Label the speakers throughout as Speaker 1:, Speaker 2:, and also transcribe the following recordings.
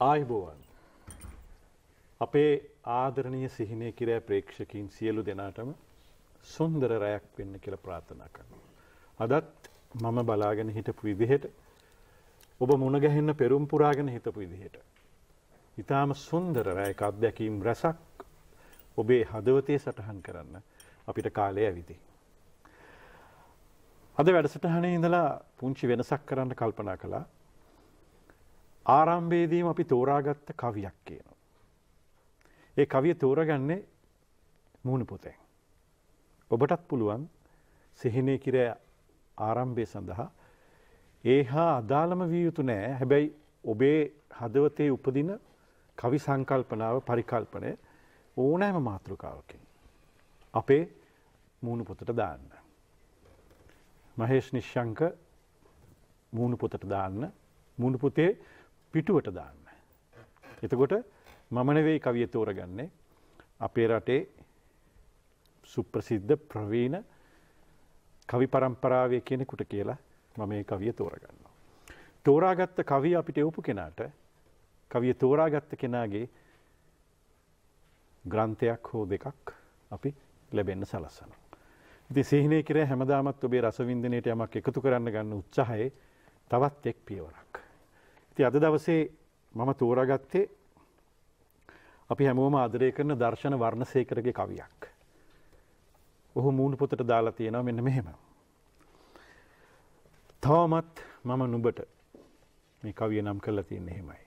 Speaker 1: ආයිබෝවන්. අපේ ආදරණීය සිහිනය කිරෑ ප්‍රේක්ෂකීන් සියලු දෙනාටම සුන්දර රැයක් වෙන්න කියලා ප්‍රාර්ථනා කරනවා. අදත් මම බලාගෙන හිටපු විදිහට ඔබ මුණ ගැහෙන්න පෙරුම් පුරාගෙන හිටපු විදිහට. ඊටාම සුන්දර රැයක අත්දැකීම් රසක් ඔබේ හදවතේ සටහන් කරන්න අපිට කාලය ඇවිදී. අද වැඩසටහනේ ඉඳලා පුංචි වෙනසක් කරන්න කල්පනා කළා. ආරම්භයේදීම අපි තෝරාගත්ත කවියක් කියනවා. ඒ කවිය තෝරගන්නේ මූණ පොතෙන්. ඔබටත් පුළුවන් සිහිනේ කිර ආරම්භය සඳහා ඒ හා අදාළම විය යුතු නෑ. හැබැයි ඔබේ හදවතේ උපදින කවි සංකල්පනාව පරිකල්පනය ඕනෑම මාතෘකාවකින් අපේ මූණු පොතට දාන්න. මහේෂ් නිශ්ශංක මූණු පොතට දාන්න මූණු පොතේ පිටුවට දාන්න. එතකොට මම නෙවෙයි කවිය තෝරගන්නේ අපේ රටේ සුප්‍රසිද්ධ ප්‍රවීණ කවි පරම්පරාවේ කෙනෙකුට කියලා මම මේ කවිය තෝරගන්නවා. තෝරාගත්ත කවිය අපිට එවපු කෙනාට කවිය තෝරාගත්ත කෙනාගේ ග්‍රන්ථයක් හෝ දෙකක් අපි ලැබෙන්න සලස්සනවා. ඉතින් සිහිනේ කිරේ හැමදාමත් ඔබේ රසවින්දනයට යමක් එකතු කරන්න ගන්න උත්සාහයේ තවත් එක් පියවරක්. ඉතින් අද දවසේ මම තෝරාගත්තේ අපි හැමෝම ආදරය කරන දර්ශන වර්ණසේකරගේ කවියක්. ඔහු මූුණු පොතට දාලා තියෙනවා මෙන්න මෙහෙම. තවමත් මම නුබට මේ කවිය නම් කරලා තියෙන්නේ එහෙමයි.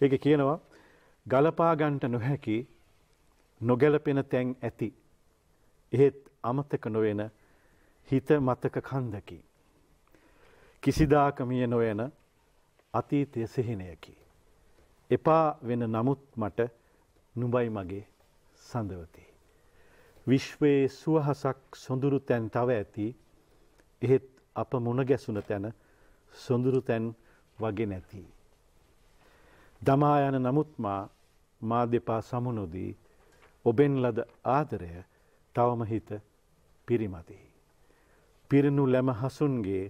Speaker 1: ඒක කියනවා ගලපාගන්ට නොහැකි නොගැලපෙන තැන් ඇති. එහෙත් අමතක නොවෙන හිත මතක කන්දකි. කිසිදාකමිය නොයන අතීතය සිහිනයකි. එපා වෙන නමුත් මට නුබයි මගේ සඳවති. විශ්වයේ සුවහසක් සොඳුරු තැන් තව ඇති එහෙත් අප මුණ ගැසුන තැන සොඳුරු තැන් වගේ නැති. දමා යන නමුත් මා මා දෙපා සමුණොදී ඔබෙන් ලද ආදරය තවම හිත පිරිමතිහි. පිරිනු ලැම හසුන්ගේ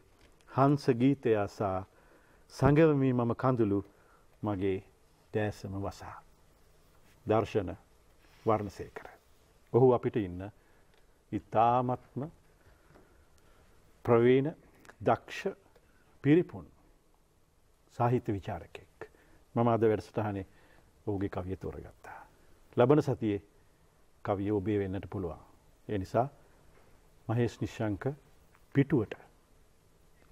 Speaker 1: හංස ගීතය අසා සඟවමී මම කඳුළු මගේ දෑසම වසා. දර්ශන වර්ණසේකර. ඔහු අපිට ඉන්න ඉතාමත්ම ප්‍රවීණ දක්ෂ පිරිපුන් සාහිත්‍ය විචාරකෙක්. මම අද වැඩසටහනේ ඔහුගේ කවිය තෝරගත්තා. ලබන සතියේ කවිය ඔබේ වෙන්නට පුළුවන්. ඒ නිසා මහේෂ් නිශ්ශංක පිටුවට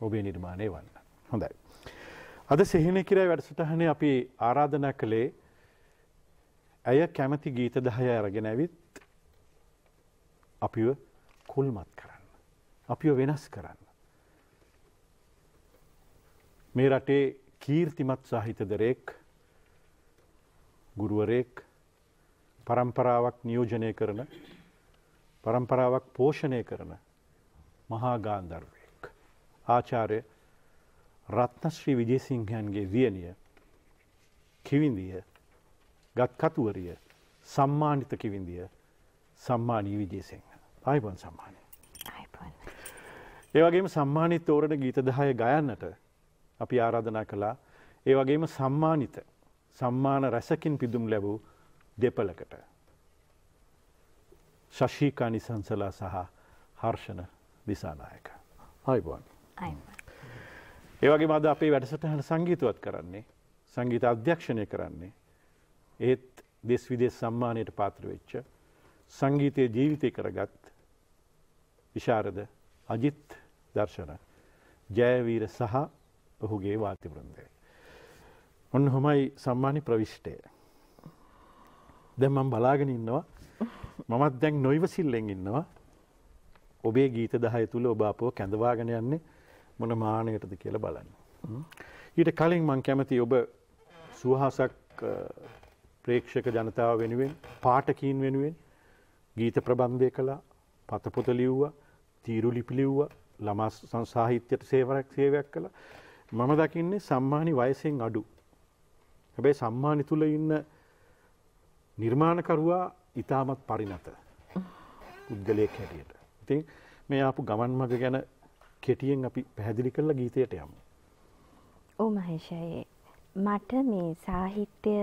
Speaker 1: ඔබේ නිර්මාණය වන්න. හොඳයි. අද සිහින කිරයි වැඩසටහනේ අපි ආරාධනා කළේ ඇය කැමති ගීත දහය අරගෙන ඇවිත් අපිව කුල්මත් කරන්න. අපිව වෙනස් කරන්න. මේ රටේ කීර්තිමත් සාහිතදරෙක් ගුරුවරයෙක් පරම්පරාවක් නියෝජනය කරන පරම්පරාවක් පෝෂණය කරන මහා ගාන්ධර්වයෙක්. ආචාර්ය රත්නශ්‍රී විජේසිංහයන්ගේ වියනිය කිවිඳිය ගත් කතුවරිය සම්මානිත කිවිඳිය සම්මානී විජේසිංහ ආයිබන් සම්මානය. ඒවගේම සම්මානිත තෝරණ ගීත දහය ගයන්නට අපි ආරාධනා කළා ඒ වගේම සම්මානිත සම්මාන රැසකින් පිදුම් ලැබූ දෙපලකට. ශශීකා නිසංසලා සහ හර්ෂණ දිසානායක. හයිබුවන්. ඒවගේ මද අපේ වැඩසටහන සංගීතුවත් කරන්නේ සංගීත අධ්‍යක්ෂණය කරන්නේ ඒත් දෙස් විදෙස් සම්මානයට පාත්‍ර වෙච්ච සංගීතය ජීවිතය කරගත් විශාරද අජිත් දර්ශන ජයවීර සහ ඔහුගේ වාතිවෘන්දය. ඔන්න හොමයි සම්මානි ප්‍රවිෂ්ටය. දැන් මම බලාගෙන ඉන්නවා මමත් දැන් නොයිවසිල්ලෙන් ඉන්නවා ඔබේ ගීත 10 තුල ඔබ අපව කැඳවාගෙන යන්නේ මොන මානයටද කියලා බලන්න. ඊට කලින් මම කැමති ඔබ සුවහසක් ප්‍රේක්ෂක ජනතාව වෙනුවෙන් පාඨකීන් වෙනුවෙන් ගීත ප්‍රබන්ධය කළා පතපොත ලිව්වා තීරු ලිපි ලිව්වා ළමා සංසාහිත්‍යයට සේවයක් සේවයක් කළා මම දකින්නේ සම්මානි වයසෙන් අඩු හැබැයි සම්මානි තුල ඉන්න නිර්මාණකරුවා ඉතාමත් පරිණත පුද්ගලයෙක් හැටියට. ඉතින් මේ ආපු ගමන් මඟ ගැන කෙටියෙන් අපි පැහැදිලි කරලා ගීතයට යමු.
Speaker 2: ඔව් මහේෂයි මට මේ සාහිත්‍ය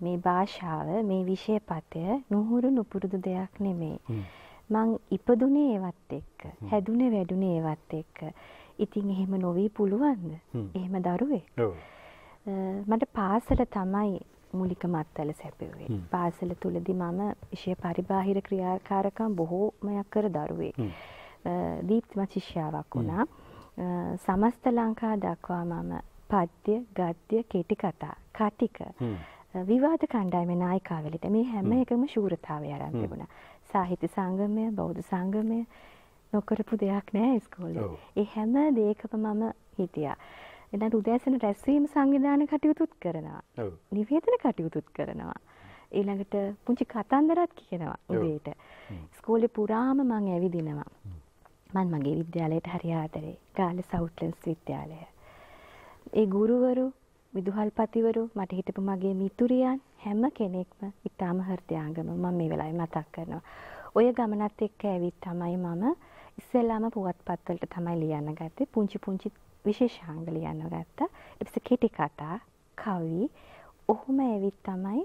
Speaker 2: මේ භාෂාව මේ විෂය පතය නුහුරු නුපුරුදු දෙයක් නෙමෙයි. මං ඉපදුනේ ඒවත් එක්ක හැදුනේ වැඩුනේ ඒවත් එක්ක. ඉතින් එහෙම නොවී පුළුවන්ද? එහෙම දරුවෙක්. මට පාසල තමයි මූලික මත්තල සැපෙව්වේ. පාසල තුලදී මම විෂය පරිබාහිර ක්‍රියාකාරකම් බොහෝමයක් කර දරුවෙක්. දීප්තිමත් ශිෂ්‍යාවක් වුණා. සමස්ත ලංකා දක්වා මම පද්‍ය, ගද්‍ය, කෙටි කතා, කතික විවාද කණ්ඩායමේ නායිකාවලට මේ හැම එකම ශූරතාවය අරන් තිබුණා. සාහිත්‍ය සංගමය, බෞද්ධ සංගමය නොකරපු දෙයක් නෑ ඉස්කෝලේ. ඒ හැම දෙයකම මම හිටියා. එතන උදෑසන රැස්වීම සංවිධාන කටයුතුත් කරනවා. නිවේදන කටයුතුත් කරනවා. ඊළඟට පුංචි කතන්දරත් කියනවා උදේට. ඉස්කෝලේ පුරාම මං ඇවිදිනවා. මං මගේ විද්‍යාලයට හරි ආදරේ. ගාල්ල සවුත්ලන්ස් විද්‍යාලය. ඒ ගුරුවරු විදුහල්පතිවරු මට හිටපු මගේ මිතුරියන් හැම කෙනෙක්ම ඉතාම හෘදයාංගම මම මේ වෙලාවේ මතක් කරනවා. ඔය ගමනත් එක්ක ඇවිත් තමයි මම ඉස්සෙල්ලාම පුවත්පත්වලට තමයි ලියන්න ගත්තේ. පුංචි පුංචි විශේෂාංග ලියන්න ගත්තා. ඊට පස්සේ කෙටි කතා, කවි ඔහොම ඇවිත් තමයි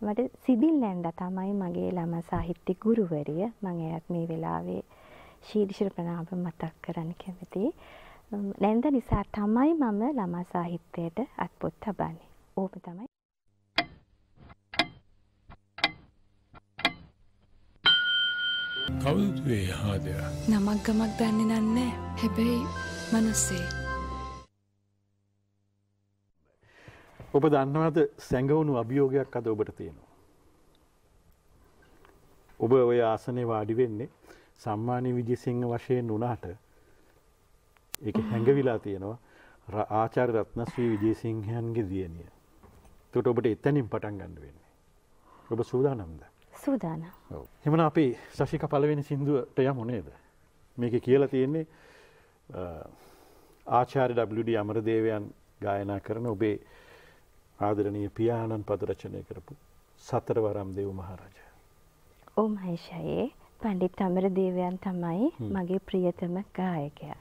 Speaker 2: මට සිබිල් නැන්දා තමයි මගේ ළමා සාහිත්‍ය ගුරුවරිය. මම එයත් මේ වෙලාවේ ශීර්ෂ ප්‍රනාම මතක් කරන්න කැමතියි. නැන්ද නිසා තමයි මම ළමා සාහිත්‍යයට අත්පොත් තබන්නේ. ඕක තමයි.
Speaker 3: කවුද වේ හාදයා?
Speaker 4: නමක් ගමක් දන්නේ නන්නේ. හැබැයි මනුස්සේ.
Speaker 1: ඔබ දන්නවද සැඟවුණු අභියෝගයක් අද ඔබට තියෙනවා. ඔබ ඔය ආසනය වාඩි වෙන්නේ සම්මානය විජයසිංහ වශයෙන් වනාට ඒක හැඟවිලා තියෙනවා ආචාර රත්නශ්‍රී විජේසිංහයන්ගේ දියණිය. එතකොට ඔබට එතනින් පටන් ගන්න වෙන්නේ. ඔබ සූදානම්ද?
Speaker 2: සූදානම්.
Speaker 1: ඔව්. එහෙනම් අපි ශශික පළවෙනි සින්දුවට යමු නේද? මේකේ කියලා තියෙන්නේ ආචාර්ය WD අමරදේවයන් ගායනා කරන ඔබේ ආදරණීය පියාණන් පද රචනය කරපු සතරවරම් දේව මහරජා.
Speaker 2: ඔව් මහේෂයේ පණ්ඩිත් අමරදේවයන් තමයි මගේ ප්‍රියතම ගායකයා.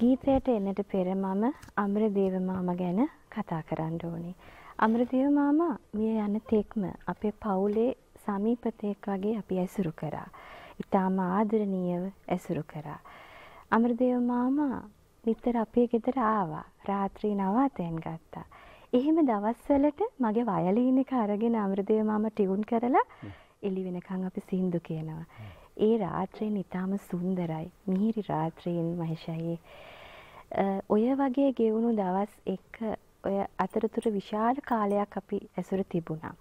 Speaker 2: ගීතයට එන්නට පෙර මම අමරදේව මාමා ගැන කතා කරන්න ඕනේ. අමරදේව මාමා මිය යන තෙක්ම අපේ පවුලේ සමීපතෙක් වගේ අපි ඇසුරු කරා. ඉතාම ආදරණීයව ඇසුරු කරා. අමරදේව මාමා නිතර අපේ ගෙදර ආවා. රාත්‍රී නවාතැන් ගත්තා. එහෙම දවස්වලට මගේ වයලීන් එක අරගෙන අමරදේව මාමා ටියුන් කරලා එළි වෙනකන් අපි සින්දු කියනවා. ඒ රාත්‍රියෙන් ඉතාම සුන්දරයි. මිහිරි රාත්‍රියෙන් මහේෂයේ ඔය වගේ ගෙවුණු දවස් එක්ක ඔය අතරතුර විශාල කාලයක් අපි ඇසුර තිබුණා.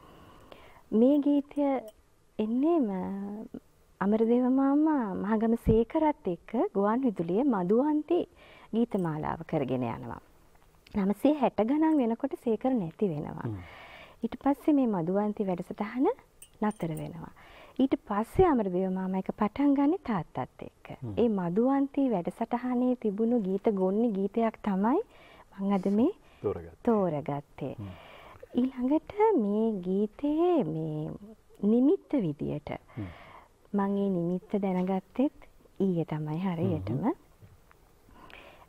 Speaker 2: මේ ගීතය එන්නේම අමරදේව මාමා මහගම සේකරත් එක්ක ගුවන් විදුලිය මදුවන්ති ගීතමාලාව කරගෙන යනවා. නමසේ හැට ගණන් වෙනකොට සේකර නැති වෙනවා. ඊට පස්සේ මේ මදුවන්ති වැඩසටහන නතර වෙනවා. ඊට පස්සේ අමරදේව මාමා එක පටන් ගන්නේ තාත්තත් එක්ක. ඒ මදුවන්ති වැඩසටහනේ තිබුණු ගීත ගොන්නි ගීතයක් තමයි මම අද මේ තෝරගත්තේ. ඊළඟට මේ ගීතයේ මේ නිමිත්ත විදියට මම ඒ නිමිත්ත දැනගත්තෙත් ඊයේ තමයි හරියටම.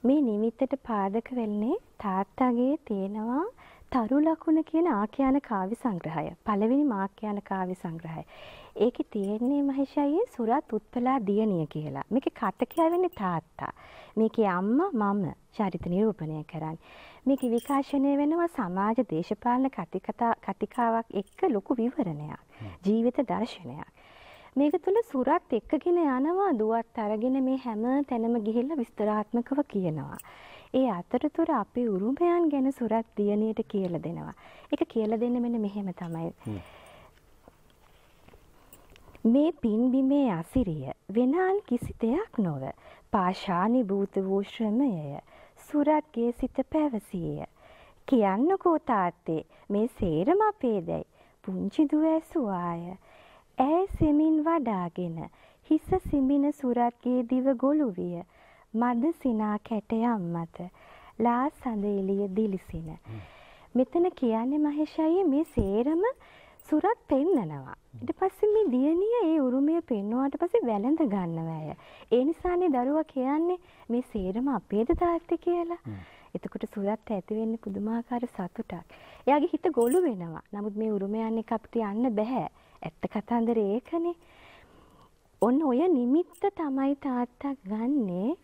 Speaker 2: මේ නිමිත්තට පාදක වෙන්නේ තාත්තාගේ තියෙනවා තරු ලකුණ කියන ආඛ්‍යාන කාව්‍ය සංග්‍රහය. පළවෙනි ආඛ්‍යාන කාව්‍ය සංග්‍රහය. ඒකේ තියෙන්නේ මහේෂයේ සුරත් උත්පලා දියණිය කියලා. මේකේ කතකයා වෙන්නේ තාත්තා. මේකේ අම්මා මම චරිත නිරූපණය කරන්නේ. මේකේ විකාශනය වෙනවා සමාජ දේශපාලන කතිකතා කතිකාවක් එක්ක ලොකු විවරණයක්. ජීවිත දර්ශනයක්. මේක තුළ සුරත් එක්කගෙන යනවා දුවත් අරගෙන මේ හැම තැනම ගිහිල්ලා විස්තරාත්මකව කියනවා. ඒ අතරතුර අපේ උරුමයන් ගැන සුරත් දියණියට කියලා දෙනවා. ඒක කියලා දෙන්නේ මෙන්න මෙහෙම තමයි. මේ පින්බිමේ අසිරිය වෙනාන් කිසි දෙයක් නොව පාශානිභූත වූ ශ්‍රමයය සුරත්ගේ සිත පැවසීය. කියන්නකෝ තාත්තේ මේ සේරම අපේදැයි පුංචි දුව ඇසුවාය. ඈ සෙමින් වඩාගෙන හිස සිඹින සුරත්ගේ දිව ගොළු විය. මද සිනා කැටයම් මත ලා සඳ එළිය දිලිසින. මෙතන කියන්නේ මහේෂයි මේ සේරම සුරත් පෙන්නනවා. ඊට පස්සේ මේ දියණිය ඒ උරුමය පෙන්නුවාට පස්සේ වැළඳ ගන්නවා ඇය. ඒ නිසානේ දරුවා කියන්නේ මේ සේරම අපේද තාත්තේ කියලා. එතකොට සුරත් ඇති වෙන්නේ පුදුමාකාර සතුටක්. එයාගේ හිත ගොළු වෙනවා. නමුත් මේ උරුමයන් එක අපිට යන්න බෑ. ඇත්ත කතන්දරේ ඒකනේ. ඔන්න ඔය නිමිත්ත තමයි තාත්තා ගන්නේ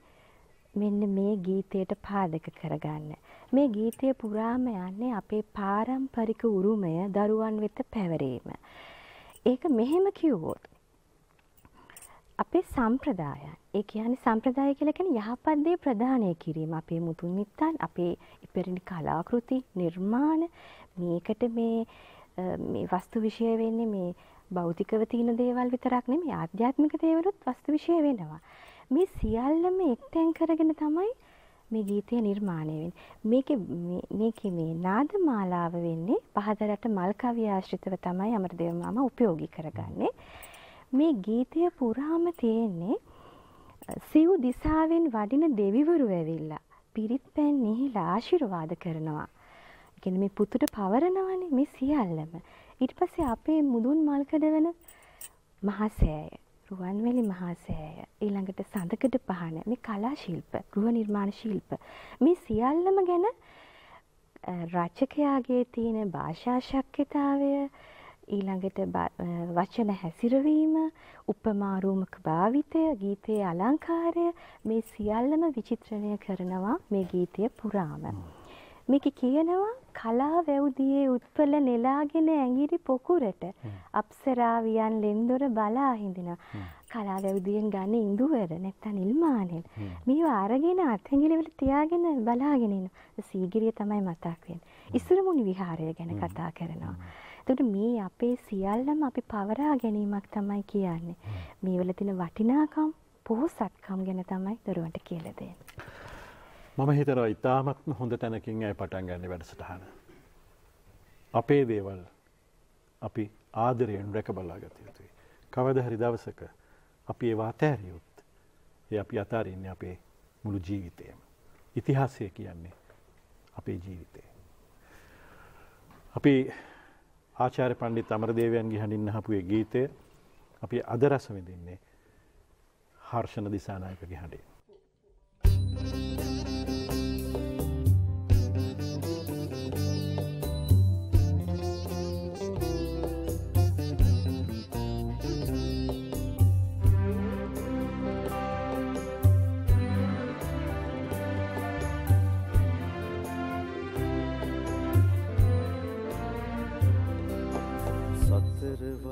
Speaker 2: මෙන්න මේ ගීතයට පාදක කරගන්න. මේ ගීතය පුරාම යන්නේ අපේ පාරම්පරික උරුමය දරුවන් වෙත පැවරීම. ඒක මෙහෙම කිව්වොත් අපේ සම්ප්‍රදායන් ඒ කියන්නේ සම්ප්‍රදාය කියලා කියන්නේ යහපත් දේ ප්‍රදානය කිරීම අපේ මුතුන් මිත්තන් අපේ ඉපැරණි කලාකෘති නිර්මාණ මේකට මේ මේ වස්තු විෂය වෙන්නේ මේ භෞතිකව තියෙන දේවල් විතරක් නෙමෙයි ආධ්‍යාත්මික දේවලුත් වස්තු විෂය වෙනවා මේ සියල්ලම එක්තැන් කරගෙන තමයි මේ ගීතය නිර්මාණය වෙන්නේ. මේකේ මේකේ මේ නාද මාලාව වෙන්නේ පහතරට මල් කවිය ආශ්‍රිතව තමයි අමරදේව මාමා උපයෝගී කරගන්නේ. මේ ගීතය පුරාම තියෙන්නේ සිව් දිසාවෙන් වඩින දෙවිවරු ඇවිල්ලා පිරිත් පැන් නිහිලා ආශිර්වාද කරනවා. කියන්නේ මේ පුතුට පවරනවානේ මේ සියල්ලම. ඊට පස්සේ අපේ මුදුන් මල්කඩ වෙන මහසෑය රුවන්වැලි මහා සෑය ඊළඟට සඳකඩ පහන මේ කලා ශිල්ප ගෘහ නිර්මාණ ශිල්ප මේ සියල්ලම ගැන රචකයාගේ තියෙන භාෂා ශක්්‍යතාවය ඊළඟට වචන හැසිරවීම උපමාරූමක භාවිතය ගීතයේ අලංකාරය මේ සියල්ලම විචිත්‍රණය කරනවා මේ ගීතය පුරාම. මේක කියනවා කලා වැව්දියේ උත්පල නෙලාගෙන ඇඟිරි පොකුරට අප්සරාවියන් ලෙන්දොර බලා හිඳිනවා. කලා වැව්දියෙන් ගන්න ඉඳුවර නැත්තම් නිල්මානෙන්. මේවා අරගෙන අත්හැඟිලි වල තියාගෙන බලාගෙන ඉන්නවා. සීගිරිය තමයි මතක් වෙන්නේ. ඉස්සරමුණි විහාරය ගැන කතා කරනවා. එතකොට මේ අපේ සියල්ලම අපි පවරා ගැනීමක් තමයි කියන්නේ. මේ වල තියෙන වටිනාකම් පොහොසත්කම් ගැන තමයි දරුවන්ට කියලා දෙන්නේ.
Speaker 1: මම හිතනවා ඉතාමත්ම හොඳ තැනකින් ඇය පටන් ගන්න වැඩසටහන. අපේ දේවල් අපි ආදරයෙන් රැක බලා ගත යුතුයි. කවද හරි දවසක අපි ඒවා අතෑරියොත් ඒ අපි අතාරන්නේ අපේ මුළු ජීවිතයම. ඉතිහාසය කියන්නේ අපේ ජීවිතය. අපි ආචාර්ය පණ්ඩිත් අමරදේවයන්ගේ හඬින් අහපු ඒ ගීතය අපි අද රස විඳින්නේ හර්ෂණ දිසානායකගේ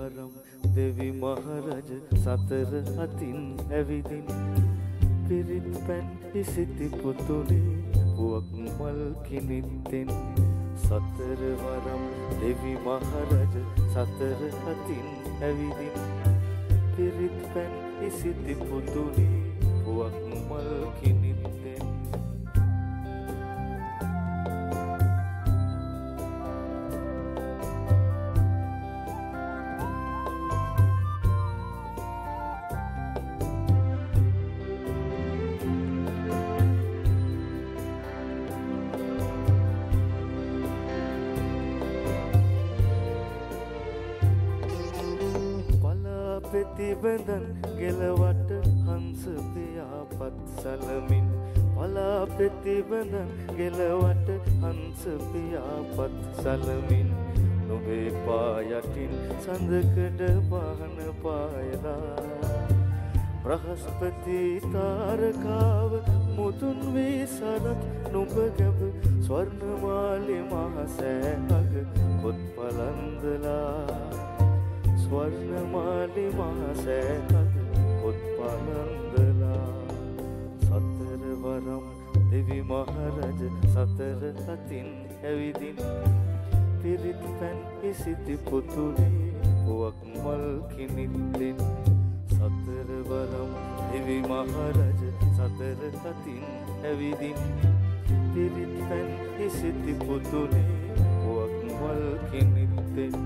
Speaker 1: හඬින්.
Speaker 3: සතර අතින් ඇවිදින් පිරිත් පැන් ඉසිති පුතුනේ පුවක් මල් කිනිත්තෙන් සතර වරම් දෙවි මහරජ සතර අතින් ඇවිදින් පිරිත් පැන් ඉසිති පුතුනේ පුවක් මල් කිනිත්තෙන් පෙතිබඳන් ගෙලවට හංස පියාපත් සලමින් නොබේ පායටින් සඳකඩ පාහන පායලා. ප්‍රහස්පති තාරකාව මුතුන් වී සරත් නොබ ගැබ ස්වර්ණමාලි මහසෑහග කොත් පලන්දලා. ස්වර්ණමාලි මහසෑහද කොත් පලන්දලා. සතර වරම් දෙවි මහරජ සතර අතින් ඇවිදින් පිරිත් පැන් ඉසිති පුතුනේ පුවක් මල් කිනිත්තෙන් සතර වරම් දෙවි මහරජ සතර අතින් ඇවිදින් පිරිත් පැන් ඉසිති පුතුනේ පුවක් මල් කිනිත්තෙන්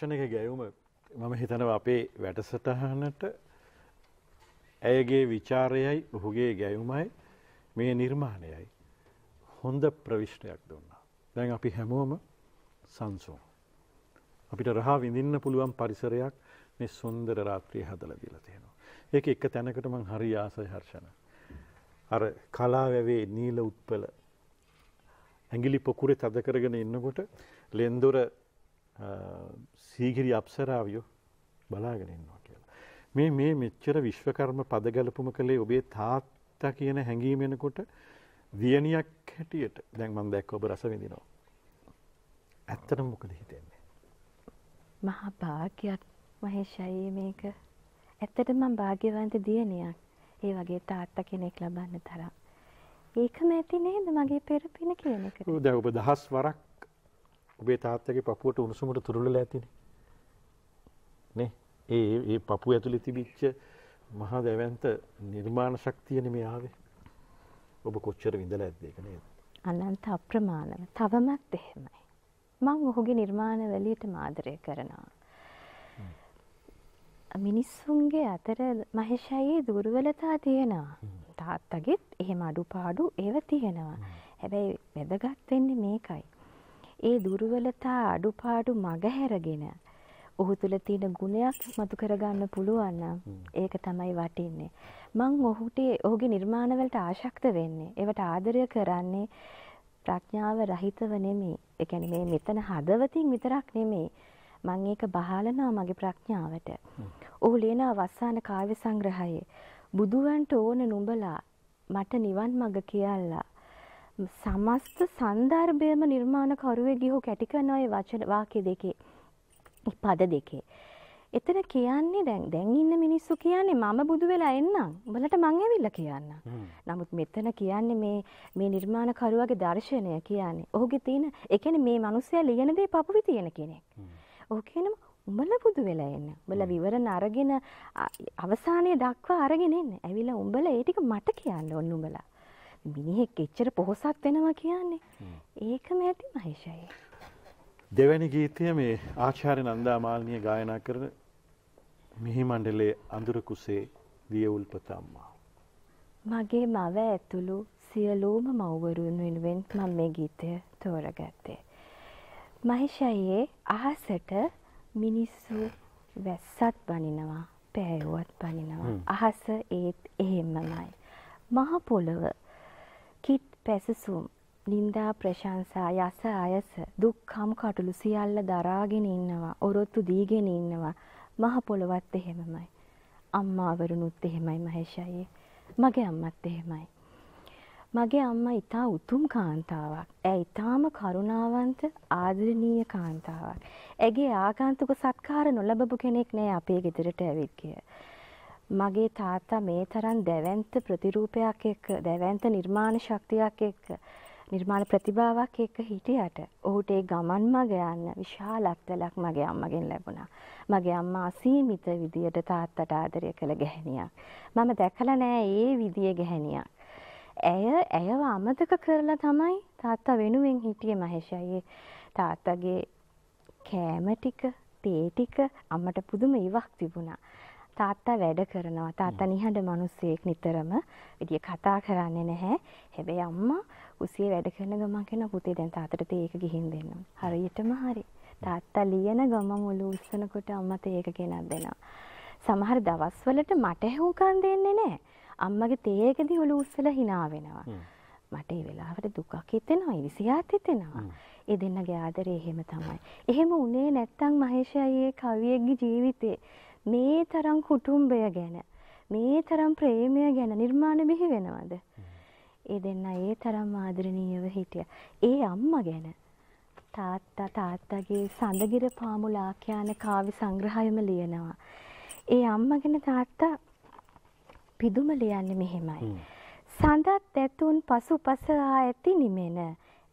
Speaker 1: හර්ෂණක ගැයුම මම හිතනව අපේ වැඩසටහනට ඇයගේ විචාරයයි ඔහුගේ ගැයුමයි මේ නිර්මාණයයි හොඳ ප්‍රවිශ්ටයක් දුන්නා. දැන් අපි හැමෝම සංසුන්. අපිට රහා විඳින්න පුළුවන් පරිසරයක් මේ සුන්දර රාත්‍රිය හදල දීලා තියෙනවා. ඒක එක තැනකට මං හරි ආසයි හර්ෂණ. අර කලාවැවේ නීල උත්පල ඇඟිලි පොකුරේ තද කරගෙන ඉන්නකොට ලෙන්දොර සීගිරි අපසරාවියෝ බලාගෙන ඉන්නවා කියලා. මේ මේ මෙච්චර විශ්වකර්ම පදගැලපුම කළේ ඔබේ තාත්තා කියන හැඟීම එනකොට දියණියක් හැටියට දැන් මම දැක්ක ඔබ රස විඳිනවා. ඇත්තටම මොකද හිතෙන්නේ?
Speaker 2: මහා භාග්‍යයක් මහේෂයි මේක. ඇත්තටම මම භාග්‍යවන්ත දියණියක්. ඒ වගේ තාත්තා කෙනෙක් ලබන්න තරම්. ඒකම ඇති නේද මගේ පෙරපින කියන එක.
Speaker 1: ඔව් දැන් ඔබ දහස් වරක් ඔබේ තාත්තගේ පපුවට උණුසුමට තුරුලලා ඇතිනේ. ඒ ඒ පපුව ඇතුලේ තිබිච්ච මහා දැවැන්ත නිර්මාණ ශක්තියනේ මේ ආවේ. ඔබ කොච්චර විඳලා ඇද්ද ඒක නේද?
Speaker 2: අනන්ත අප්‍රමාණව. තවමත් එහෙමයි. මම ඔහුගේ නිර්මාණ වලියට ආදරය කරනවා. මිනිස්සුන්ගේ අතර මහේෂයේ දුර්වලතා තියෙනවා. තාත්තගෙත් එහෙම අඩුපාඩු ඒව තියෙනවා. හැබැයි වැදගත් වෙන්නේ මේකයි. ඒ දුර්වලතා අඩුපාඩු මගහැරගෙන ඔහු තුළ තියෙන ගුණයක් මතු කරගන්න පුළුවන් ඒක තමයි වටින්නේ. මං ඔහුට ඔහුගේ නිර්මාණවලට ආශක්ත වෙන්නේ. ඒවට ආදරය කරන්නේ ප්‍රඥාව රහිතව නෙමෙයි. ඒ කියන්නේ මේ මෙතන හදවතින් විතරක් නෙමෙයි. මං ඒක බහලනවා මගේ ප්‍රඥාවට. ඔහු ලියන අවසාන කාව්‍ය සංග්‍රහයේ බුදුවන්ට ඕන නුඹලා මට නිවන් මඟ කියලා සමස්ත සන්දර්භයම නිර්මාණකරුවෙක් ගිහු කැටි කරන ওই වචන වාක්‍ය දෙකේ පද දෙකේ. එතන කියන්නේ දැන් දැන් ඉන්න මිනිස්සු කියන්නේ මම බුදු වෙලා එන්නම්. උඹලට මං ඇවිල්ලා කියන්න. නමුත් මෙතන කියන්නේ මේ මේ නිර්මාණකරුවගේ දර්ශනය කියන්නේ. ඔහුගේ තියෙන ඒ කියන්නේ මේ මිනිස්සයා ලියන දේ පපුවේ තියෙන කෙනෙක්. ඔහු කියනවා උඹලා බුදු වෙලා එන්න. උඹලා විවරණ අරගෙන අවසානයේ දක්වා අරගෙන එන්න. ඇවිල්ලා උඹලා ඒ ටික මට කියන්න ඕන උඹලා. මිනිහෙක් එච්චර පොහොසත් වෙනවා කියන්නේ. ඒකම ඇති මහේෂයි.
Speaker 1: දෙවැනි ගීතය මේ ආචාර්ය නන්දා මාලිනිය ගායනා කරන මිහි මණ්ඩලයේ අඳුර කුසේ දියවුල්පත අම්මා.
Speaker 2: මගේ මව ඇතුළු සියලුම මව්වරුන් වෙනුවෙන් මම මේ ගීතය තෝරගත්තේ. මහේෂයේ අහසට මිනිස්සු වැස්සත් බනිනවා, පෑයුවත් බනිනවා. අහස ඒත් එහෙමමයි. මහ පොළව කිත් පැසසුම් නින්දා ප්‍රශංසා යස අයස දුක්ඛම් කටුළු සියල්ල දරාගෙන ඉන්නවා ඔරොත්තු දීගෙන ඉන්නවා මහ පොළවත් එහෙමමයි අම්මාවරුනුත් එහෙමයි මහේෂයේ මගේ අම්මත් එහෙමයි මගේ අම්මා ඊටා උතුම් කාන්තාවක්. ඇය ඊටාම කරුණාවන්ත ආදරණීය කාන්තාවක්. ඇගේ ආගන්තුක සත්කාර නොලබපු කෙනෙක් නෑ අපේ ගෙදරට ඇවිත් ගිය. මගේ තාත්තා මේ තරම් දැවැන්ත ප්‍රතිරූපයක් එක්ක දැවැන්ත නිර්මාණ ශක්තියක් එක්ක නිර්මාණ ප්‍රතිභාවක් එක්ක හිටියට ඔහුට ඒ ගමන් මග යන්න විශාල අත්දැකීමක් මගේ අම්මගෙන් ලැබුණා. මගේ අම්මා අසීමිත විදියට තාත්තට ආදරය කළ ගැහණියක්. මම දැකලා නෑ ඒ විදියේ ගැහණියක්. ඇය ඇයව අමතක කරලා තමයි තාත්තා වෙනුවෙන් හිටියේ මහේෂයේ තාත්තගේ කෑම ටික තේ ටික අම්මට පුදුම ඉවක් තිබුණා. තාත්තා වැඩ කරනවා. තාත්තා නිහඬ මිනිස්සෙක් නිතරම විදිය කතා කරන්නේ නැහැ. හැබැයි අම්මා කුසියේ වැඩ කරන ගමන් කියන පුතේ දැන් තාත්තට තේ එක ගිහින් දෙන්න. හරියටම හරි. තාත්තා ලියන ගමන් ඔලු උස්සනකොට අම්මා තේ එක ගෙනත් දෙනවා. සමහර දවස්වලට මට හුඟකන් දෙන්නේ නැහැ. අම්මගේ තේ එකදී ඔලු උස්සලා hina වෙනවා. මට ඒ වෙලාවට දුකක් හිතෙනවා, ඉරිසියාත් හිතෙනවා. ඒ දෙන්නගේ ආදරේ එහෙම තමයි. එහෙම උනේ නැත්තම් මහේෂ අයියේ කවියෙක්ගේ ජීවිතේ මේ තරම් කුටුම්බය ගැන මේ තරම් ප්‍රේමය ගැන නිර්මාණ බිහි වෙනවද? ඒ දෙන්න ඒ තරම් ආදරණීයව හිටිය. ඒ අම්මා ගැන. තාත්තා තාත්තගේ සඳගිර පාමුල ආඛ්‍යාන කාව්‍ය සංග්‍රහයම ලියනවා. ඒ අම්මා ගැන තාත්තා පිදුම ලියන්නේ මෙහෙමයි. සඳත් ඇතුන් පසුපස ඇති නිමෙන.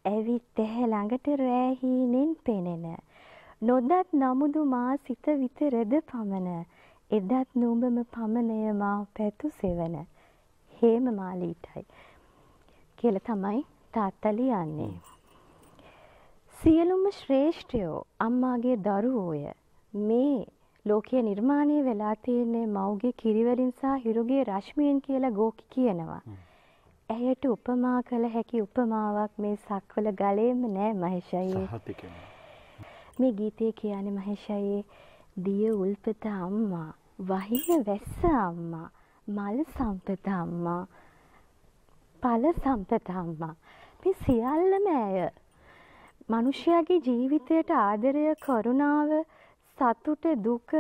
Speaker 2: ඇවිත් ඇහැ ළඟට රෑහීනෙන් පෙනෙන. නොදත් නමුදු මා සිත විතරද පමණ. එදත් නුඹම පමණය මා පැතු සෙවන. හේම මාලීටයි කියලා තමයි තාත්තා ලියන්නේ. සියලුම ශ්‍රේෂ්ඨයෝ අම්මාගේ දරුවෝය. මේ ලෝකයේ නිර්මාණය වෙලා තියෙන්නේ මව්ගේ කිරිවලින් සහ හිරුගේ රශ්මියෙන් කියලා ගෝකි කියනවා. ඇයට උපමා කළ හැකි උපමාවක් මේ සක්වල ගලේම නෑ මහේෂයේ. මේ ගීතය කියන්නේ මහේෂයේ දිය උල්පත අම්මා වහින වැස්ස අම්මා මල් සම්පත අම්මා ඵල සම්පත අම්මා මේ සියල්ලම ඇය මනුෂ්‍යයාගේ ජීවිතයට ආදරය කරුණාව සතුට දුක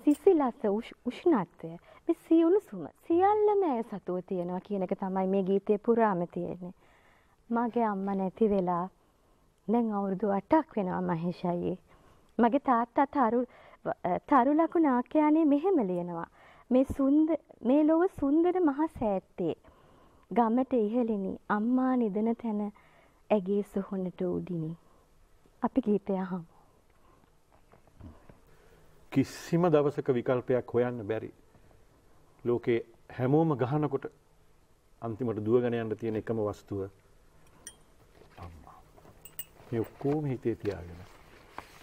Speaker 2: සිසිලස උෂ්ණත්වය මේ සියුණුසුම සියල්ලම ඇය සතුව තියෙනවා කියන එක තමයි මේ ගීතේ පුරාම තියෙන්නේ. මගේ අම්මා නැති වෙලා දැන් අවුරුදු 8ක් වෙනවා මහේෂයි. මගේ තාත්තා තරු තරු ලකුණ ආඛ්‍යානයේ මෙහෙම ලියනවා. මේ සුන්ද මේ ලොව සුන්දර මහ සෑත්තේ ගමට ඉහළිනි අම්මා නිදන තැන ඇගේ සොහොනට උඩිනි. අපි ගීතය අහමු.
Speaker 1: කිසිම දවසක විකල්පයක් හොයන්න බැරි. ලෝකේ හැමෝම ගහනකොට අන්තිමට දුවගෙන යන්න තියෙන එකම වස්තුව අම්මා. මේ ඔක්කොම හිතේ තියාගෙන.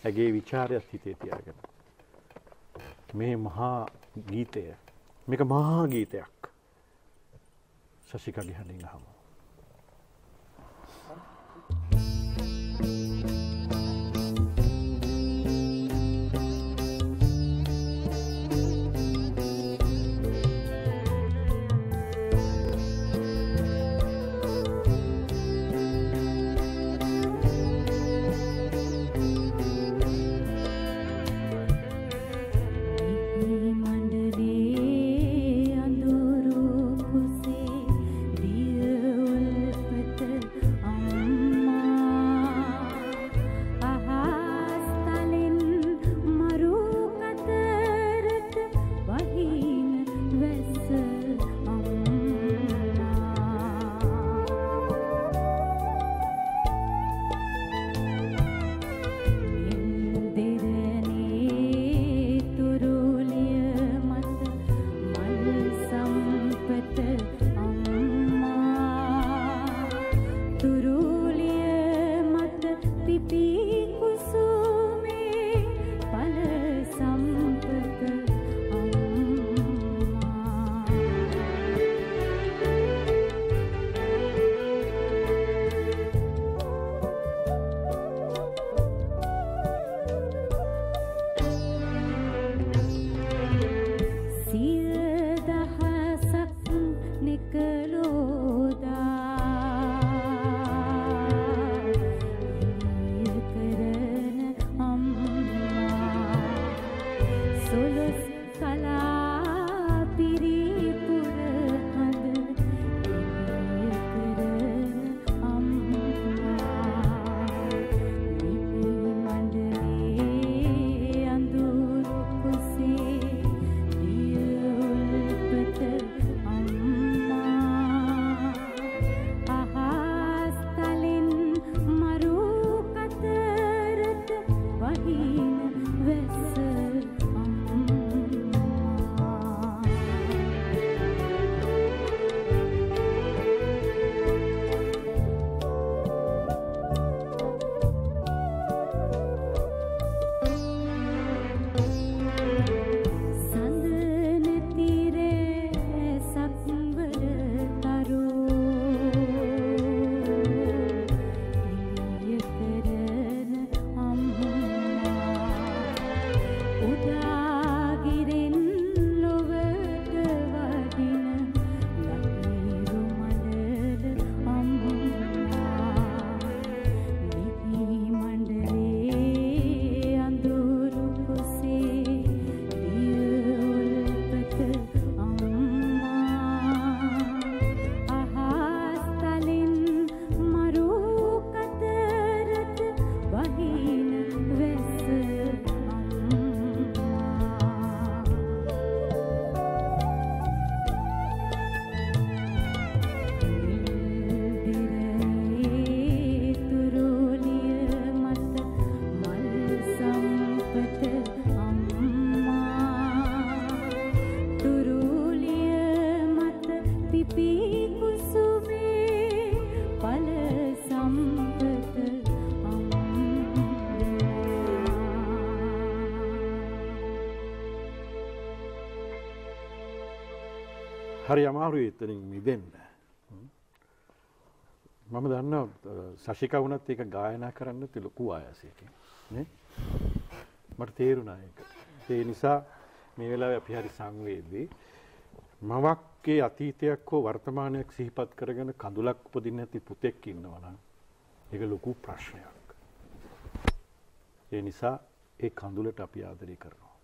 Speaker 1: ඇගේ ਵਿਚාරයත් හිතේ තියාගෙන. මේ මහා ගීතය මේක මහා ගීතයක්. ශශිකගේ හඬින් අහමු. හරි අමාරුයි එතනින් මිදෙන්න. මම දන්න සශික වුණත් ඒක ගායනා කරන්න ති ලොකු ආයාසයකින් නේ? මට තේරුණා ඒක. ඒ නිසා මේ වෙලාවේ අපි හරි සංවේදී මවක්ගේ අතීතයක් හෝ වර්තමානයක් සිහිපත් කරගෙන කඳුලක් උපදින්න නැති පුතෙක් ඉන්නවා නම් ඒක ලොකු ප්‍රශ්නයක්. ඒ නිසා ඒ කඳුලට අපි ආදරය කරනවා.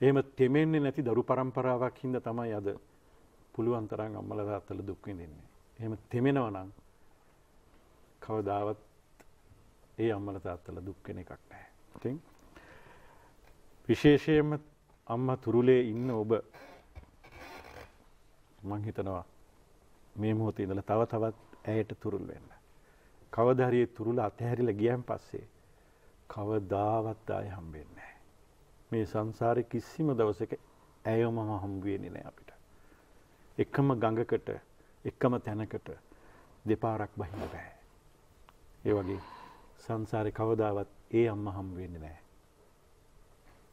Speaker 1: එහෙම තෙමෙන්නේ නැති දරු પરම්පරාවක් හින්දා තමයි අද පුළුවන් තරම් අම්මලා තාත්තලා දුක් විඳින්නේ. එහෙම තෙමෙනවා නම් කවදාවත් ඒ අම්මලා තාත්තලා දුක් වෙන එකක් නැහැ. ඉතින් විශේෂයෙන්ම අම්මා තුරුලේ ඉන්න ඔබ මං හිතනවා මේ මොහොතේ ඉඳලා තව තවත් ඇයට තුරුල් වෙන්න. කවදා හරි තුරුල අතහැරිලා ගියන් පස්සේ කවදාවත් ආයෙ හම්බෙන්නේ නැහැ. මේ සංසාරේ කිසිම දවසක ඇයවම හම්බ වෙන්නේ නැහැ අපිට. එකම ගඟකට එකම තැනකට දෙපාරක් බහින්න බෑ. ඒ වගේ සංසාරේ කවදාවත් ඒ අම්මා හම්බ වෙන්නේ නැහැ.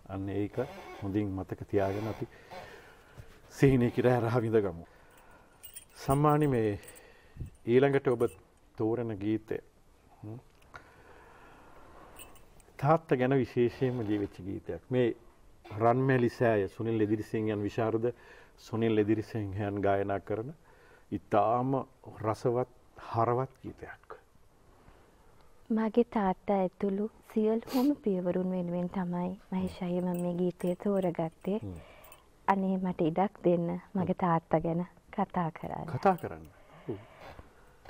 Speaker 1: අන්න ඒක හොඳින් මතක තියාගෙන අපි සිහිනේ කිරා රහ විඳගමු. සම්මානි මේ ඊළඟට ඔබ තෝරන ගීතය තාත්ත ගැන විශේෂයෙන්ම ජීවිච්ච ගීතයක්. මේ රන්මැලි සෑය සුනිල් එදිරිසිංහයන් විශාරද සුනිල් එදිරිසිංහයන් ගායනා කරන ඉතාම රසවත් හරවත් ගීතයක්.
Speaker 2: මගේ තාත්තා ඇතුළු සියලුම පියවරුන් වෙනුවෙන් තමයි මහිෂයි මම මේ ගීතය තෝරගත්තේ. අනේ මට ඉඩක් දෙන්න මගේ තාත්තා ගැන කතා කරන්න.
Speaker 1: කතා කරන්න.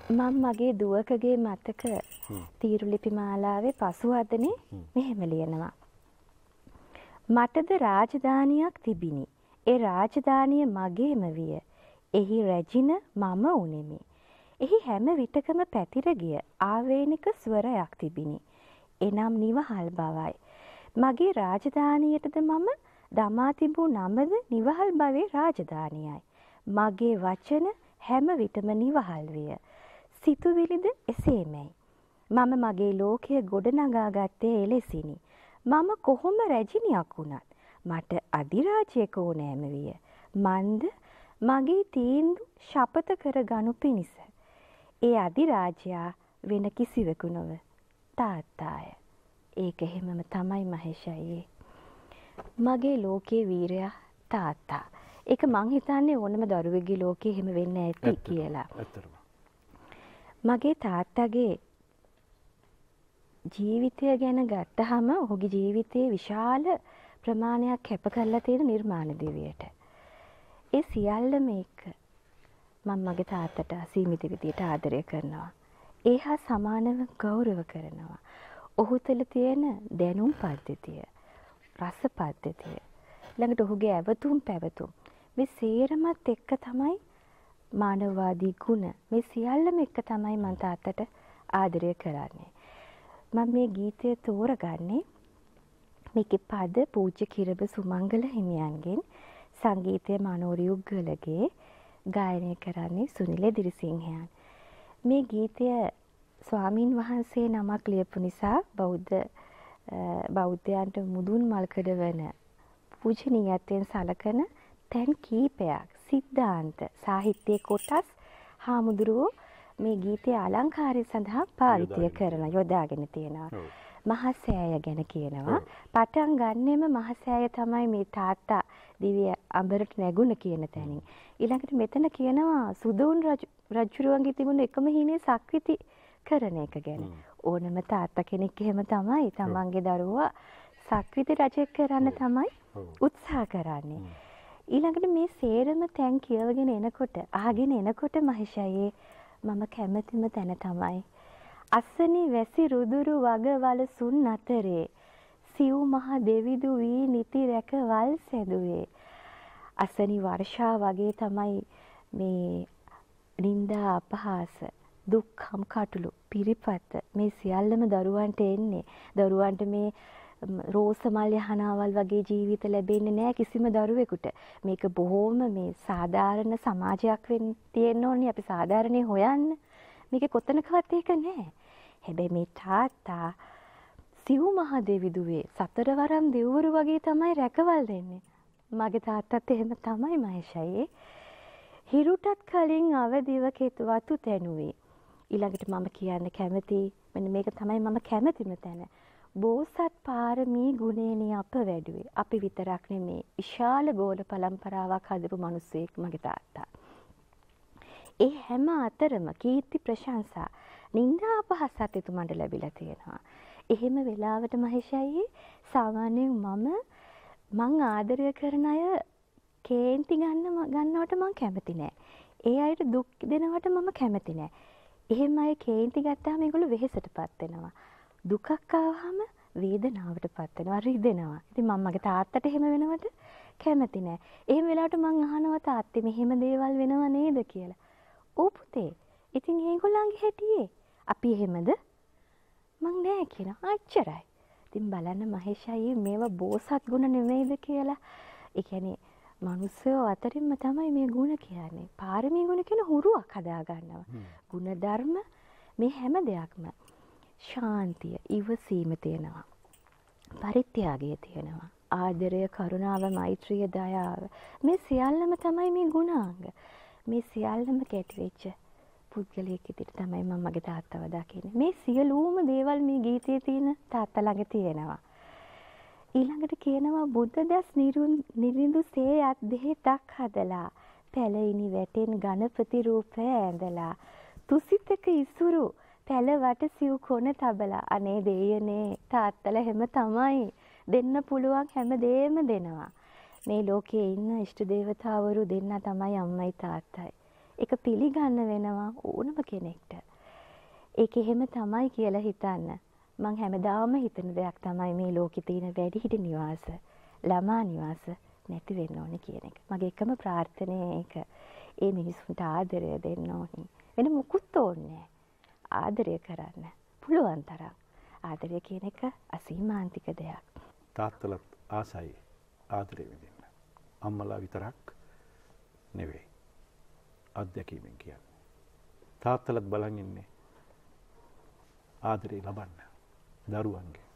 Speaker 2: මම මගේ දුවකගේ මතක තීරුලිපි මාලාවේ පසුවදනේ මෙහෙම ලියනවා. මටද රාජධානියක් තිබිණි. ඒ රාජධානිය මගේම විය. එහි රැජින මම උනෙමි. එහි හැම විටකම පැතිර ගිය ආවේනික ස්වරයක් තිබිණි. එනම් නිවහල් බවයි. මගේ රාජධානියටද මම දමා තිබූ නමද නිවහල් භවේ රාජධානියයි. මගේ වචන හැම විටම නිවහල් විය. සිතුවිලිද එසේමයි. මම මගේ ලෝකය ගොඩනගා ගත්තේ එලෙසිනි. මම කොහොම රැජිනියක් වුණත් මට අධිරාජයක ඕනෑම විය. මන්ද මගේ තීන්දු ශපත කර ගනු පිණිස. ඒ අධිරාජයා වෙන කිසිවෙකු නොව තාත්තාය. ඒක එහෙමම තමයි මහේෂයේ. මගේ ලෝකයේ වීරයා තාත්තා. ඒක මං හිතන්නේ ඕනම දරුවෙක්ගේ ලෝකේ එහෙම වෙන්න ඇති කියලා. මගේ තාත්තගේ ජීවිතය ගැන ගත්තහම ඔහුගේ ජීවිතයේ විශාල ප්‍රමාණයක් කැප කරලා තියෙන නිර්මාණ දෙවියට. ඒ සියල්ලම එක්ක මම මගේ තාත්තට අසීමිත විදියට ආදරය කරනවා. ඒ හා සමානව ගෞරව කරනවා. ඔහු තුළ තියෙන දැනුම් පද්ධතිය, රස පද්ධතිය, ළඟට ඔහුගේ ඇවතුම් පැවතුම් මේ සේරමත් එක්ක තමයි මානවවාදී ගුණ මේ සියල්ලම එක්ක තමයි මං තාත්තට ආදරය කරන්නේ. මම මේ ගීතය තෝරගන්නේ මේකේ පද පූජ්‍ය කිරබ සුමංගල හිමියන්ගෙන් සංගීතය මනෝරි උග්ගලගේ ගායනය කරන්නේ සුනිල දිරිසිංහයන්. මේ ගීතය ස්වාමින් වහන්සේ නමක් ලියපු නිසා බෞද්ධ බෞද්ධයන්ට මුදුන් මල්කඩ වන පූජනීයත්වයෙන් සලකන තැන් කීපයක් සිද්ධාන්ත සාහිත්‍යයේ කොටස් හාමුදුරුවෝ මේ ගීතය අලංකාරය සඳහා පාවිතිය කරන යොදාගෙන තියෙනවා. මහසෑය ගැන කියනවා. පටන් ගන්නෙම මහසෑය තමයි මේ තාත්තා දිවිය අඹරට නැගුණ කියන තැනින්. ඊළඟට මෙතන කියනවා සුදෝන් රජුරුවන්ගේ තිබුණු එකම හීනේ සක්විති කරන එක ගැන. ඕනම තාත්තා කෙනෙක් එහෙම තමයි තමන්ගේ දරුවා සක්විති රජෙක් කරන්න තමයි උත්සාහ කරන්නේ. ඊළඟට මේ සේරම තැන් කියවගෙන එනකොට අහගෙන එනකොට මහිෂයේ මම කැමතිම තැන තමයි අස්සනි වැසි රුදුරු වගවල සුන් අතරේ සිව් මහ දෙවිදු වී නිති රැක වල් සැදුවේ අසනි වර්ෂා වගේ තමයි මේ නින්දා අපහාස දුක්ඛම් කටුළු පිරිපත මේ සියල්ලම දරුවන්ට එන්නේ දරුවන්ට මේ රෝසමල් යහනාවල් වගේ ජීවිත ලැබෙන්නේ නැහැ කිසිම දරුවෙකුට. මේක බොහොම මේ සාධාරණ සමාජයක් වෙන්න තියෙන්න ඕනේ අපි සාධාරණේ හොයන්න. මේක කොතනකවත් ඒක නැහැ. හැබැයි මේ තාත්තා සිව් මහ දෙවිදුවේ සතරවරම් දෙව්වරු වගේ තමයි රැකවල් දෙන්නේ. මගේ තාත්තත් එහෙම තමයි මහේෂයේ. හිරුටත් කලින් අවදිව කෙතුවතු තැනුවේ. ඊළඟට මම කියන්න කැමති මෙන්න මේක තමයි මම කැමතිම තැන. බෝසත් පාරමී ගුණේනේ අප වැඩුවේ. අපි විතරක් නෙමේ. විශාල ගෝල පරම්පරාවක් හදපු මිනිස්සෙක් මගේ තාත්තා. ඒ හැම අතරම කීර්ති ප්‍රශංසා නින්දා අපහසත් එතුමන්ට ලැබිලා තියෙනවා. එහෙම වෙලාවට මහේෂයි සාමාන්‍යයෙන් මම මං ආදරය කරන අය කේන්ති ගන්න ගන්නවට මං කැමති නෑ. ඒ අයට දුක් දෙනවට මම කැමති නෑ. එහෙම අය කේන්ති ගත්තාම ඒගොල්ලෝ වෙහෙසටපත් වෙනවා. දුකක් ආවහම වේදනාවට පත් වෙනවා රිදෙනවා. ඉතින් මම මගේ තාත්තට එහෙම වෙනවට කැමති නෑ. එහෙම වෙලාවට මං අහනවා තාත්තේ මෙහෙම දේවල් වෙනව නේද කියලා. "ඔව් පුතේ. ඉතින් ඒගොල්ලන්ගේ හැටියේ අපි එහෙමද?" මං නෑ කියලා. අච්චරයි. ඉතින් බලන්න මහේෂ් අයියේ මේවා බෝසත් ගුණ නෙමෙයිද කියලා. කියන්නේ මනුස්සයෝ අතරින්ම තමයි මේ ගුණ කියන්නේ. පාරමී ගුණ කියන හුරුවක් හදා ගන්නවා. ගුණ ධර්ම මේ හැම දෙයක්ම ශාන්තිය ඉවසීම තියෙනවා. පරිත්‍යාගය තියෙනවා. ආදරය කරුණාව මෛත්‍රිය දයාව මේ සියල්ලම තමයි මේ ගුණාංග. මේ සියල්ලම කැටිවෙච්ච පුද්ගලයෙක් ඉදිරියට තමයි මම මගේ තාත්තව දකින්නේ. මේ සියලුම දේවල් මේ ගීතයේ තියෙන තාත්තා ළඟ තියෙනවා. ඊළඟට කියනවා බුද්ධ දැස් නිරිඳු සේයත් දෙහෙතක් හදලා පැලයිනි වැටෙන් ගණපති රූපය ඇඳලා තුසිතක ඉසුරු පැල වට සිව් කොන තබලා අනේ දෙයනේ තාත්තල හැම තමයි දෙන්න පුළුවන් හැම දේම දෙනවා. මේ ලෝකයේ ඉන්න ඉෂ්ට දේවතාවරු දෙන්න තමයි අම්මයි තාත්තයි. ඒක පිළිගන්න වෙනවා ඕනම කෙනෙක්ට. ඒක එහෙම තමයි කියලා හිතන්න. මං හැමදාම හිතන දෙයක් තමයි මේ ලෝකේ තියෙන වැඩිහිටි නිවාස, ළමා නිවාස නැති වෙන්න ඕනේ කියන එක. මගේ එකම ප්‍රාර්ථනය ඒක. ඒ මිනිස්සුන්ට ආදරය දෙන්න ඕනේ. වෙන මුකුත් ඕනේ නැහැ. ආදරය කරන්න පුළුවන් තරම්. ආදරය කියන එක අසීමාන්තික දෙයක්.
Speaker 1: තාත්තලත් ආසයි ආදරය විඳින්න. අම්මලා විතරක් නෙවෙයි. අත්දැකීමෙන් කියන්නේ. තාත්තලත් බලන් ඉන්නේ ආදරේ ලබන්න දරුවන්ගේ.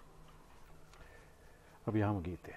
Speaker 1: අපි යමු ගීතය.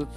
Speaker 3: වැස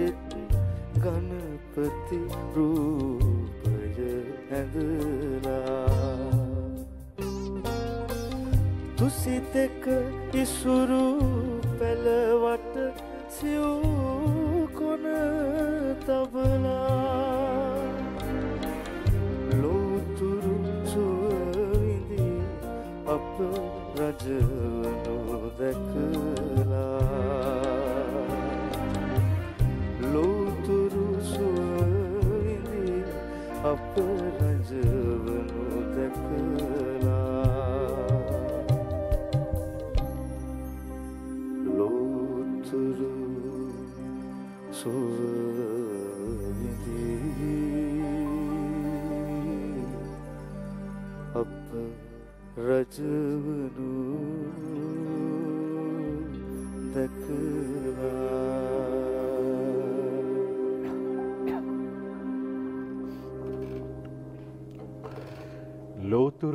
Speaker 3: පැලයිනී වැටෙත් ගණපති රූපය ඇඳලා තුසිතක ඉසුරු පැළවට සිව්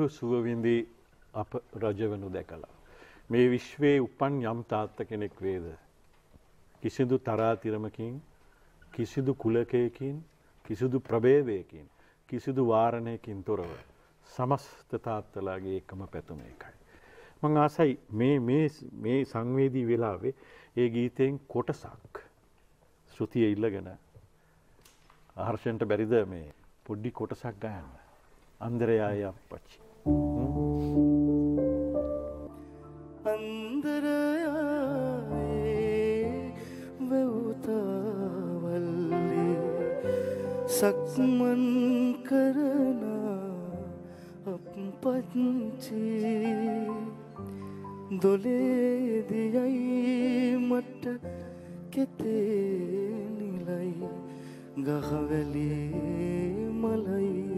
Speaker 3: ලෝතුරු සුවවිඳි අප රජවනු දැකලා.
Speaker 1: මේ විශ්වයේ උපන් යම් තාත්ත කෙනෙක් වේද. කිසිදු තරාතිරමකින් කිසිදු කුලකයකින් කිසිදු ප්‍රභේදයකින් කිසිදු වාරණයකින් තොරව සමස්ත තාත්තලාගේ එකම පැතුම එකයි. මං ආසයි මේ මේ සංවේදී වෙලාවේ ඒ ගීතයෙන් කොටසක් ශෘතිය ඉල්ලගෙන ආහර්ෂණට බැරිද මේ පොඩ්ඩි කොටසක් ගයන්න. අන්දරයාය අපච්චි.
Speaker 3: අන්දරයායේ වැවතාවල්ලේ සක්මන් කරන අප පච්චේ දොලේදියයි මට කෙතේ නිලයි ගහවැලේ මලයි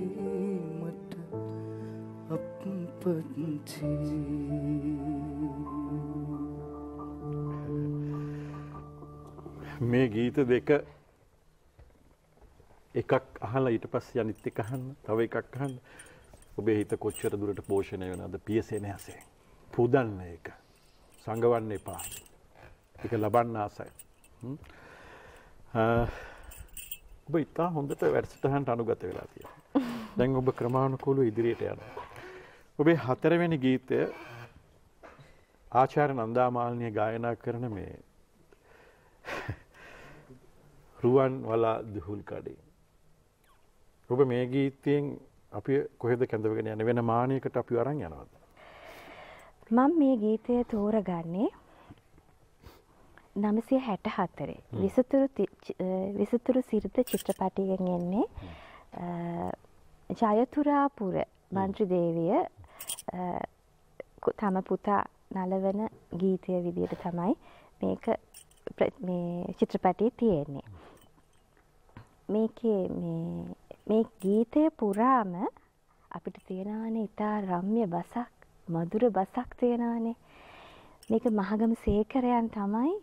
Speaker 1: මේ ගීත දෙක එකක් අහලා ඊට පස්සේ අනිත් එක අහන්න තව එකක් අහන්න. ඔබේ හිත කොච්චර දුරට පෝෂණය වෙනවද? පියසෙනෙහසේ පුදන්න ඒක. සංගවන්න එපා. ඒක ලබන්න ආසයි. හ්ම්. අ, ඔබ ඉතා හොඳට වැඩසටහන්ට අනුගත වෙලා තියෙනවා. දැන් ඔබ ක්‍රමානුකූලව ඉදිරියට යනවා. ඔබේ හතරවෙනි ගීතය ආචාර්ය නන්දාමාලිනිය ගායනා කරන මේ රුවන් වලා දුහුල් කඩේ. ඔබ මේ ගීතයෙන් අපි කොහෙද කැඳවගෙන යන වෙන මානයකට අපි අරන් යනවද.
Speaker 2: මම මේ ගීතය තෝරගන්නේ නමසය හැට හත්තරේ විසතුරු සිරිත චිත්‍රපටියෙන් එන්නේ ජයතුරාපුර මන්ත්‍රදේවිය තම පුතා නලවන ගීතය විදියට තමයි මේක චිත්‍රපටයේ තියෙන්නේ. මේකේ මේ ගීතය පුරාම අපිට තියෙනවානේ ඉතා රම්‍ය බසක් මధుර බසක් තියෙනවානේ. මේක මහගම සේකරයන් තමයි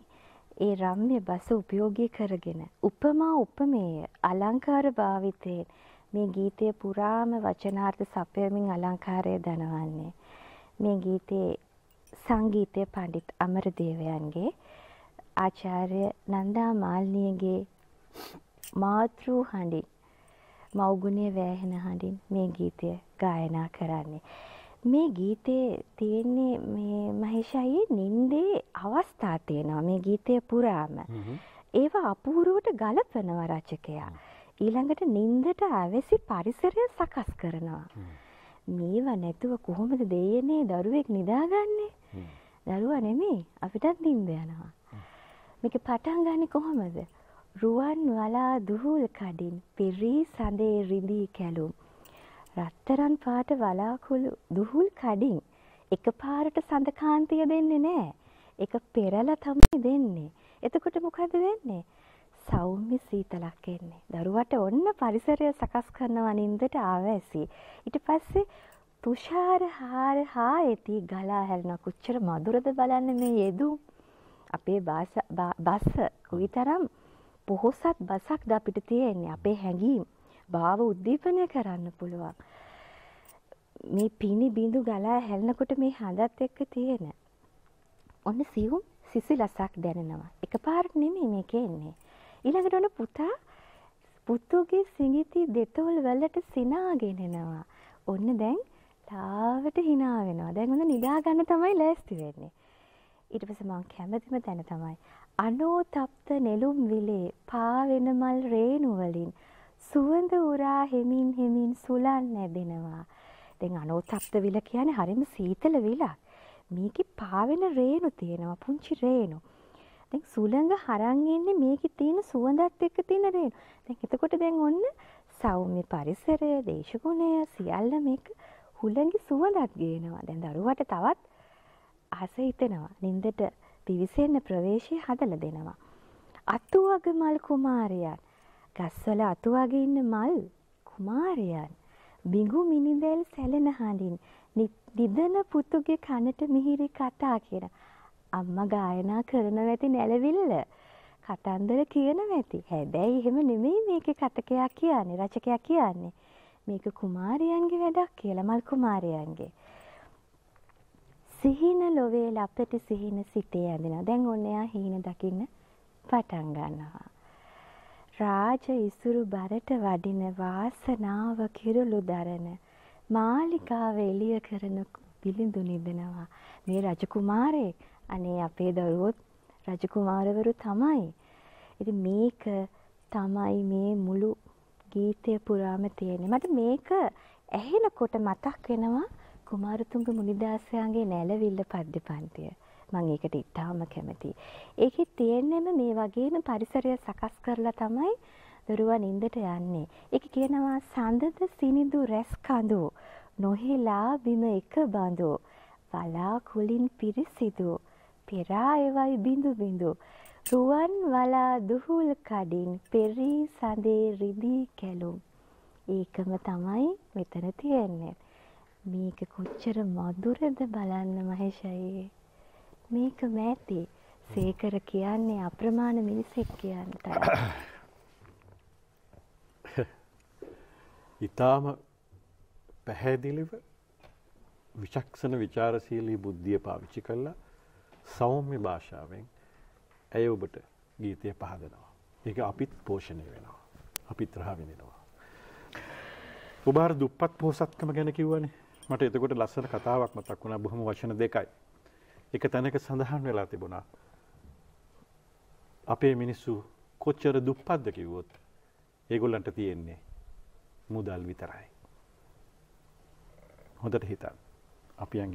Speaker 2: ඒ රම්‍ය බස උපයෝගී කරගෙන උපමා උපමේය අලංකාර භාවිතයෙන් මේ ගීතය පුරාම වචනාර්ථ සපයමින් අලංකාරය දනවන්නේ. මේ ගීතයේ සංගීතය පණ්ඩිත් අමරදේවයන්ගේ ආචාර්ය නන්දා මාල්නියගේ මාතෘ හඬින් මෞගුණය වෑහෙන හඬින් මේ ගීතය ගායනා කරන්නේ. මේ ගීතේ තියෙන්නේ මේ මහේෂයි නින්දේ අවස්ථා තියෙනවා මේ ගීතය පුරාම. ඒවා අපූරුවට ගලපනවා රචකයා. ඊළඟට නින්දට අවැසි පරිසරය සකස් කරනවා. මේවා නැතුව කොහොමද දෙයනේ දරුවෙක් නිදාගන්නේ? දරුවා නෙමෙයි අපිටත් නින්ද යනවා. මේක පටන් ගන්නේ කොහොමද? රුවන් වලා දුහුල් කඩින් පිරී සඳේ රිදී කැලුම්. රත්තරන් පාට වලාකුළු දුහුල් කඩින් එක පාරට සඳ කාන්තිය දෙන්නේ නෑ. එක පෙරලා තමයි දෙන්නේ. එතකොට මොකද වෙන්නේ? සෞම්‍ය සීතලක් එන්නේ. දරුවට ඔන්න පරිසරය සකස් කරනවා නින්දට ආවැසි. ඊට පස්සේ තුෂාර හාර හා ඇති ගලා හැලෙන කොච්චර මధుරද බලන්න මේ යෙදුම්. අපේ බස කොයිතරම් පොහොසත් බසක්ද අපිට තියෙන්නේ අපේ හැඟීම් භාව උද්දීපනය කරන්න පුළුවන්. මේ පිණි බිඳු ගලා හැලනකොට මේ හඳත් එක්ක තියෙන ඔන්න සියුම් සිසිලසක් දැනෙනවා. එකපාරට නෙමෙයි මේක එන්නේ. ඊළඟට ඔන්න පුතා පුතුගේ සිඟිති දෙතොල් වලට සිනාගෙන එනවා. ඔන්න දැන් ලාවට hina වෙනවා. දැන් ඔන්න නිදා ගන්න තමයි ලෑස්ති වෙන්නේ. ඊට පස්සේ මම කැමතිම තැන තමයි අනෝතප්ත නෙළුම් විලේ පාවෙන මල් රේණු වලින් සුවඳ උරා හෙමින් හෙමින් සුලන් නැදෙනවා. දැන් අනෝතප්ත විල කියන්නේ හරිම සීතල විලක්. මේකේ පාවෙන රේණු තියෙනවා පුංචි රේණු. දැන් සුළඟ හරන් එන්නේ මේකේ තියෙන සුවඳත් එක්ක තියෙන රේණු. දැන් එතකොට දැන් ඔන්න සෞම්‍ය පරිසරය, දේශගුණය සියල්ල මේක හුළඟි සුවඳත් ගේනවා. දැන් දරුවට තවත් ආස හිතෙනවා. නින්දට පිවිසෙන්න ප්‍රවේශය හදලා දෙනවා. අතුවග මල් කුමාරයන් ගස්වල අතුවගේ ඉන්න මල් කුමාරයන් බිඟු මිනිදැල් සැලෙන හඬින් නිදන පුතුගේ කනට මිහිරි කතා කියන අම්මා ගායනා කරන ඇති නැලවිල්ල කතන්දර කියන ඇති. හැබැයි එහෙම නෙමෙයි මේකේ කතකයා කියන්නේ රචකයා කියන්නේ. මේක කුමාරයන්ගේ වැඩක් කියලා මල් කුමාරයන්ගේ. සිහින ලොවේ ලපට සිහින සිටේ ඇඳෙනවා. දැන් ඔන්න එයා හීන දකින්න පටන් ගන්නවා. රාජ ඉසුරු බරට වඩින වාසනාව කිරුළු දරන මාලිකාව එළිය කරන පිළිඳු නිදනවා. මේ රජකුමාරයෙක් අනේ අපේ දරුවොත් රජකුමාරවරු තමයි. ඉතින් මේක තමයි මේ මුළු ගීතය පුරාම තියෙන්නේ. මට මේක ඇහෙනකොට මතක් වෙනවා කුමාරතුංග මුනිදාසයාගේ නැලවිල්ල පද්‍ය පන්තිය. මම ඒකට ඉතාම කැමතියි. ඒකේ තියෙන්නෙම මේ වගේම පරිසරය සකස් කරලා තමයි දරුවා නින්දට යන්නේ. ඒක කියනවා සඳද සිනිඳු රැස් කඳු නොහෙලා බිම එක බඳු වලා කුලින් පිරිසිදු පෙරා එවයි බිඳු බිඳු. රුවන් වලා දුහුල් කඩින් පෙරී සඳේ රිදී කැලුම් ඒකම තමයි මෙතන තියෙන්නේ. මේක කොච්චර මధుරද බලන්න මහේෂයේ. මේක මෑති සේකර කියන්නේ අප්‍රමාණ මිනිසෙක් කියන්නට
Speaker 5: ඉතාම පැහැදිලිව විචක්ෂණ විචාරශීලී බුද්ධිය පාවිච්චි කල්ලා සෞම්‍ය භාෂාවෙන් ඇය ඔබට ගීතය පහදනවා. ඒක අපිත් පෝෂණය වෙනවා. අපිත් රහ විඳිනවා. ඔබාර දුප්පත් පෝසත්කම ගැන කිව්වනේ මට එතකොට ලස්සන කතාවක් මතක් වුණා බොහොම වචන දෙකයි. එක තැනක සඳහන් වෙලා තිබුණා. අපේ මිනිස්සු කොච්චර දුප්පත්ද කිව්වොත් ඒගොල්ලන්ට තියෙන්නේ මුදල් විතරයි. හොඳට හිතන්න. අපි යන්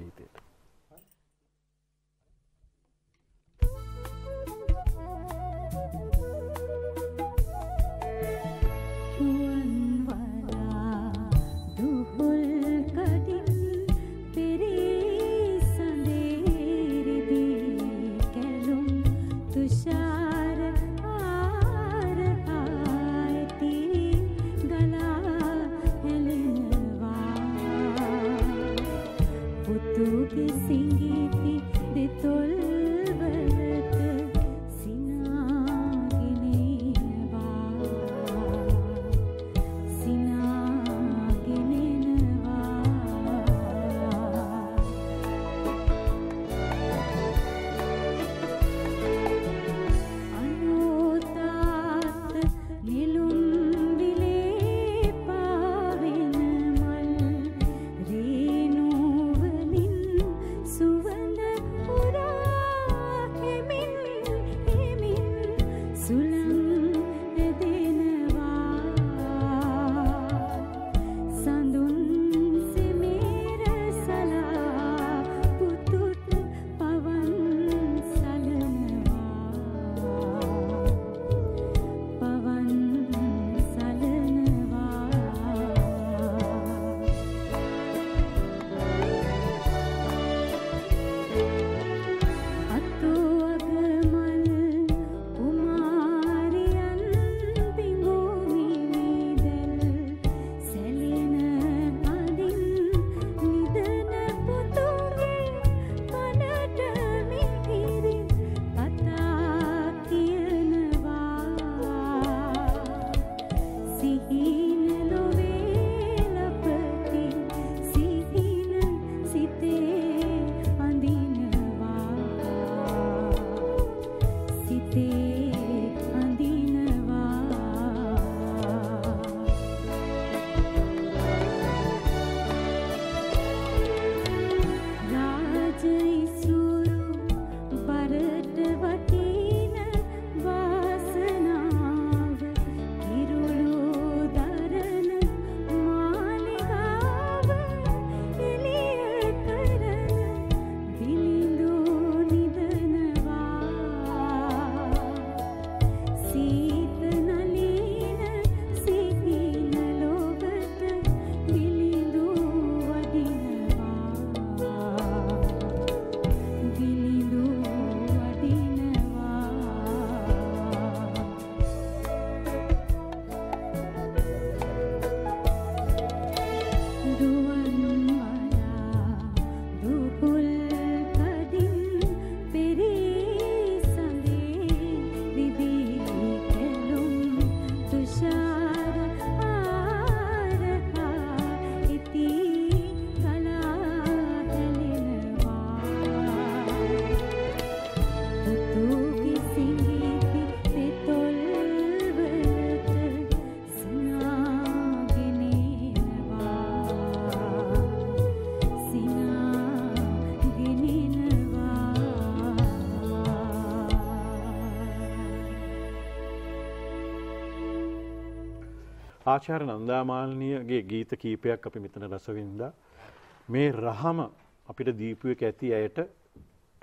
Speaker 1: ආචාර නන්දාමාලනීයගේ ගීත කීපයක් අපි මෙතන රසවින්දා. මේ රහම අපිට දීපු එක ඇති ඇයට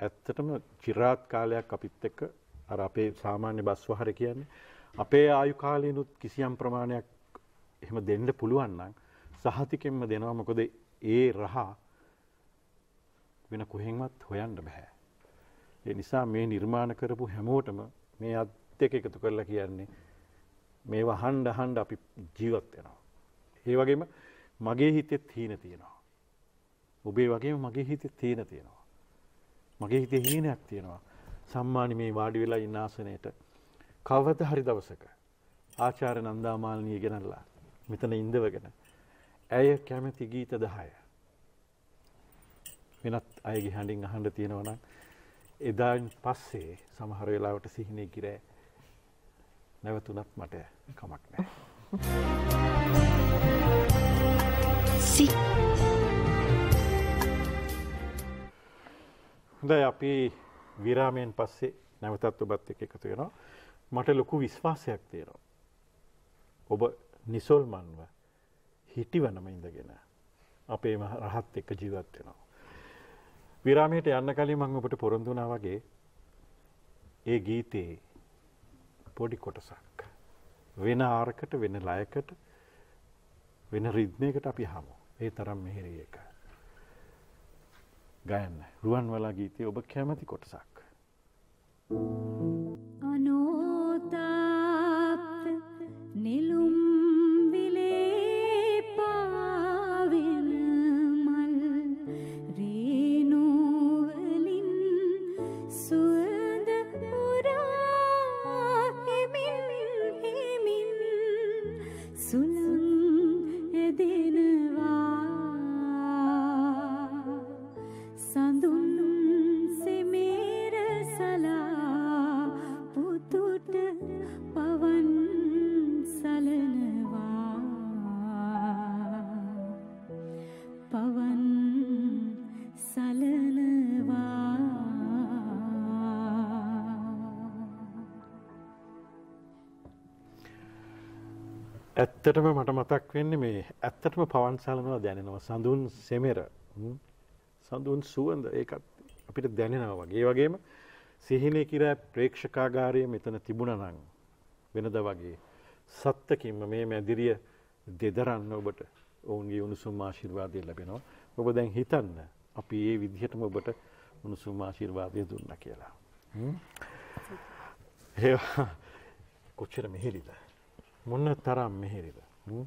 Speaker 1: ඇත්තටම චිරාත් කාලයක් අපිත් එක්ක අර අපේ සාමාන්‍ය බස් වහර කියන්නේ අපේ ආයු කාලයනුත් කිසියම් ප්‍රමාණයක් එහෙම දෙන්න පුළුවන් නම් සහතිකෙන්ම දෙනවා මොකද ඒ රහ වෙන කොහෙන්වත් හොයන්න බෑ. ඒ නිසා මේ නිර්මාණ කරපු හැමෝටම මේ අත් දෙක එකතු කරලා කියන්නේ මේවා හඬ හඬ අපි ජීවත් වෙනවා. ඒ වගේම මගේ හිතෙත් හීන තියෙනවා. ඔබේ වගේම මගේ හිතෙත් හීන තියෙනවා. මගේ හිතේ හීනයක් තියෙනවා. සම්මානි මේ වාඩි වෙලා ඉන්න ආසනයේට කවද හරි දවසක ආචාර්ය නන්දාමාලිනිය ගෙනල්ලා මෙතන ඉඳවගෙන ඇය කැමති ගීත 10 වෙනත් අයගේ හඬින් අහන්න තියෙනවා නම් එදායින් පස්සේ සමහර වෙලාවට සිහිනේ ගිරෑ නැවතුනත් මට කමක්.
Speaker 4: සි
Speaker 1: හොඳයි අපි විරාමයෙන් පස්සේ නැවතත් ඔබත් එක්ක එකතු වෙනවා. මට ලොකු විශ්වාසයක් තියෙනවා. ඔබ නිසොල්මන්ව හිටිවනම ඉඳගෙන අපේම රහත් එක්ක ජීවත් වෙනවා. විරාමයට යන්න කලින් මම ඔබට පොරොන්දු වුණා වගේ ඒ ගීතේ පොඩි කොටසක් වෙන ආරකට වෙන ලයකට වෙන රිද්මයකට අපි හමු. ඒ තරම් මෙහෙරි එක. ගයන්න රුවන්වලා ගීතය ඔබ කැමති කොටසක්.
Speaker 5: අනෝතාප්ත
Speaker 1: ඇත්තටම මට මතක් වෙන්නේ මේ ඇත්තටම පවන් සලනවා දැනෙනවා සඳුන් සෙමෙර හ්ම්. සඳුන් සුවඳ ඒකත් අපිට දැනෙනවා වගේ. ඒ වගේම සිහිනේ කිරා ප්‍රේක්ෂකාගාරයේ මෙතන තිබුණා නම් වෙනද වගේ සත්තකින්ම මේ මැදිරිය දෙදරන්න ඔබට ඔවුන්ගේ උණුසුම් ආශිර්වාදය ලැබෙනවා. ඔබ දැන් හිතන්න අපි ඒ විදිහටම ඔබට උණුසුම් ආශිර්වාදය දුන්නා කියලා. හ්ම්. ඒවා කොච්චර මෙහෙරිද? මොන්න තරම් මෙහෙරිද. හ්ම්.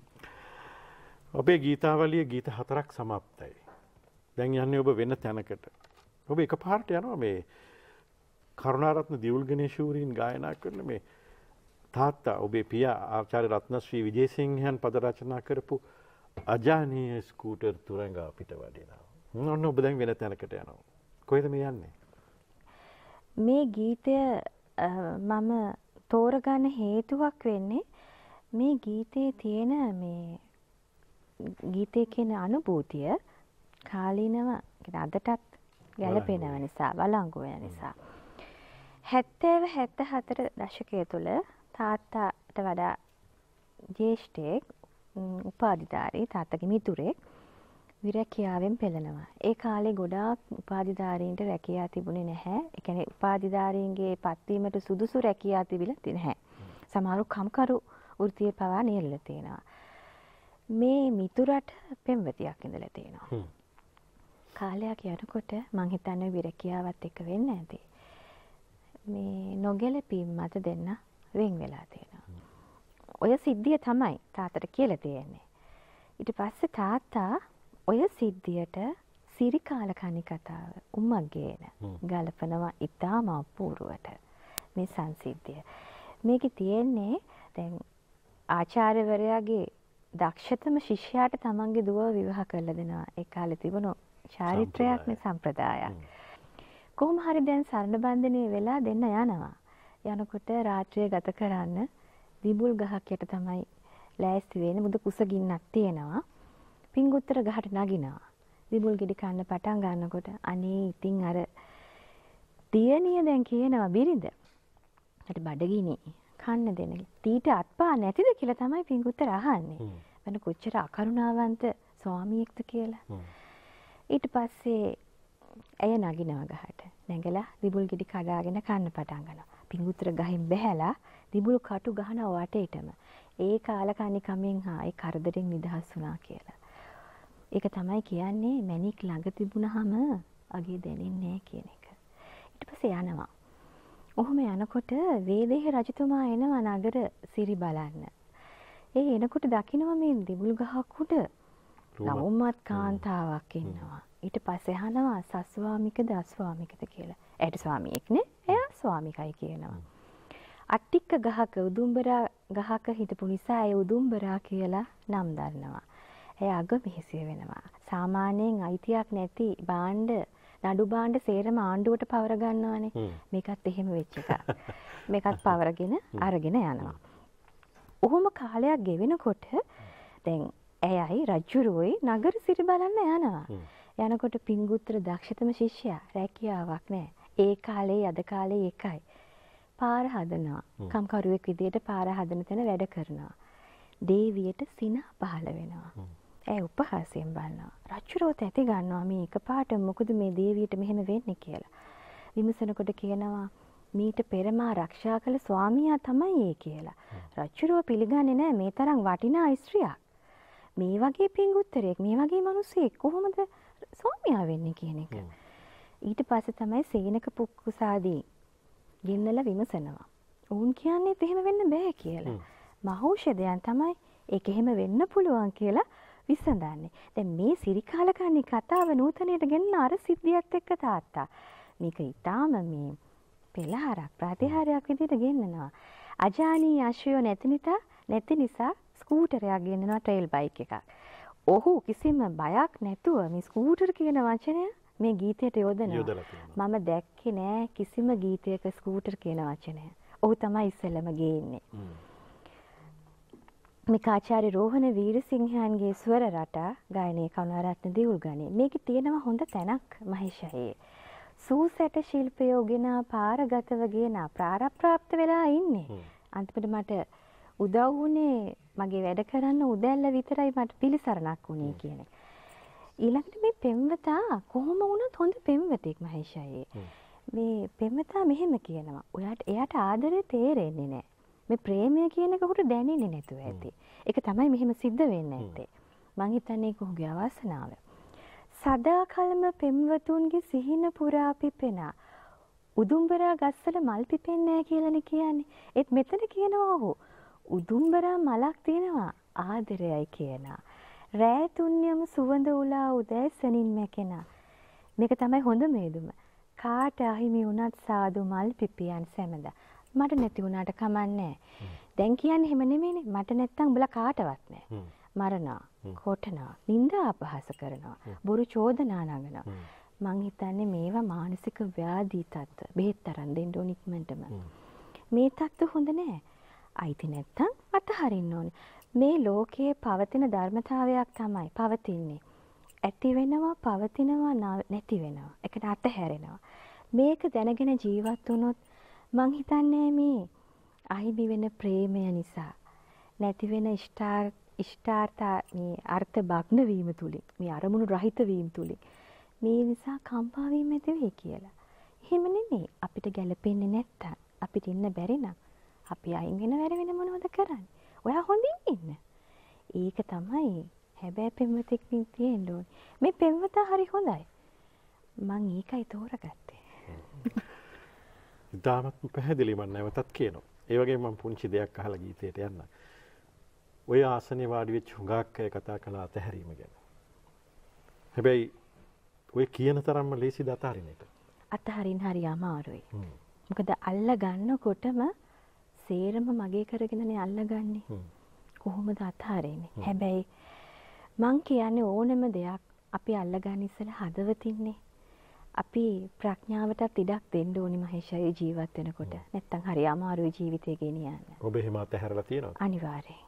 Speaker 1: ඔබේ ගීතාවලිය ගීත හතරක් සමප්තයි. දැන් යන්නේ ඔබ වෙන තැනකට. ඔබ එක පාර්ට යනවා මේ කරුණාරත්න දියුල්ගනේශූරීන් ගායනා කරන මේ තාත්තා ඔබේ පියා ආචාර්ය රත්නශ්‍රී විජේසිංහයන් පද රචනා කරපු අජානීය ස්කූටර් තුරංගා පිට වඩිනවා. හ්ම්, ඔන්න ඔබ දැන් වෙන තැනකට යනවා. කොහෙද මේ යන්නේ?
Speaker 2: මේ ගීතය අ, මම තෝරගන්න හේතුවක් වෙන්නේ මේ ගීතයේ තියෙන මේ ගීතයේ කියන අනුභූතිය කාලීනව අදටත් ගැලපෙනව නිසා වළංගු වෙන නිසා. 70 74 දශකයේ තුල තාත්තාට වඩා ජ්‍යෙෂ්ඨයෙක් උම්, උපාධිධාරී තාත්තගේ මිතුරෙක් විරැකියාවෙන් පෙළනවා. ඒ කාලේ ගොඩාක් උපාධිධාරීන්ට රැකියා තිබුණේ නැහැ. ඒ කියන්නේ උපාධිධාරීන්ගේ පත්වීමට සුදුසු රැකියා තිබිලා නැහැ. සමහරු කම්කරු වෘත්තිය පවා නියැලලා තියෙනවා. මේ මිතුරට පෙම්වතියක් ඉඳලා තියෙනවා. කාලයක් යනකොට මං හිතන්නේ විරැකියාවත් එක්ක වෙන්න ඇති. මේ නොගැලපීම් මත දෙන්න වෙන් වෙලා තියෙනවා. ඔය සිද්ධිය තමයි තාත්තට කියලා තියෙන්නේ. ඊට පස්සේ තාත්තා ඔය සිද්ධියට සිරිකාල කණි කතාව උම්මගේන
Speaker 1: හ්ම්.
Speaker 2: ගලපනවා ඉතාම අපූර්වට මේ සංසිද්ධිය. මේකේ තියෙන්නේ දැන් ආචාර්යවරයාගේ දක්ෂතම ශිෂ්‍යයාට තමන්ගේ දුව විවාහ කරලා දෙනවා. ඒ කාලේ තිබුණු චාරිත්‍රයක් නේ සම්ප්‍රදායක්. කොහොම හරි දැන් සරණ බන්ධනේ වෙලා දෙන්න යනවා. යනකොට රාත්‍රිය ගත කරන්න විබුල් ගහක් යට තමයි ලෑස්ති වෙන්නේ. මුද කුස ගින්නක් තියෙනවා. පිංගුත්තර ගහට නගිනවා. විබුල් ගෙඩි කන්න පටන් ගන්නකොට අනේ ඉතින් අර දියණිය දැන් කියනවා බිරිඳ. හරි බඩගිනි කන්න දෙන. ඊට අත්පා නැතිද කියලා තමයි පිංගුත්තර අහන්නේ. වෙන කොච්චර අකරුණාවන්ත ස්වාමියෙක්ද කියලා. ඊට පස්සේ ඇය නගිනවා ගහට. නැගලා දිබුල් ගෙඩි කඩාගෙන කන්න පටන් ගන්නවා. පිංගුත්තර ගහින් බැහැලා දිබුල් කටු ගහනවා වටේටම. ඒ කාලකන්ණි කමෙන් හා ඒ කරදරෙන් නිදහස් වුණා කියලා. ඒක තමයි කියන්නේ මැණික් ළඟ තිබුණාම අගේ දැනෙන්නේ නැහැ කියන එක. ඊට පස්සේ යනවා. ඔහොම යනකොට වේදේහ රජතුමා එනවා නගර සිරි බලන්න. ඒ එනකොට දකිනවා මේ දිබුල් ගහක් උඩ නවුමත් කාන්තාවක් ඉන්නවා. ඊට පස්සේ අහනවා සස්වාමිකද අස්වාමිකද කියලා. ඇයට ස්වාමියෙක් නේ. එයා ස්වාමිකයි කියනවා. අට්ටික්ක ගහක උදුම්බරා ගහක හිටපු නිසා ඒ උදුම්බරා කියලා නම් දන්නවා. ඇය අග මෙහෙසිය වෙනවා. සාමාන්‍යයෙන් අයිතියක් නැති බාණ්ඩ නඩු බාණ්ඩ සේරම ආණ්ඩුවට පවර ගන්නවානේ. මේකත් එහෙම වෙච්ච එකක්. මේකත් පවරගෙන අරගෙන යනවා. ඔහොම කාලයක් ගෙවෙනකොට දැන් ඇයයි රජ්ජුරුවයි නගර සිරි බලන්න යනවා. යනකොට පිංගුත්තර දක්ෂතම ශිෂ්‍යයා රැකියාවක් නෑ. ඒ කාලේ අද කාලේ එකයි. පාර හදනවා. කම්කරුවෙක් විදියට පාර හදන තැන වැඩ කරනවා. දේවියට සිනා පහළ වෙනවා. ඇය උපහාසයෙන් බලනවා. රජ්ජුරුවෝ ඇති ගන්නවා මේ එකපාරට මොකද මේ දේවියට මෙහෙම වෙන්නේ කියලා. විමසනකොට කියනවා මීට පෙර මා ආරක්ෂා කළ ස්වාමියා තමයි ඒ කියලා. රජ්ජුරුව පිළිගන්නේ නැහැ මේ තරම් වටිනා ස්ත්‍රියක්. මේ වගේ පිංගුත්තරයෙක් මේ වගේ මිනිස්සෙක් කොහොමද ස්වාමියා වෙන්නේ කියන එක. ඊට පස්සේ තමයි සේනක පුක්කුසාදී ගෙන්නලා විමසනවා. ඔවුන් කියන්නේ එහෙම වෙන්න බෑ කියලා. මහෞෂධයන් තමයි ඒක එහෙම වෙන්න පුළුවන් කියලා විසඳන්නේ. දැන් මේ සිරිකාලකන්නේ කතාව නූතනයට ගෙන්න අර සිද්ධියත් එක්ක තාත්තා. මේක ඊටාම මේ පෙළහරක් ප්‍රතිහාරයක් විදිහට ගෙන්නනවා. අජානී අශ්වයෝ නැති නැති නිසා ස්කූටරයක් ගෙන්නනවා ට්‍රේල් බයික් එකක්. ඔහු කිසිම බයක් නැතුව මේ ස්කූටර් කියන වචනය මේ ගීතයට යොදනවා. මම දැක්කේ නෑ කිසිම ගීතයක ස්කූටර් කියන වචනය. ඔහු තමයි ඉස්සෙල්ලම ගේන්නේ.
Speaker 1: හ්ම්.
Speaker 2: මිකාචාර්ය රෝහණ වීරසිංහයන්ගේ ස්වර රටා ගායනයේ කරුණාරත්න දියුල්ගනේ. මේකේ තියෙනවා හොඳ තැනක් මහේෂයේ. සූසැට ශිල්පය උගෙන පාරගතව ගෙන ප්‍රාරප්‍රාප්ත වෙලා ඉන්නේ. අන්තිමට මට උදව් වුණේ මගේ වැඩ කරන්න උදැල්ල විතරයි මට පිළිසරණක් වුණේ කියන. ඊළඟට මේ පෙම්වතා කොහොම වුණත් හොඳ පෙම්වතෙක් මහේෂයේ. මේ පෙම්වතා මෙහෙම කියනවා. ඔයාට එයාට ආදරේ තේරෙන්නේ නැහැ. මේ ප්‍රේමය කියන එක ඔහුට දැනෙන්නේ නැතුව ඇති. ඒක තමයි මෙහෙම සිද්ධ වෙන්නේ නැත්තේ. මං හිතන්නේ ඒක ඔහුගේ අවාසනාව. සදාකල්ම පෙම්වතුන්ගේ සිහින පුරා පිපෙනා උදුම්බරා ගස්වල මල් පිපෙන්නේ නැහැ කියලානේ කියන්නේ. ඒත් මෙතන කියනවා ඔහු උදුම්බරා මලක් තියෙනවා ආදරයයි කියනවා. රෑ තුන්යම සුවඳ උලා උදෑසනින් මැකෙනා. මේක තමයි හොඳ මේදුම. කාට අහිමි වුණත් සාදු මල් පිපියන් සැමදා. මට නැති වුණාට කමන්නේ දැන් කියන්නේ එහෙම නෙමෙයිනේ. මට නැත්තම් උඹලා කාටවත් නැහැ. මරනවා, කොටනවා, නිନ୍ଦා අපහාස කරනවා, බොරු චෝදනා නගනවා. මං හිතන්නේ මේවා මානසික ව්‍යාධි තත්ත්ව. බෙහෙත් තරම් දෙන්න ඕන ඉක්මනටම. මේ තත්ත්ව හොඳ නෑ. අයිති නැත්තම් අතහරින්න ඕනේ. මේ ලෝකයේ පවතින ධර්මතාවයක් තමයි පවතින්නේ. ඇති වෙනවා, පවතිනවා, නැති වෙනවා. ඒකට අතහැරෙනවා. මේක දැනගෙන ජීවත් වුණොත් මං හිතන්නේ මේ අහිමි වෙන ප්‍රේමය නිසා නැති වෙන ඉෂ්ටාර් ඉෂ්ටාර්ථ මේ අර්ථ භග්න වීම තුලින් මේ අරමුණු රහිත වීම තුලින් මේ නිසා කම්පා වීම ඇති වෙයි කියලා. එහෙම නෙමෙයි අපිට ගැළපෙන්නේ නැත්තම් අපිට ඉන්න බැරි නම් අපි අයින් වෙන වැඩ වෙන මොනවද කරන්නේ? ඔයා හොඳින් ඉන්න. ඒක තමයි හැබැයි පෙම්වතෙක් වින් තියෙන්න ඕනේ. මේ පෙම්වතා හරි හොඳයි. මං ඒකයි තෝරගත්තේ.
Speaker 1: ඉතාමත්ම පැහැදිලි මම නැවතත් කියනවා. ඒ වගේ මම පුංචි දෙයක් අහලා ගීතයට යන්න. ඔය ආසනේ වාඩි වෙච්ච හුඟක් අය කතා කළා අතහැරීම ගැන. හැබැයි ඔය කියන තරම්ම ලේසිද අතහරින එක?
Speaker 2: අතහරින් හරි අමාරුයි. මොකද අල්ල ගන්නකොටම සේරම මගේ කරගෙනනේ අල්ලගන්නේ.
Speaker 1: හ්ම්.
Speaker 2: කොහොමද අතහරින්නේ? හැබැයි මං කියන්නේ ඕනම දෙයක් අපි අල්ලගන්න ඉස්සෙල්ලා හදවතින්නේ. අපි ප්‍රඥාවටත් ඉඩක් දෙන්න ඕනි මහේෂයි ජීවත් වෙනකොට. නැත්තම් හරි අමාරුයි ජීවිතේ ගෙනියන්න.
Speaker 1: ඔබ එහෙම අතහැරලා තියෙනවද?
Speaker 2: අනිවාර්යෙන්.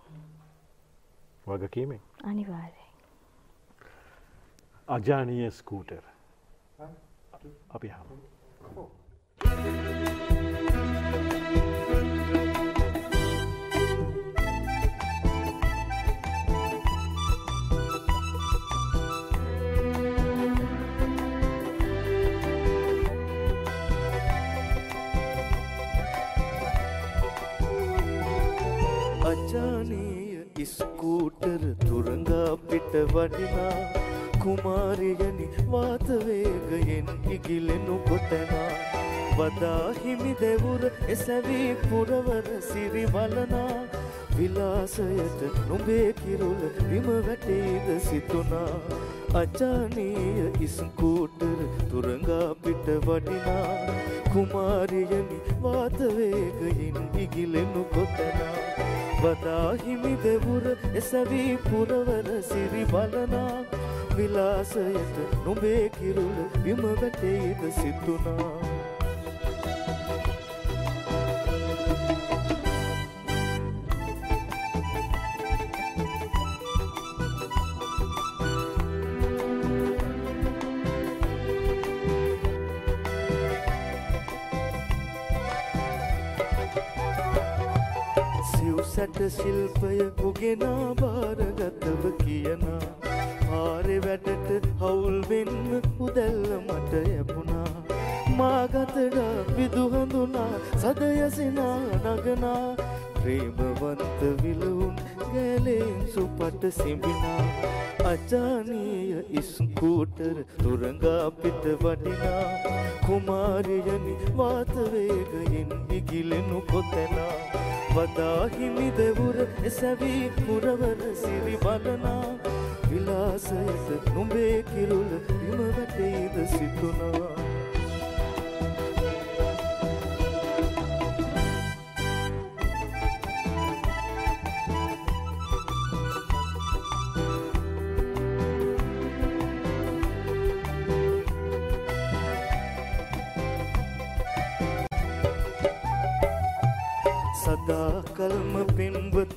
Speaker 1: වගකීමෙන්.
Speaker 2: අනිවාර්යෙන්.
Speaker 1: අජානීය ස්කූටර්. අපි හමු.
Speaker 3: අජානීය ඉස්කූටර් තුරඟා පිට වඩිනා. කුමාරියනි වාතවේගයෙන් ඉගිලෙනු කොතැනා වදාහිමි දෙවුර එසැවී පුරවර සිරි බලනා විලාසයට නොබේ කිරුල බිම වැටේද සිතුනා. අජානීය ඉස්කූටර් තුරඟා පිට වඩිනා. කුමාරියනි වාතවේගයින් ඉගිලෙනු කොතැනා වදාහිමි දෙවුර එසැවී පුරවර සිරි බලනා. විලාසයට නොබේ කිරුල බිම වැටේද සිතුනා ශිල්පය උගෙනා භාරගතව කියනා. පාරෙ වැඩට හවුල් වෙන්න උදැල්ල මට යැපුණා. මාගතඩා විදුහඳුනා සදයසිනා නගනා. ප්‍රේමවන්ත විලවුන් ගැලෙන් සුපට සිඹිනා. අජානීය ඉස්කූටර් තුරඟා පිට වඩිනා. කුමාරියනි වාතවේගයෙන් ඉගිලෙනු කොතැනා. වදාහිමි දෙවුර එසැවී පුරවර සිරි බලනා විලාසයට නොබේ කිරුල බිම වැටේද සිතුනා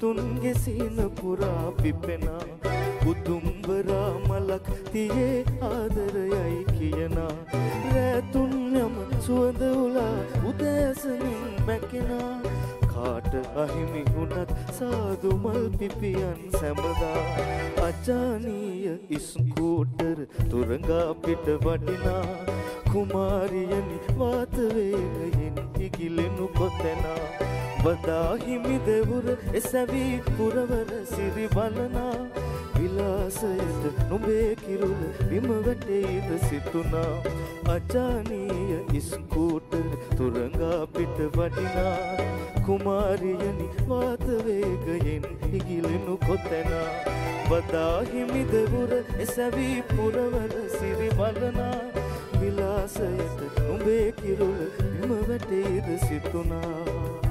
Speaker 3: පෙන්වතුන්ගේ සීන පුරා පිපෙනා. උතුම්බරා මලක් තියේ ආදරයයි කියනා. රෑතුන්යම සුවඳ උලා උදෑසනින් මැකෙනා. කාට අහිමි වුණත් සාදුමල් පිපියන් සැමදා. අජානීය ඉස්කූටර් තුරඟා පිට වඩිනා. කුමාරියනි වාතවේගයෙන් ඉගිලෙනු කොතැනා. වදාහිමි දෙවුර එසැවී පුරවර සිරි බලනා විලාසයට නොබේ කිරුල බිම වැටේද සිතුනා. අජානීය ඉස්කූටර් තුරඟා පිට වඩිනා. කුමාරියනි වාතවේගයෙන් ඉගිලෙනු කොතැනා. වදාහිමි දෙවුර එසැවී පුරවර සිරි බලනා විලාසයට නොබේ කිරුල බිම වැටේද සිතුනා.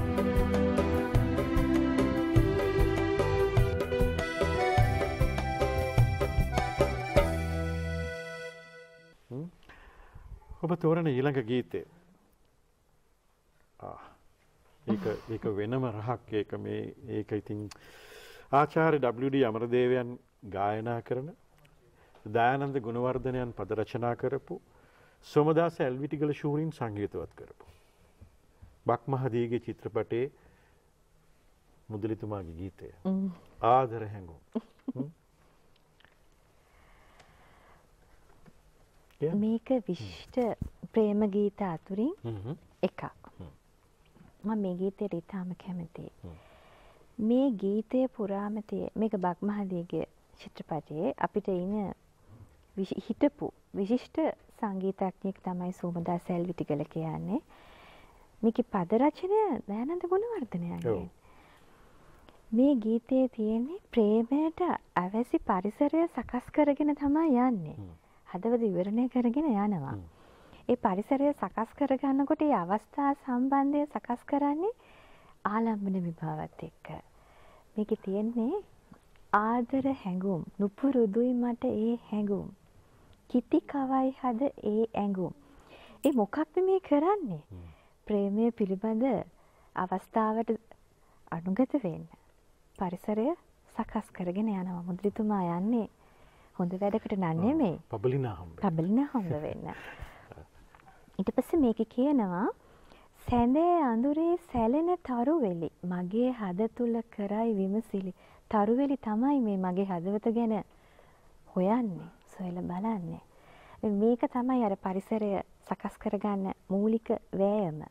Speaker 1: ඔබ තෝරන ඊළඟ ගීතය. ආ, ඒක ඒක වෙනම රහක්. ඒක මේ ඒක ඉතින් ආචාර්ය WD අමරදේවයන් ගායනා කරන දයානන්ද ගුණවර්ධනයන් පද රචනා කරපු සෝමදාස ඇල්විටිගල ශූරින් සංගීතවත් කරපු. බක්මහදීගේ චිත්‍රපටයේ මුදලිතුමාගේ ගීතය ආදර හැඟුම්.
Speaker 2: මේක විශිෂ්ට ප්‍රේම ගීත අතුරින්. එකක්. මම මේ ගීතයට ඉතාම කැමතියි. මේ ගීතය පුරාම තිය මේක බක්මහදීගේ චිත්‍රපටයේ අපිට ඉන හිටපු විශිෂ්ට සංගීතඥයෙක් තමයි සෝමදා සැල්විටිගල කියන්නේ. මේකේ පද රචනය දයානන්ද ගුණවර්ධනයන්ගේ.
Speaker 1: ඔව්.
Speaker 2: මේ ගීතයේ තියෙන්නේ ප්‍රේමයට අවැසි පරිසරය සකස් කරගෙන තමයි යන්නේ. හදවත විවරණය කරගෙන යනවා. ඒ පරිසරය සකස් කරගන්නකොට ඒ අවස්ථා සම්බන්ධය සකස් කරන්නේ ආලම්බන විභාවත් එක්ක. මේකේ තියෙන්නේ ආදර හැඟුම් නුපුරුදුයි මට ඒ හැඟුම්. කිති කවයි හද ඒ ඇඟුම්. ඒ මොකක්ද මේ කරන්නේ? ප්‍රේමය පිළිබඳ අවස්ථාවට අනුගත වෙන්න. පරිසරය සකස් කරගෙන යනවා. මුද්‍රිතුමා යන්නේ හොඳ වැඩකට නන් නෙමෙයි.
Speaker 1: පබලිනා
Speaker 2: හොඳ වෙන්න. ඊට පස්සේ මේක කියනවා සැඳේ අඳුරේ සැලෙන තරුවෙලි මගේ හද තුල කරයි විමසිලි. තරුවෙලි තමයි මේ මගේ හදවත ගැන හොයන්නේ, සොයලා බලන්නේ. මේක තමයි අර පරිසරය සකස් කරගන්න මූලික වෑයම.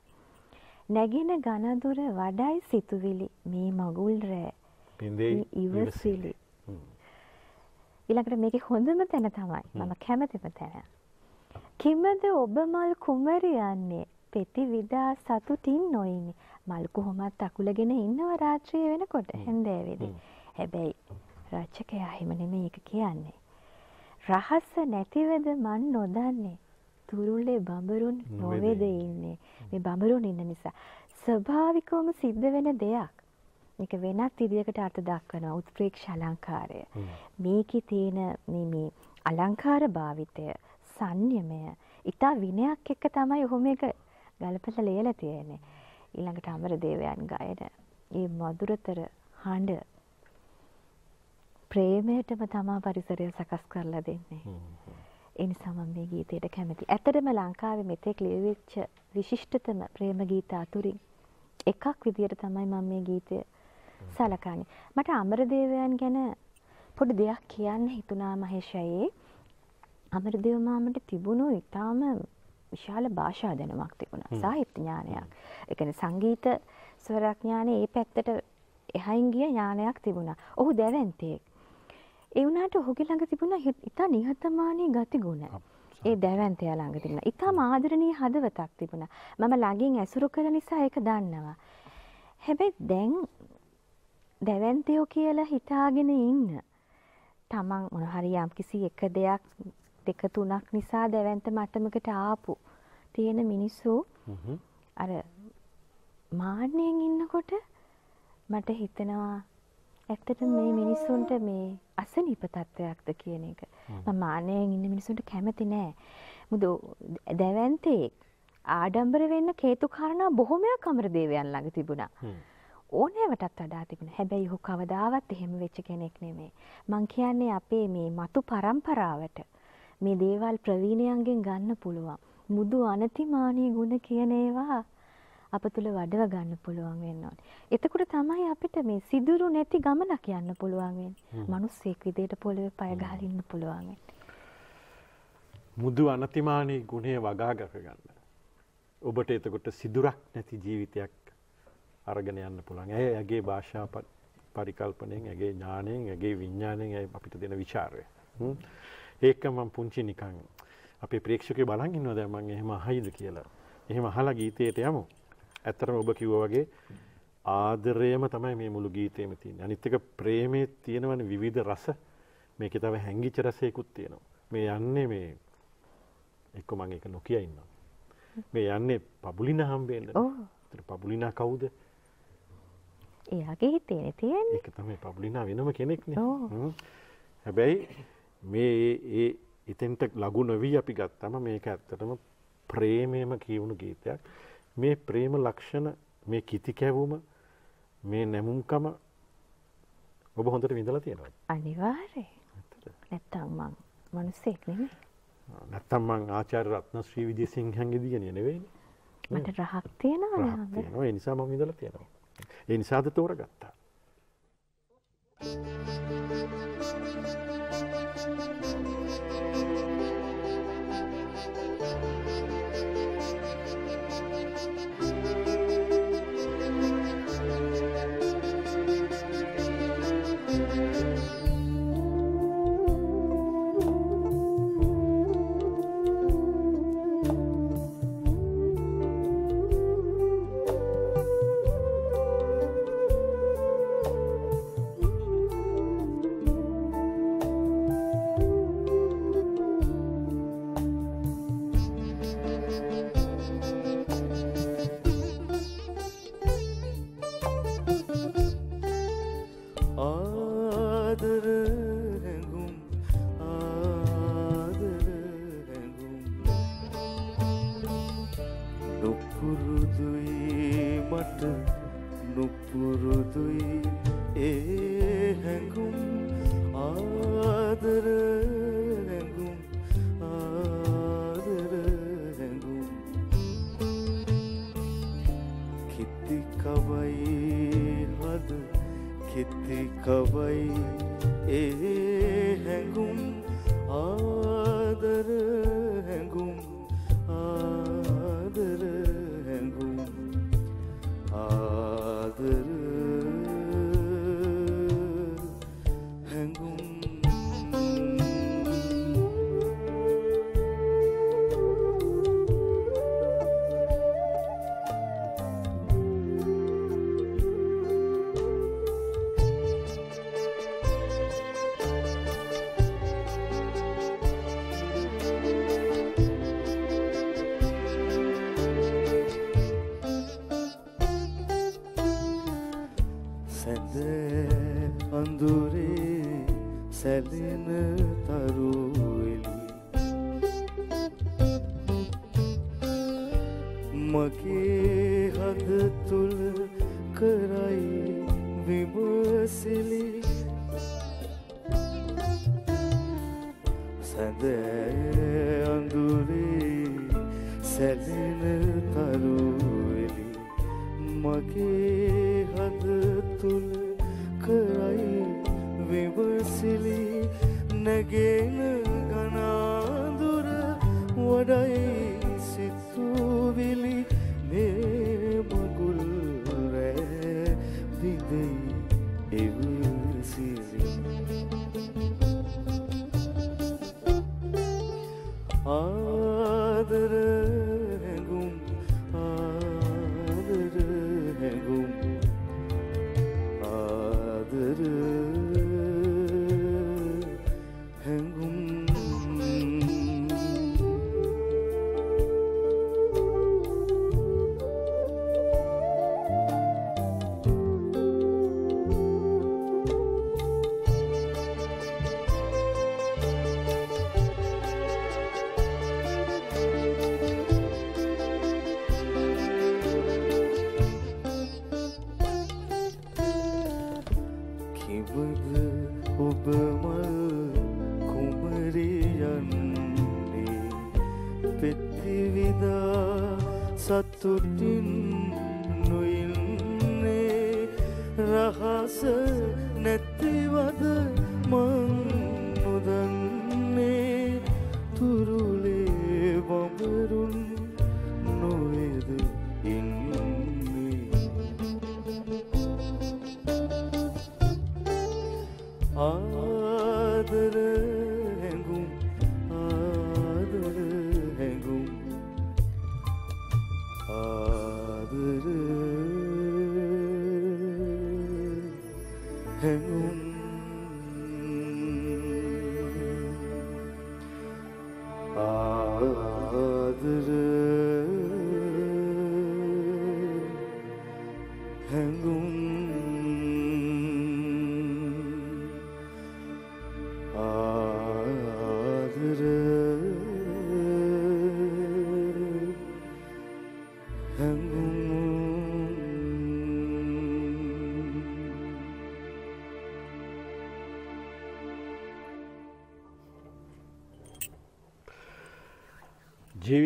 Speaker 2: නැගෙන ගනදුර වඩයි සිතුවිලි. මේ මගුල් රෑ
Speaker 1: පින්දේ
Speaker 2: ඉවසිලි. ඊළඟට මේකේ හොඳම තැන තමයි. මම කැමතිම තැන. කිමද ඔබ මල් කුමරියන්නේ? පෙති විදා සතුටින් නොඉන්නේ මල් කොහොමත් අකුලගෙන ඉන්නව රාත්‍රිය වෙනකොට හැන්දෑවේදී. හැබැයි රචකයා එහෙම නෙමෙයි ඒක කියන්නේ. රහස නැතිවද මන් නොදන්නේ. තුරුල්ලේ බඹරුන් නොවේද ඉන්නේ. මේ බඹරුන් ඉන්න නිසා ස්වභාවිකවම සිද්ධ වෙන දෙයක්. මේක වෙනත් විදියකට අර්ථ දක්වනවා උත්ප්‍රේක්ෂ අලංකාරය. මේකේ තියෙන මේ අලංකාර භාවිතය, සංයමය, ඊට විනයක් එක්ක තමයි ඔහොම මේක ගලපලා ලියලා තියෙන්නේ. ඊළඟට අමරදේවයන් ගායන ඒ මధుරතර හඬ ප්‍රේමයටම තමා පරිසරය සකස් කරලා දෙන්නේ. ඒ නිසා මම මේ ගීතයට කැමති. ඇත්තටම ලංකාවේ මෙතෙක් ලියවිච්ච විශිෂ්ටතම ප්‍රේම ගීත අතුරින් එකක් විදියට තමයි මම මේ ගීතය සලකන්නේ. මට අමරදේවයන් ගැන පොඩි දෙයක් කියන්න හිතුණා මහේෂයේ. අමරදේව මාමට තිබුණු ඊටාම විශාල භාෂා දැනුමක් තිබුණා. සාහිත්‍ය ඥානයක්. ඒ කියන්නේ සංගීත ස්වරඥානේ ඒ පැත්තට එහයින් ගිය ඥානයක් තිබුණා. ඔහු දැවැන්තයෙක්. ඒ වුණාට ඔහුගේ ළඟ තිබුණා ඉතා නිහතමානී ගතිගුණ. ඒ දැවැන්තයා ළඟ තිබුණා. ඉතාම ආදරණීය හදවතක් තිබුණා. මම ළඟින් ඇසුරු කළ නිසා ඒක දන්නවා. හැබැයි දැන් දැවැන්තයෝ කියලා හිතාගෙන ඉන්න. තමන් මොන හරි යම්කිසි එක දෙයක් දෙක තුනක් නිසා දැවැන්ත මට්ටමකට ආපු තියෙන මිනිස්සු අර මාන්නයෙන් ඉන්නකොට මට හිතෙනවා ඇත්තට මේ මිනිස්සුන්ට මේ අසනීප තත්ත්වයක්ද කියන එක. මම මාන්නයෙන් ඉන්න මිනිස්සුන්ට කැමති නෑ. මුද දැවැන්තේ ආඩම්බර වෙන්න හේතු කාරණා බොහොමයක් අමරදේවයන් ළඟ තිබුණා. ඕනෑවටත් වඩා තිබුණා. හැබැයි ඔහු කවදාවත් එහෙම වෙච්ච කෙනෙක් නෙමෙයි. මං කියන්නේ අපේ මේ මතු පරම්පරාවට මේ දේවල් ප්‍රවීණයන්ගෙන් ගන්න පුළුවන්. මුදු අනතිමානී ගුණ කියන ඒවා අප තුළ වඩව ගන්න පුළුවන් වෙන්න ඕනේ. එතකොට තමයි අපිට මේ සිදුරු නැති ගමනක් යන්න පුළුවන් වෙන්නේ. මිනිස්සෙක් විදියට පොළවේ පය ගහලා ඉන්න පුළුවන්.
Speaker 1: මුදු අනතිමානී ගුණය වගා ගන්න. ඔබට එතකොට සිදුරක් නැති ජීවිතයක් අරගෙන යන්න පුළුවන්. ඇය ඇගේ භාෂා පරිකල්පනයෙන් ඇගේ ඥානයෙන් ඇගේ විඤ්ඥානයෙන් අපිට දෙන විචාරය. ඒක මම පුංචි නිකං අපේ ප්‍රේක්ෂක බලන් ඉන්නවා දැන් මම එහෙම අහයිද කියලා. එහෙම අහලා ගීතයට යමු. ඇත්තටම ඔබ කිව්වා වගේ ආදරයම තමයි මේ මුළු ගීතේම තියෙන්නේ. අනිත් එක ප්‍රේමයේ තියෙනවනේ විවිධ රස. මේකේ තව හැංගිච්ච රසයකුත් තියෙනවා. මේ යන්නේ මේ එක්ක මම ඒක නොකිය ඉන්නවා. මේ යන්නේ පබුලිනා හම්බෙන්න. පබුලිනා කවුද?
Speaker 2: එයාගේ හිතේ තියෙන්නේ.
Speaker 1: ඒක තමයි පබුලිනා වෙනම කෙනෙක්නේ. හැබැයි මේ ඒ එතෙන්ට ලඝු නොවී අපි ගත්තම මේක ඇත්තටම ප්‍රේමයම කියවුණු ගීතයක්. මේ ප්‍රේම ලක්ෂණ මේ කිති කැවුම මේ නැමුම්කම ඔබ හොඳට විඳලා තියෙනවා.
Speaker 2: අනිවාර්යයෙන්. නැත්තම් මං මිනිස්සෙක් නෙමෙයි.
Speaker 1: නැත්තම් මං ආචාර්ය රත්නශ්‍රී විජේසිංහන්ගේ දිගණිය නෙවෙයිනේ.
Speaker 2: මට රහක් තියෙනවා නේද?
Speaker 1: ඒ නිසා මම විඳලා තියෙනවා. ඒ නිසාද තෝරගත්තා.
Speaker 3: ආදර Thank you. සැලෙන තරුවෙලි මගේ හද තුළ කරයි විමසිලි නැගෙන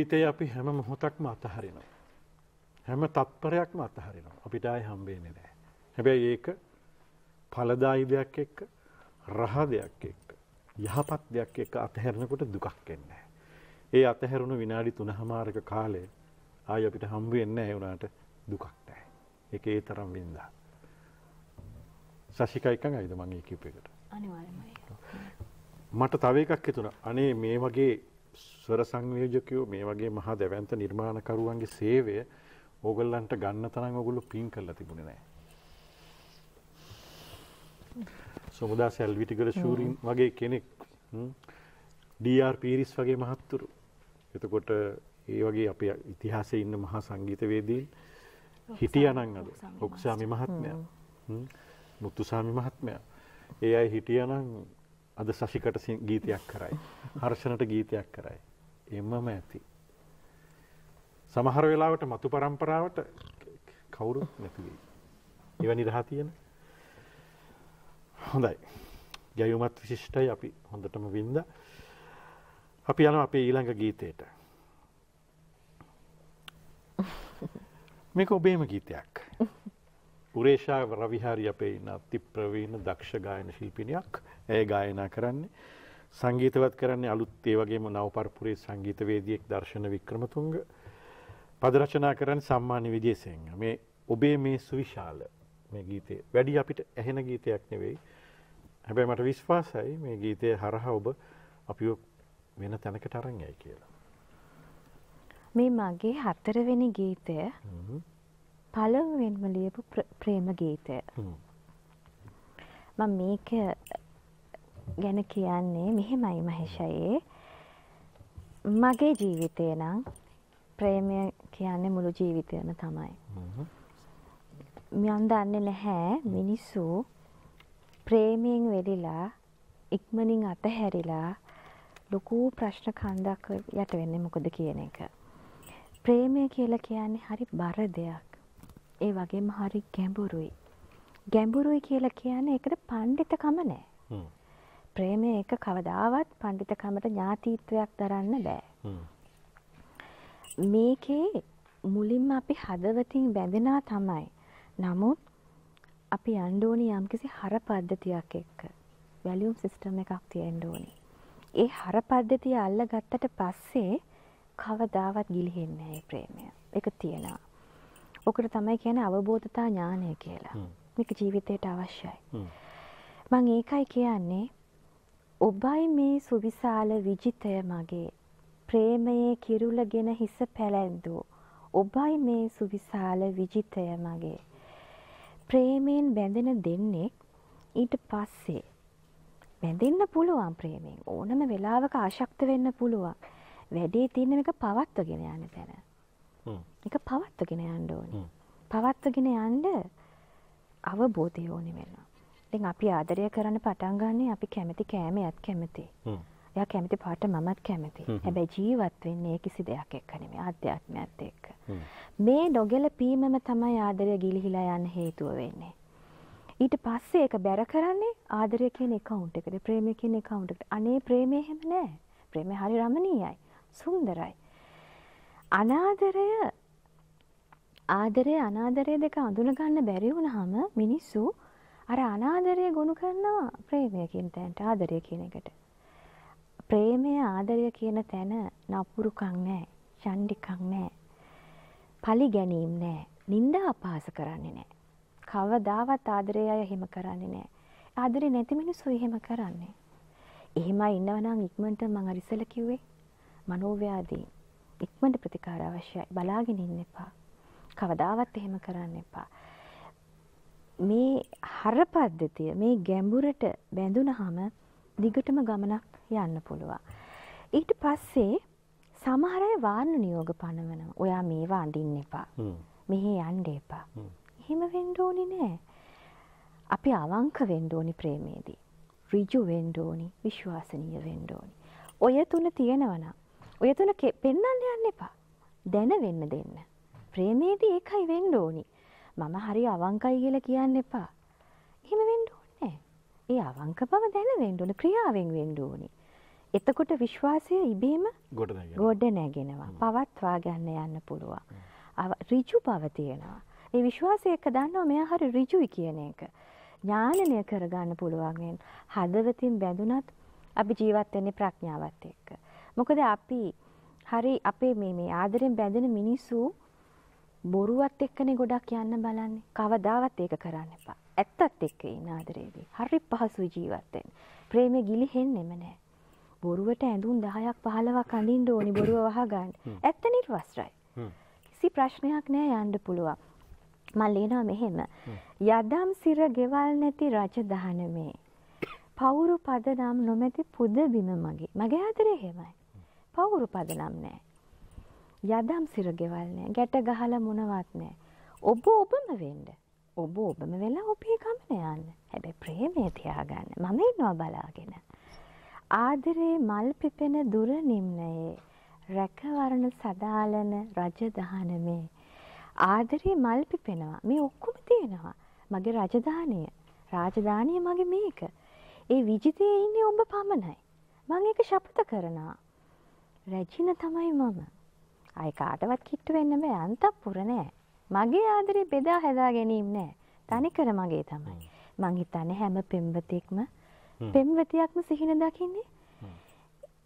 Speaker 1: ජීවිතය අපි හැම මොහොතක්ම අතහරිනවා. හැම තත්පරයක්ම අතහරිනවා. අපිට ආය හම්බේන්නේ නැහැ. හැබැයි ඒක ඵලදායි දෙයක් එක්ක රහ දෙයක් එක්ක යහපත් දෙයක් එක්ක අතහැරනකොට දුකක් එන්නේ. ඒ අතහැරුණු විනාඩි 3මාරක කාලය ආය අපිට හම්බ වෙන්නේ නැහැ උනාට දුකක් නැහැ. ඒක ඒ තරම් වින්දා. සශිකා එකඟයිද මම ඒ කියපු එකට?
Speaker 2: අනිවාර්යමයි.
Speaker 1: මට තව එකක් හිතුණා. අනේ මේ වගේ ස්වර සංයෝජකයෝ මේ වගේ මහා දැවැන්ත නිර්මාණකරුවන්ගේ සේවය ඕගොල්ලන්ට ගන්න තරම් ඕගොල්ලෝ පින් කරලා තිබුණේ නැහැ. සමුදා සෙල්විටිගල ශූරින් වගේ කෙනෙක් ඩර් පීරිස් වගේ මහත්තුරු. එතකොට ඒ වගේ අප ඉතිහාසය ඉන්න මහා සංගීතවේදීන් හිටියනං අද ඔක්සාමි මහත්මය මුත්තුසාමි මහත්මය. ඒ අයි හිටියනං අද සශිකට සි- ගීතයක් කරයි. හර්ෂණට ගීතයක් කරයි. එමම ඇති. සමහර වෙලාවට මතු පරම්පරාවට කවුරුත් නැතිවී. එවැනි රහ තියෙන. හොඳයි. ගැයුමත් විශිෂ්ටයි අපි හොඳටම වින්ද. අපි යන අපේ ඊළඟ ගීතයට. මේක ඔබේම ගීතයක්. උරේෂා රවිහාරි අපේ ඉන්න අති ප්‍රවීණ දක්ෂ ගායන ශිල්පිනියක් ඇය ගායනා කරන්නේ. සංගීතවත් කරන්නේ අලුත් ඒ වගේම නවපරපුරේ සංගීතවේදියෙක් දර්ශන වික්‍රමතුංග. පද රචනා කරන්නේ සම්මාන විජේසිංහ. මේ ඔබේ මේ සුවිශාල මේ ගීතේ වැඩි අපිට ඇහෙන ගීතයක් නෙවෙයි. හැබැයි මට විශ්වාසයි මේ ගීතය හරහා ඔබ අපිව වෙන තැනකට අරන් යයි කියලා.
Speaker 2: මේ මගේ හතරවෙනි ගීතය
Speaker 1: හ්ම්.
Speaker 2: පළමුවෙන්ම ලියපු ප්‍ර- ප්‍රේම ගීතය. මම මේක ගැන කියන්නේ මෙහෙමයි මහේෂයේ මගේ ජීවිතේ නම් ප්‍රේමය කියන්නේ මුළු ජීවිතයම තමයි. මම දන්නේ නැහැ මිනිස්සු ප්‍රේමයෙන් වෙලිලා ඉක්මනින් අතහැරිලා ලොකු ප්‍රශ්න කන්දක් යට වෙන්නේ මොකද කියන එක. ප්‍රේමය කියලා කියන්නේ හරි බර දෙයක්. ඒ වගේම හරි ගැඹුරුයි. ගැඹුරුයි කියලා කියන්නේ ඒකට පණ්ඩිතකම නෑ.
Speaker 1: හ්ම්.
Speaker 2: ප්‍රේමය එක කවදාවත් පණ්ඩිතකමට ඥාතීත්වයක් දරන්න බෑ. මේකේ මුලින්ම අපි හදවතින් බැඳෙනා තමයි. නමුත් අපි යන්න ඕනි යම්කිසි හර පද්ධතියක් එක්ක. වැලියුම් සිස්ටම් එකක් තියෙන්න ඕනි. ඒ හර පද්ධතිය අල්ලගත්තට පස්සේ කවදාවත් ගිලිහෙන්නේ නැහැ ප්‍රේමය. ඒක තියෙනවා. ඔකට තමයි කියන්නේ අවබෝධතා ඥානය කියලා. මේක ජීවිතයට අවශ්‍යයි. මං ඒකයි කියන්නේ ඔබයි මේ සුවිශාල විජිතය මගේ ප්‍රේමයේ කිරුලගෙන හිස පැලැන්දූ ඔබයි මේ සුවිශාල විජිතය මගේ ප්‍රේමයෙන් බැඳෙන දෙන්නෙක් ඊට පස්සේ බැඳෙන්න පුළුවන් ප්‍රේමයෙන් ඕනම වෙලාවක අශක්ත වෙන්න පුළුවන් වැඩේ තියෙන එක පවත්වගෙන යන්න තැන. එක පවත්වගෙන යන්න ඕනි.
Speaker 1: හ්ම්.
Speaker 2: පවත්වගෙන යන්න අවබෝධය ඕනි වෙනවා. ඉතින් අපි ආදරය කරන්න පටන් ගන්නේ අපි කැමති කෑමයත් කැමති.
Speaker 1: හ්ම්.
Speaker 2: එයා කැමති පාට මමත් කැමති.
Speaker 1: හ්ම්.
Speaker 2: හැබැයි ජීවත් වෙන්නේ කිසි දෙයක් එක්ක නෙමෙයි ආධ්‍යාත්මයත් එක්ක.
Speaker 1: හ්ම්.
Speaker 2: මේ නොගැලපීමම තමයි ආදරය ගිලිහිලා යන්න හේතුව වෙන්නේ. ඊට පස්සේ ඒක බැර කරන්නේ ආදරය කියන එකවුන්ට් එකට ප්‍රේමය කියන එකවුන්ට් එකට. අනේ ප්‍රේමය එහෙම නෑ. ප්‍රේමය හරි රමණීයයි සුන්දරයි. අනාදරය ආදරය අනාදරය දෙක අඳුන ගන්න බැරි වුණාම මිනිස්සු අර අනාදරය ගොනු කරනවා ප්‍රේමය කියන තැනට ආදරය කියන එකට. ප්‍රේමය ආදරය කියන තැන නපුරුකම් නෑ, ඡණ්ඩිකම් නෑ. පලි ගැනීම නෑ, නිന്ദා අපහාස කරන්නේ නෑ. කවදාවත් ආදරය අය එහෙම කරන්නේ නෑ. ආදරේ නැති මිනිස්සු එහෙම කරන්නේ. එහෙමයි ඉන්නවනම් ඉක්මනට මං අර ඉස්සෙල්ලා කිව්වේ මනෝව්‍යාධීන් ඉක්මනට ප්‍රතිකාර අවශ්‍යයි. බලාගෙන ඉන්න එපා. කවදාවත් එහෙම කරන්න එපා. මේ හර පද්ධතිය මේ ගැඹුරට බැඳුනහම දිගටම ගමනක් යන්න පුළුවන්. ඊට පස්සේ සමහර අය වාර්ණ නියෝග පනවනවා. ඔයා මේවා අඳින්න එපා. මෙහි යන්න එපා.
Speaker 1: හ්ම්.
Speaker 2: එහෙම වෙන්න ඕනි නෑ. අපි අවංක වෙන්න ඕනි ප්‍රේමයේදී. ඍජු වෙන්න ඕනි, විශ්වාසනීය වෙන්න ඕනි. ඔය තුන තියෙනවා ඔය තුන පෙන්වන්න යන්න එපා. දැන වෙන්න දෙන්න. ප්‍රේමයේදී ඒකයි වෙන්න ඕනි. මම හරි අවංකයි කියලා කියන්න එපා. එහෙම වෙන්න ඕනේ. ඒ අවංක බව දැන වෙන්න ඕන, ක්‍රියාවෙන් වෙන්න ඕනි. එතකොට විශ්වාසය ඉබේම
Speaker 1: ගොඩ නැගෙන.
Speaker 2: ගොඩ නැගෙනවා. පවත්වා ගන්න යන්න පුළුවන්. ඍජු බව තියෙනවා. ඒ විශ්වාසය එක්ක දන්නවා මෙයා හරි ඍජුයි කියන එක. ඥානනය කරගන්න පුළුවන් වෙන. හදවතින් බැඳුනත් අපි ජීවත් වෙන්නේ ප්‍රඥාවත් එක්ක. මොකද අපි හරි අපේ මේ මේ ආදරෙන් බැඳෙන මිනිස්සු බොරුවත් එක්කනේ ගොඩක් යන්න බලන්නේ. කවදාවත් ඒක කරන්න එපා. ඇත්තත් එක්ක ඉන්න ආදරේදී. හරි පහසුයි ජීවත් වෙන්න. ප්‍රේමෙ ගිලිහෙන්නෙම නැහැ. බොරුවට ඇඳුම් 10ක් 15ක් අඳින්න ඕනි බොරුව වහගන්න. ඇත්ත නිර්වස්ත්‍රයි. කිසි ප්‍රශ්නයක් නෑ යන්න පුළුවන්. මම ලියනවා මෙහෙම. යදම් සිර ගෙවල් නැති රජ දහනමේ. පවුරු පදනම් නොමැති පුද බිම මගේ. මගේ ආදරේ එහෙමයි. පවුරු පදනම් නෑ. යදම් සිර ගෙවල් නෑ. ගැට ගහලා මොනවත් නෑ. ඔබ ඔබම වෙන්න. ඔබ ඔබම වෙලා ඔබේ ගමන යන්න. හැබැයි ප්‍රේමය තියාගන්න. මම ඉන්නවා බලාගෙන. ආදරේ මල් පිපෙන දුර නිම්නයේ රැකවරණ සදාලන රජ දහනමේ ආදරේ මල් පිපෙනවා මේ ඔක්කොම තියෙනවා මගේ රජධානය රාජධානිය මගේ මේක ඒ විජිතයේ ඉන්නේ ඔබ පමණයි මම ඒක ශපථ කරනවා රැජින තමයි මම අය කාටවත් කිට්ටු වෙන්න බෑ. අන්තපුර නෑ. මගේ ආදරේ බෙදා හැදා ගැනීම නෑ. තනිකර මගේ තමයි. මං හිතන්නේ හැම පෙම්වතෙක්ම පෙම්වතියක්ම සිහින දකින්නේ.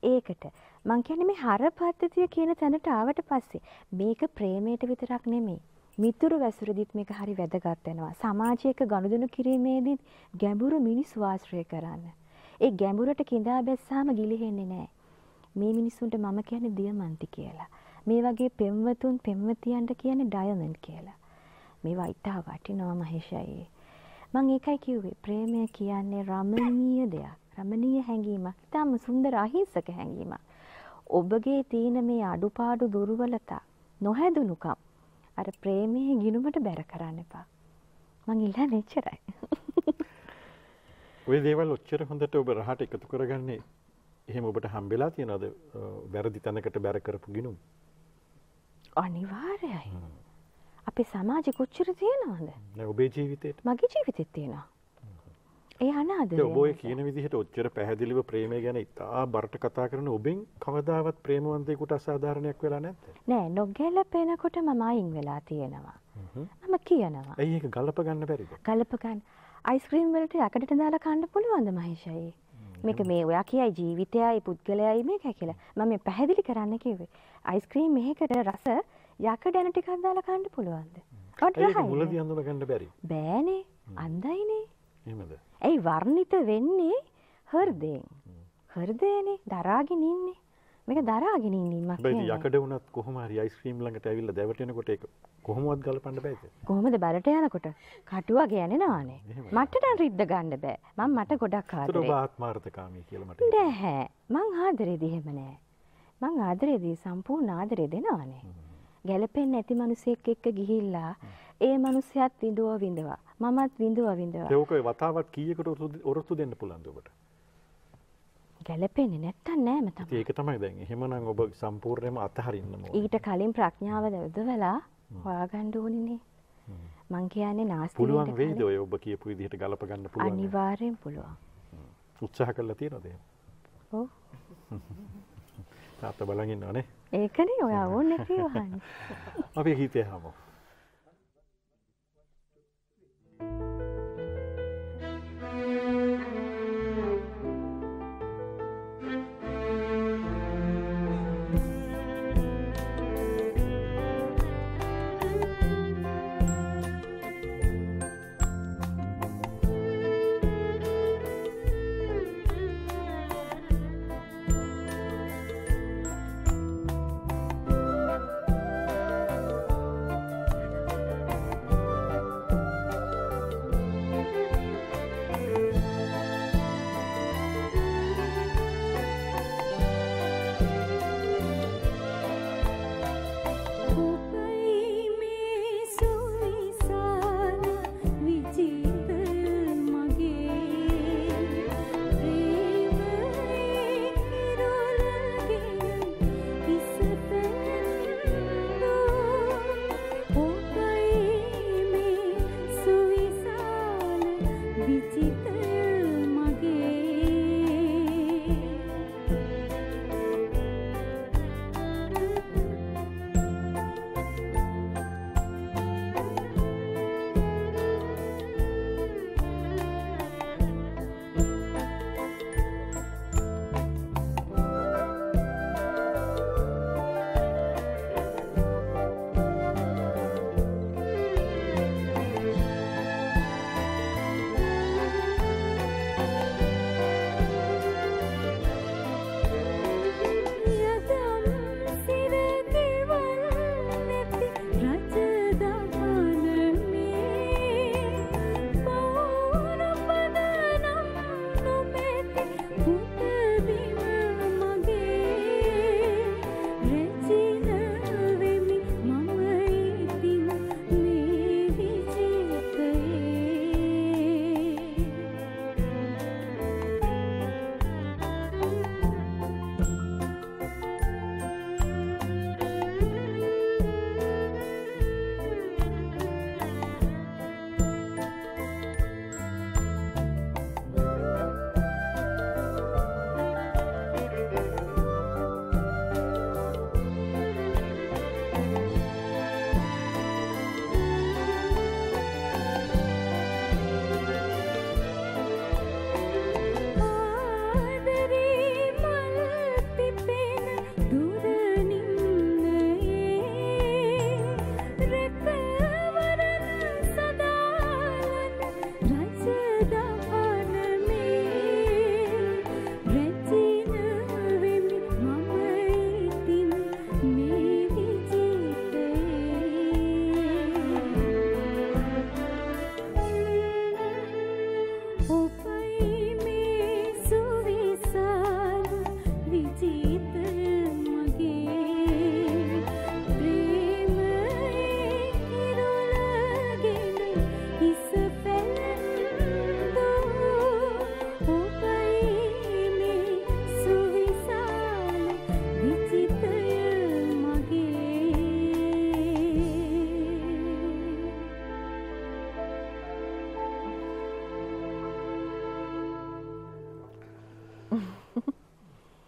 Speaker 2: ඒකට මං කියන්නේ මේ හර පද්ධතිය කියන තැනට ආවට පස්සේ මේක ප්‍රේමයට විතරක් නෙමෙයි. මිතුරු වැසුරදිත් මේක හරි වැදගත් වෙනවා. සමාජයක ගනුදෙනු කිරීමේදී ගැඹුරු මිනිස් වාශ්‍රය කරන්න. ඒ ගැඹුරට කිඳා බැස්සාම ගිලිහෙන්නේ නැහැ මේ මිනිස්සුන්ට මම කියන්නේ දියමන්ති කියලා මේ වගේ පෙම්වතුන් පෙම්වතියන්ට කියන්නේ ඩයමන්ඩ් කියලා මේවා ඉතා වටිනවා මහේෂයි මං ඒකයි කිව්වේ ප්‍රේමය කියන්නේ රමණීය දෙයක්. රමණීය හැඟීමක්. ඉතාම සුන්දර අහිංසක හැඟීමක්. ඔබගේ තියෙන මේ අඩුපාඩු දුර්වලතා නොහැදුණුකම් අර ප්‍රේමයේ ගිනුමට බැර කරන්න එපා. මං ඉල්ලන්නේ එච්චරයි.
Speaker 1: ඔය දේවල් ඔච්චර හොඳට ඔබ රහට එකතු කරගන්නේ එහෙම ඔබට හම්බෙලා තියෙනවද වැරදි තැනකට බැර කරපු ගිනුම්
Speaker 2: අනිවාර්යයි. අපි සමාජ කොච්චර තියෙනවද?
Speaker 1: ඔබේ ජීවිතේට
Speaker 2: මගේ ජීවිතෙත් තියෙනවා. ඒ අනාදරය.
Speaker 1: ඔබ කියන විදිහට ඔච්චර පැහැදිලිව ප්‍රේමය ගැන ඉතා බරට කතා කරන ඔබෙන් කවදාවත් ප්‍රේමවන්තයෙකුට අසාධාරණයක් වෙලා නැද්ද?
Speaker 2: නෑ නොගැලපෙනකොට මම අයින් වෙලා තියෙනවා. මම කියනවා.
Speaker 1: ඇයි ඒක ගලප ගන්න බැරිද?
Speaker 2: ගලප ගන්න. අයිස්ක්‍රීම් වලට යකඩට දාලා කන්න පුළුවන්ද මහේෂයි? මේක මේ ඔයා කියයි ජීවිතයයි පුද්ගලයයි මේක කියලා. මම මේ පැහැදිලි කරන්න කිව්වේ. අයිස්ක්‍රීම් මේකට රස යකඩ ටිකක් දාලා කන්න පුළුවන්ද? ඔට රහයි.
Speaker 1: මුලදී අඳුන ගන්න බැරි?
Speaker 2: බෑනේ. අන්දයිනේ.
Speaker 1: එහෙමද?
Speaker 2: ඇයි වර්ණිත වෙන්නේ හෘදයෙන්. හෘදයනේ දරාගෙන ඉන්නේ. මේක දරාගෙන ඉන්නේ මක්
Speaker 1: බයි
Speaker 2: කියන්නේ.
Speaker 1: යකඩ වුණත් කොහොම හරි අයිස්ක්‍රීම් ළඟට ඇවිල්ලා දැවටෙනකොට ඒක කොහොමවත් ගලපන්න බෑද?
Speaker 2: කොහොමද බරට යනකොට කටුවගේ යනවානේ.
Speaker 1: එහෙමයි.
Speaker 2: මට නම් රිද්ද ගන්න බෑ. මම මට ගොඩක්
Speaker 1: ඒතර ඔබ
Speaker 2: ආදරේ.
Speaker 1: ආත්මාර්ථකාමී කියලා මට.
Speaker 2: නැහැ. මං ආදරේදී එහෙම නෑ. මං ආදරේදී සම්පූර්ණ ආදරේ දෙනවානේ. ගැලපෙන්නේ නැති මිනිසෙක් එක්ක ගිහිල්ලා ඒ මිනිසයාත් විඳුව විඳවා. මමත් විඳුව විඳවා.
Speaker 1: ඒක වතාවත් කීයකට ඔරොත්තු දෙන්න පුළුවන්ද ඔබට?
Speaker 2: ගැලපෙන්නේ නැත්තම් නෑම තමයි.
Speaker 1: ඒක තමයි දැන්. එහෙමනම් ඔබ සම්පූර්ණයෙන්ම අතහරින්න.
Speaker 2: ඊට කලින් ප්‍රඥාව යොදවලා හොයාගන්න ඕනිනේ. මං කියන්නේ නාස්ති
Speaker 1: පුළුවන් වෙයිද ඔය ඔබ කියපු විදිහට ගලප ගන්න පුළුවන්?
Speaker 2: අනිවාර්යෙන් පුළුවන්.
Speaker 1: උත්සාහ කරලා තියෙනවද එහෙම?
Speaker 2: ඔව්.
Speaker 1: තාත්තා බලන් ඉන්නවනේ.
Speaker 2: ඒකනේ ඔයා ඕනේ කියවහන්නේ.
Speaker 1: අපි ගීතය අහමු.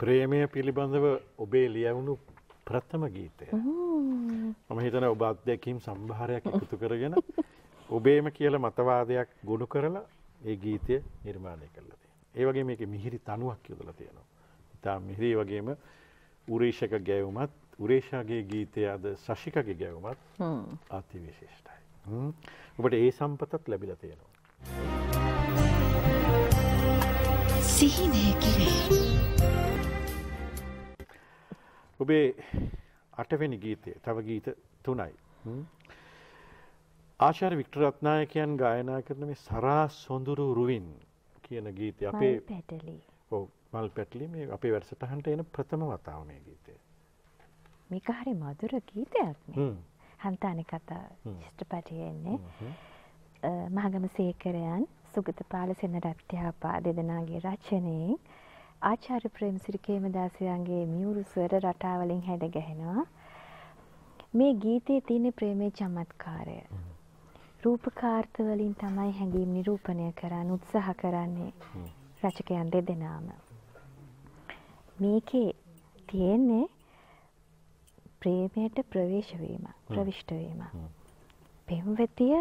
Speaker 1: ප්‍රේමය පිළිබඳව ඔබේ ලියවුණු ප්‍රථම ගීතය. මම හිතන ඔබ අත්දැකීම් සම්භාරයක් එකතු කරගෙන ඔබේම කියල මතවාදයක් ගොුණු කරලා ඒ ගීතය නිර්මාණය කරලා තියෙන. ඒ වගේ මේක මිහිරි තනුවක් යොදල තියෙනවා. ඉතා මිහිරී වගේම උරේෂක ගැයවුමත් උරේෂාගේ ගීතය අද ශෂිකගේ ගැයවුමත් අති විශිෂ්ටයි. ඔබට ඒ සම්පතත් ලැබිල තියෙනවා.
Speaker 4: සිහිනය කිරේ
Speaker 1: ඔබේ අටවෙනි ගීතය තව ගීත තුනයි. හ්ම්. ආචාර්ය වික්ටර් රත්නායකයන් ගායනා කරන මේ සරා සොඳුරු රුවින් කියන ගීතය අපේ
Speaker 2: පැටලි.
Speaker 1: ඔව් මල් පැටලි මේ අපේ වැඩසටහනට එන ප්‍රථම වතාව මේ ගීතය.
Speaker 2: මේක හරි මధుර ගීතයක්නේ.
Speaker 1: හ්ම්.
Speaker 2: හන්තානි කතා.
Speaker 1: හ්ම්.
Speaker 2: මහගම සේකරයන් සුගත පාලසෙන රත්්‍යාපා දෙදනාගේ රචනයෙන් ආචාර්ය ප්‍රේමසිරි කේමදාසයන්ගේ මියුරු ස්වර රටාවලින් හැඩ ගැහෙනවා. මේ ගීතයේ තියෙන ප්‍රේමේ චමත්කාරය. රූපකාර්ථවලින් තමයි හැඟීම් නිරූපණය කරන්න උත්සාහ කරන්නේ රචකයන් දෙදෙනාම. මේකේ තියෙන්නේ ප්‍රේමයට ප්‍රවේශවීම ප්‍රවිෂ්ටවීම. පෙම්වතිය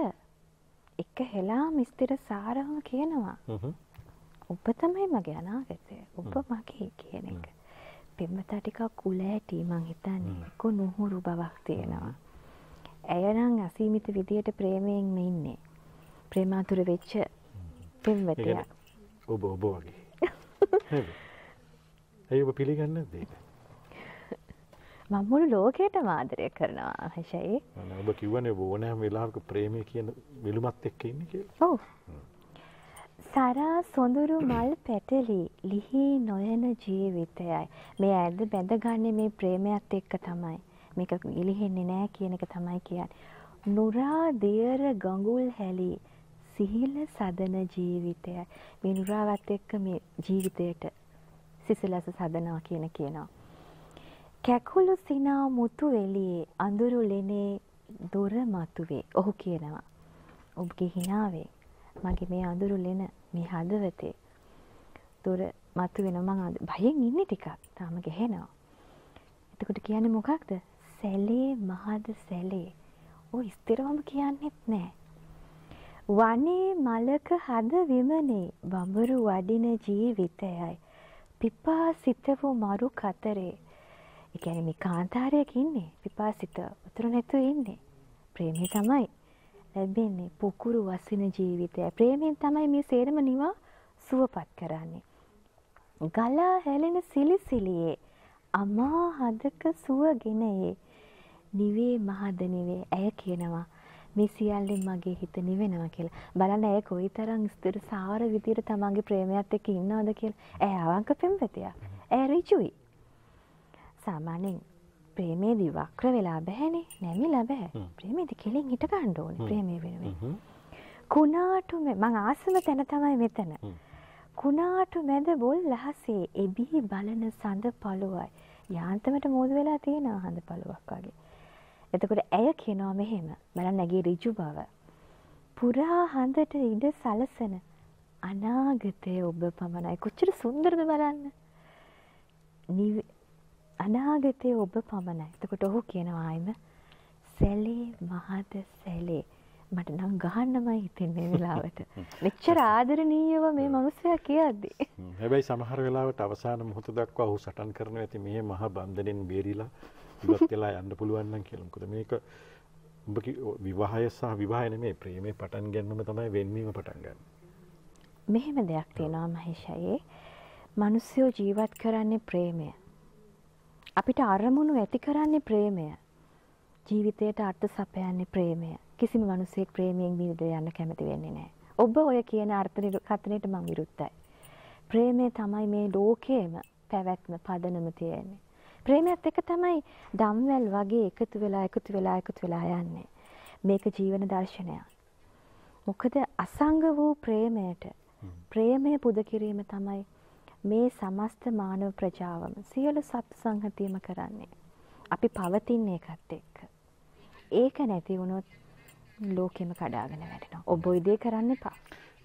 Speaker 2: එක හෙලා මිස්තිර සාරහම කියනවා. ඔබ තමයි මගේ අනාගතය ඔබ මගේ කියන එක. පෙම්වතා ටිකක් කුල ඇටි මං හිතන්නේ කො නුහුරු බවක් තියෙනවා. ඇයනම් අසීමිත විදියට ප්‍රේමයෙන් ඉන්නේ. ප්‍රේමාතුර වෙච්ච පෙම්වතියක්.
Speaker 1: ඒ ඔබ ඔබ වගේ. ඇයි ඔබ පිළිගන්න දෙක.
Speaker 2: මම මුළු ලෝකයටම ආදරය කරනවා හෂයි.
Speaker 1: ඔබ කිව්වනේ ඕනෑම වෙලාවක ප්‍රේමය කියන විලුමත් එක්ක ඉන්නේ කියලා.
Speaker 2: ඔව්. සරා සොඳුරු මල් පැටලි ලිහි නොයන ජීවිතයයි. මේ ඇද බැඳගන්නේ මේ ප්‍රේමයත් එක්ක තමයි. මේක ඉලිහෙන්නේ නෑ කියන එක තමයි කියන්නේ. නුරා දියර ගඟුල් හැලි සිහිල සදන ජීවිතයයි. මේ නුරාවත් එක්ක මේ ජීවිතයට සිසිලස සදනවා කියන කියනවා. කැකුළු සිනා මුතු එළියේ අඳුරු ලෙනේ දොර මතුවේ. ඔහු කියනවා. ඔබගේ හිනාවේ මගේ මේ අඳුරු ලෙන මේ හදවතේ දොර මතු වෙන මං භයෙන් ඉන්නේ ටිකක් තාම ගැහෙනවා. එතකොට කියන්නේ මොකක්ද? සැලේ මහද සැලේ. ඔය ස්ථිරවම කියන්නෙත් නෑ. වනේ මලක හද විමනේ බඹරු වඩින ජීවිතයයි. පිපාසිත වූ මරු කතරේ. ඒ කියන්නේ මේ කාන්තාරයක ඉන්නේ පිපාසිත උතුරු නැතුව ඉන්නේ. ප්‍රේමේ තමයි ලැබෙන්නේ පුකුරු වසින ජීවිතය. ප්‍රේමයෙන් තමයි මේ සේරම නිවා සුවපත් කරන්නේ. ගලා හැලෙන සිලිසිලියේ අමා හදක සුවගෙනයේ නිවේ මහද නිවේ ඇය කියනවා මේ සියල්ලෙන් මගේ හිත නිවෙනවා කියලා. බලන්න ඇය කොයිතරම් ස්ථිර සාර විදියට තමන්ගේ ප්‍රේමයත් එක්ක ඉන්නවද කියලා. ඇය අවංක පෙම්වතියක්. ඇය ඍජුයි. සාමාන්‍යයෙන් ප්‍රේමේදී වක්‍ර වෙලා බෑනේ නැමිලා බෑ. ප්‍රේමේදී කෙලින් හිට ගන්න ඕනේ ප්‍රේමේ වෙනුවෙන්. කුණාටු මං ආසම තැන තමයි මෙතන. කුණාටු මැද බොල් ලහසේ එබිහි බලන සඳ පළුවයි. යාන්තමට මෝදු වෙලා තියෙනවා හඳ පළුවක් වගේ. එතකොට ඇය කියනවා මෙහෙම බලන්න ඇගේ ඍජු බව. පුරා හඳට ඉඩ සලසන අනාගතය ඔබ පමණයි. කොච්චර සුන්දරද බලන්න. අනාගතය ඔබ පමණයි. එතකොට ඔහු කියනවා ආයිම සැලේ මහද සැලේ මට නම් ගහන්නමයි හිතෙන්නේ වෙලාවට. මෙච්චර ආදරණීයව මේ මනුස්සයා කියද්දී.
Speaker 1: හැබැයි සමහර වෙලාවට අවසාන මොහොත දක්වා ඔහු සටන් කරනවා ඇති මේ මහා බන්ධනෙන් බේරිලා ඉවත් වෙලා යන්න පුළුවන් නම් කියලා. මොකද මේක ඔබ විවාහය සහ විවාහය නෙමෙයි ප්‍රේමේ පටන් ගන්නම තමයි වෙන්වීම පටන් ගන්න.
Speaker 2: මෙහෙම දෙයක් තියෙනවා මහේෂයේ. මිනිස්සුયો ජීවත් කරන්නේ ප්‍රේමය. අපිට අරමුණු ඇති කරන්නේ ප්‍රේමය. ජීවිතයට අර්ථ සපයන්නේ ප්‍රේමය. කිසිම මිනිසෙක් ප්‍රේමයෙන් විඳ යන්න කැමති වෙන්නේ නැහැ. ඔබ ඔය කියන අර්ථ කතනෙට මම විරුද්ධයි. ප්‍රේමය තමයි මේ ලෝකයේම පැවැත්ම පදනම තියෙන්නේ. ප්‍රේමයත් එක තමයි ධම්වැල් වගේ එකතු වෙලා එකතු වෙලා එකතු වෙලා යන්නේ. මේක ජීවන දර්ශනයක්. මොකද අසංග වූ ප්‍රේමයට ප්‍රේමය පුද කිරීම තමයි මේ සමස්ත මානව ප්‍රජාවම සියලු සත් සංහතියම කරන්නේ. අපි පවතින එකත් එක්ක. ඒක නැති වුණොත් ලෝකෙම කඩාගෙන වැටෙනවා. ඔබ ඔය දේ කරන්න එපා.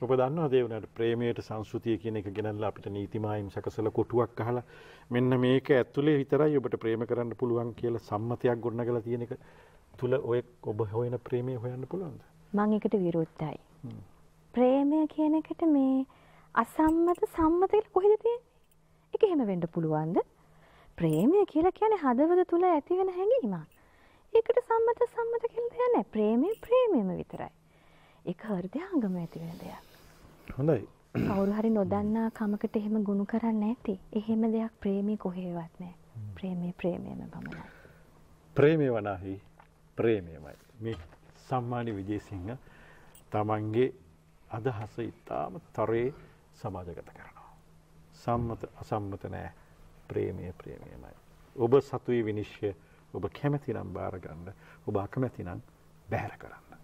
Speaker 1: ඔබ දන්නවා ඒ වුණාට ප්‍රේමයට සංස්කෘතිය කියන එක ගෙනල්ලා අපිට නීතිමායිම් සකසලා කොටුවක් අහලා මෙන්න මේක ඇතුලේ විතරයි ඔබට ප්‍රේම කරන්න පුළුවන් කියලා සම්මතයක් ගොඩනගලා තියෙන එක තුල ඔය ඔබ හොයන ප්‍රේමය හොයන්න පුළුවන්ද?
Speaker 2: මං එකට විරුද්ධයි. ප්‍රේමය කියන එකට මේ අසම්මත සම්මත කියලා කොහෙද තියෙන්නේ? ඒක එහෙම වෙන්න පුළුවන්ද? ප්‍රේමය කියලා කියන්නේ හදවත තුල ඇති වෙන හැඟීමක්. ඒකට සම්මත සම්මත කියලා දෙයක් නැහැ. ප්‍රේමය ප්‍රේමයම විතරයි. ඒක හෘදයාංගම ඇති වෙන දෙයක්.
Speaker 1: හොඳයි.
Speaker 2: කවුරු හරි නොදන්නා කමකට එහෙම ගුණ කරන්නේ නැති. එහෙම දෙයක් ප්‍රේමී කොහෙවත් නැහැ. ප්‍රේමේ ප්‍රේමයම පමණයි.
Speaker 1: ප්‍රේමය වනාහි ප්‍රේමයමයි. මේ සම්මානි විජේසිංහ තමන්ගේ අදහස ඉතාම තරයේ සමාජගත කරනවා. සම්මත අසම්මත නෑ ප්‍රේමය ප්‍රේමයමයි. ඔබ සතුයි විනිශ්්‍ය ඔබ කැමැති නම් භාරගන්න ඔබ අකමැති නම් බැහැර කරන්න.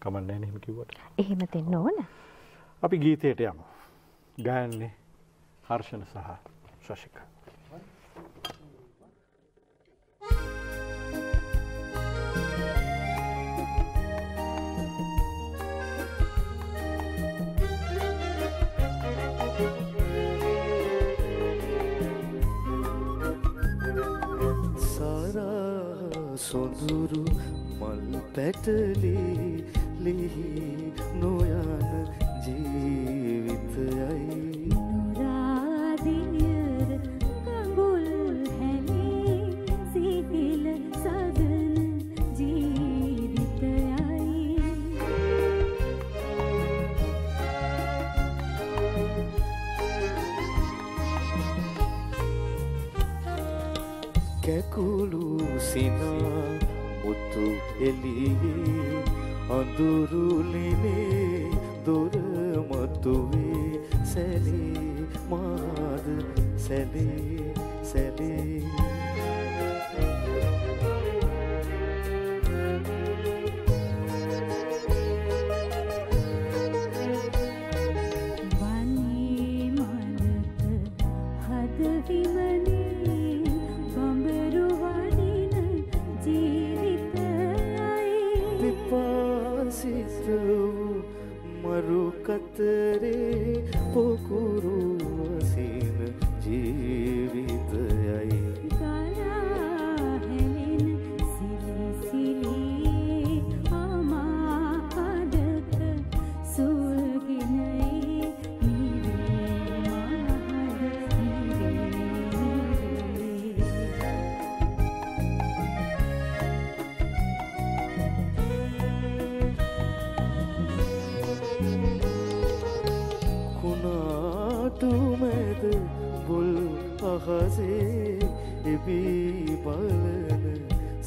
Speaker 1: කමන්න නැහෙම කිව්වට.
Speaker 2: එහෙම දෙන්න ඕන.
Speaker 1: අපි ගීතයට යමු. ගයන්නේ හර්ෂණ සහ ශෂික.
Speaker 3: සොඳුරු මල් පැටලේ ලිහි නොයන ජීවිතයයි.
Speaker 5: නුරාදියර ගඟුල් හැලේ සිහිල සදන ජීවිතයයි.
Speaker 3: කැකුළු සිනා මුතු එලියේ අඳුරුලිනේ දොරමතුවේ සැලේ මාද සැලේ සැලේ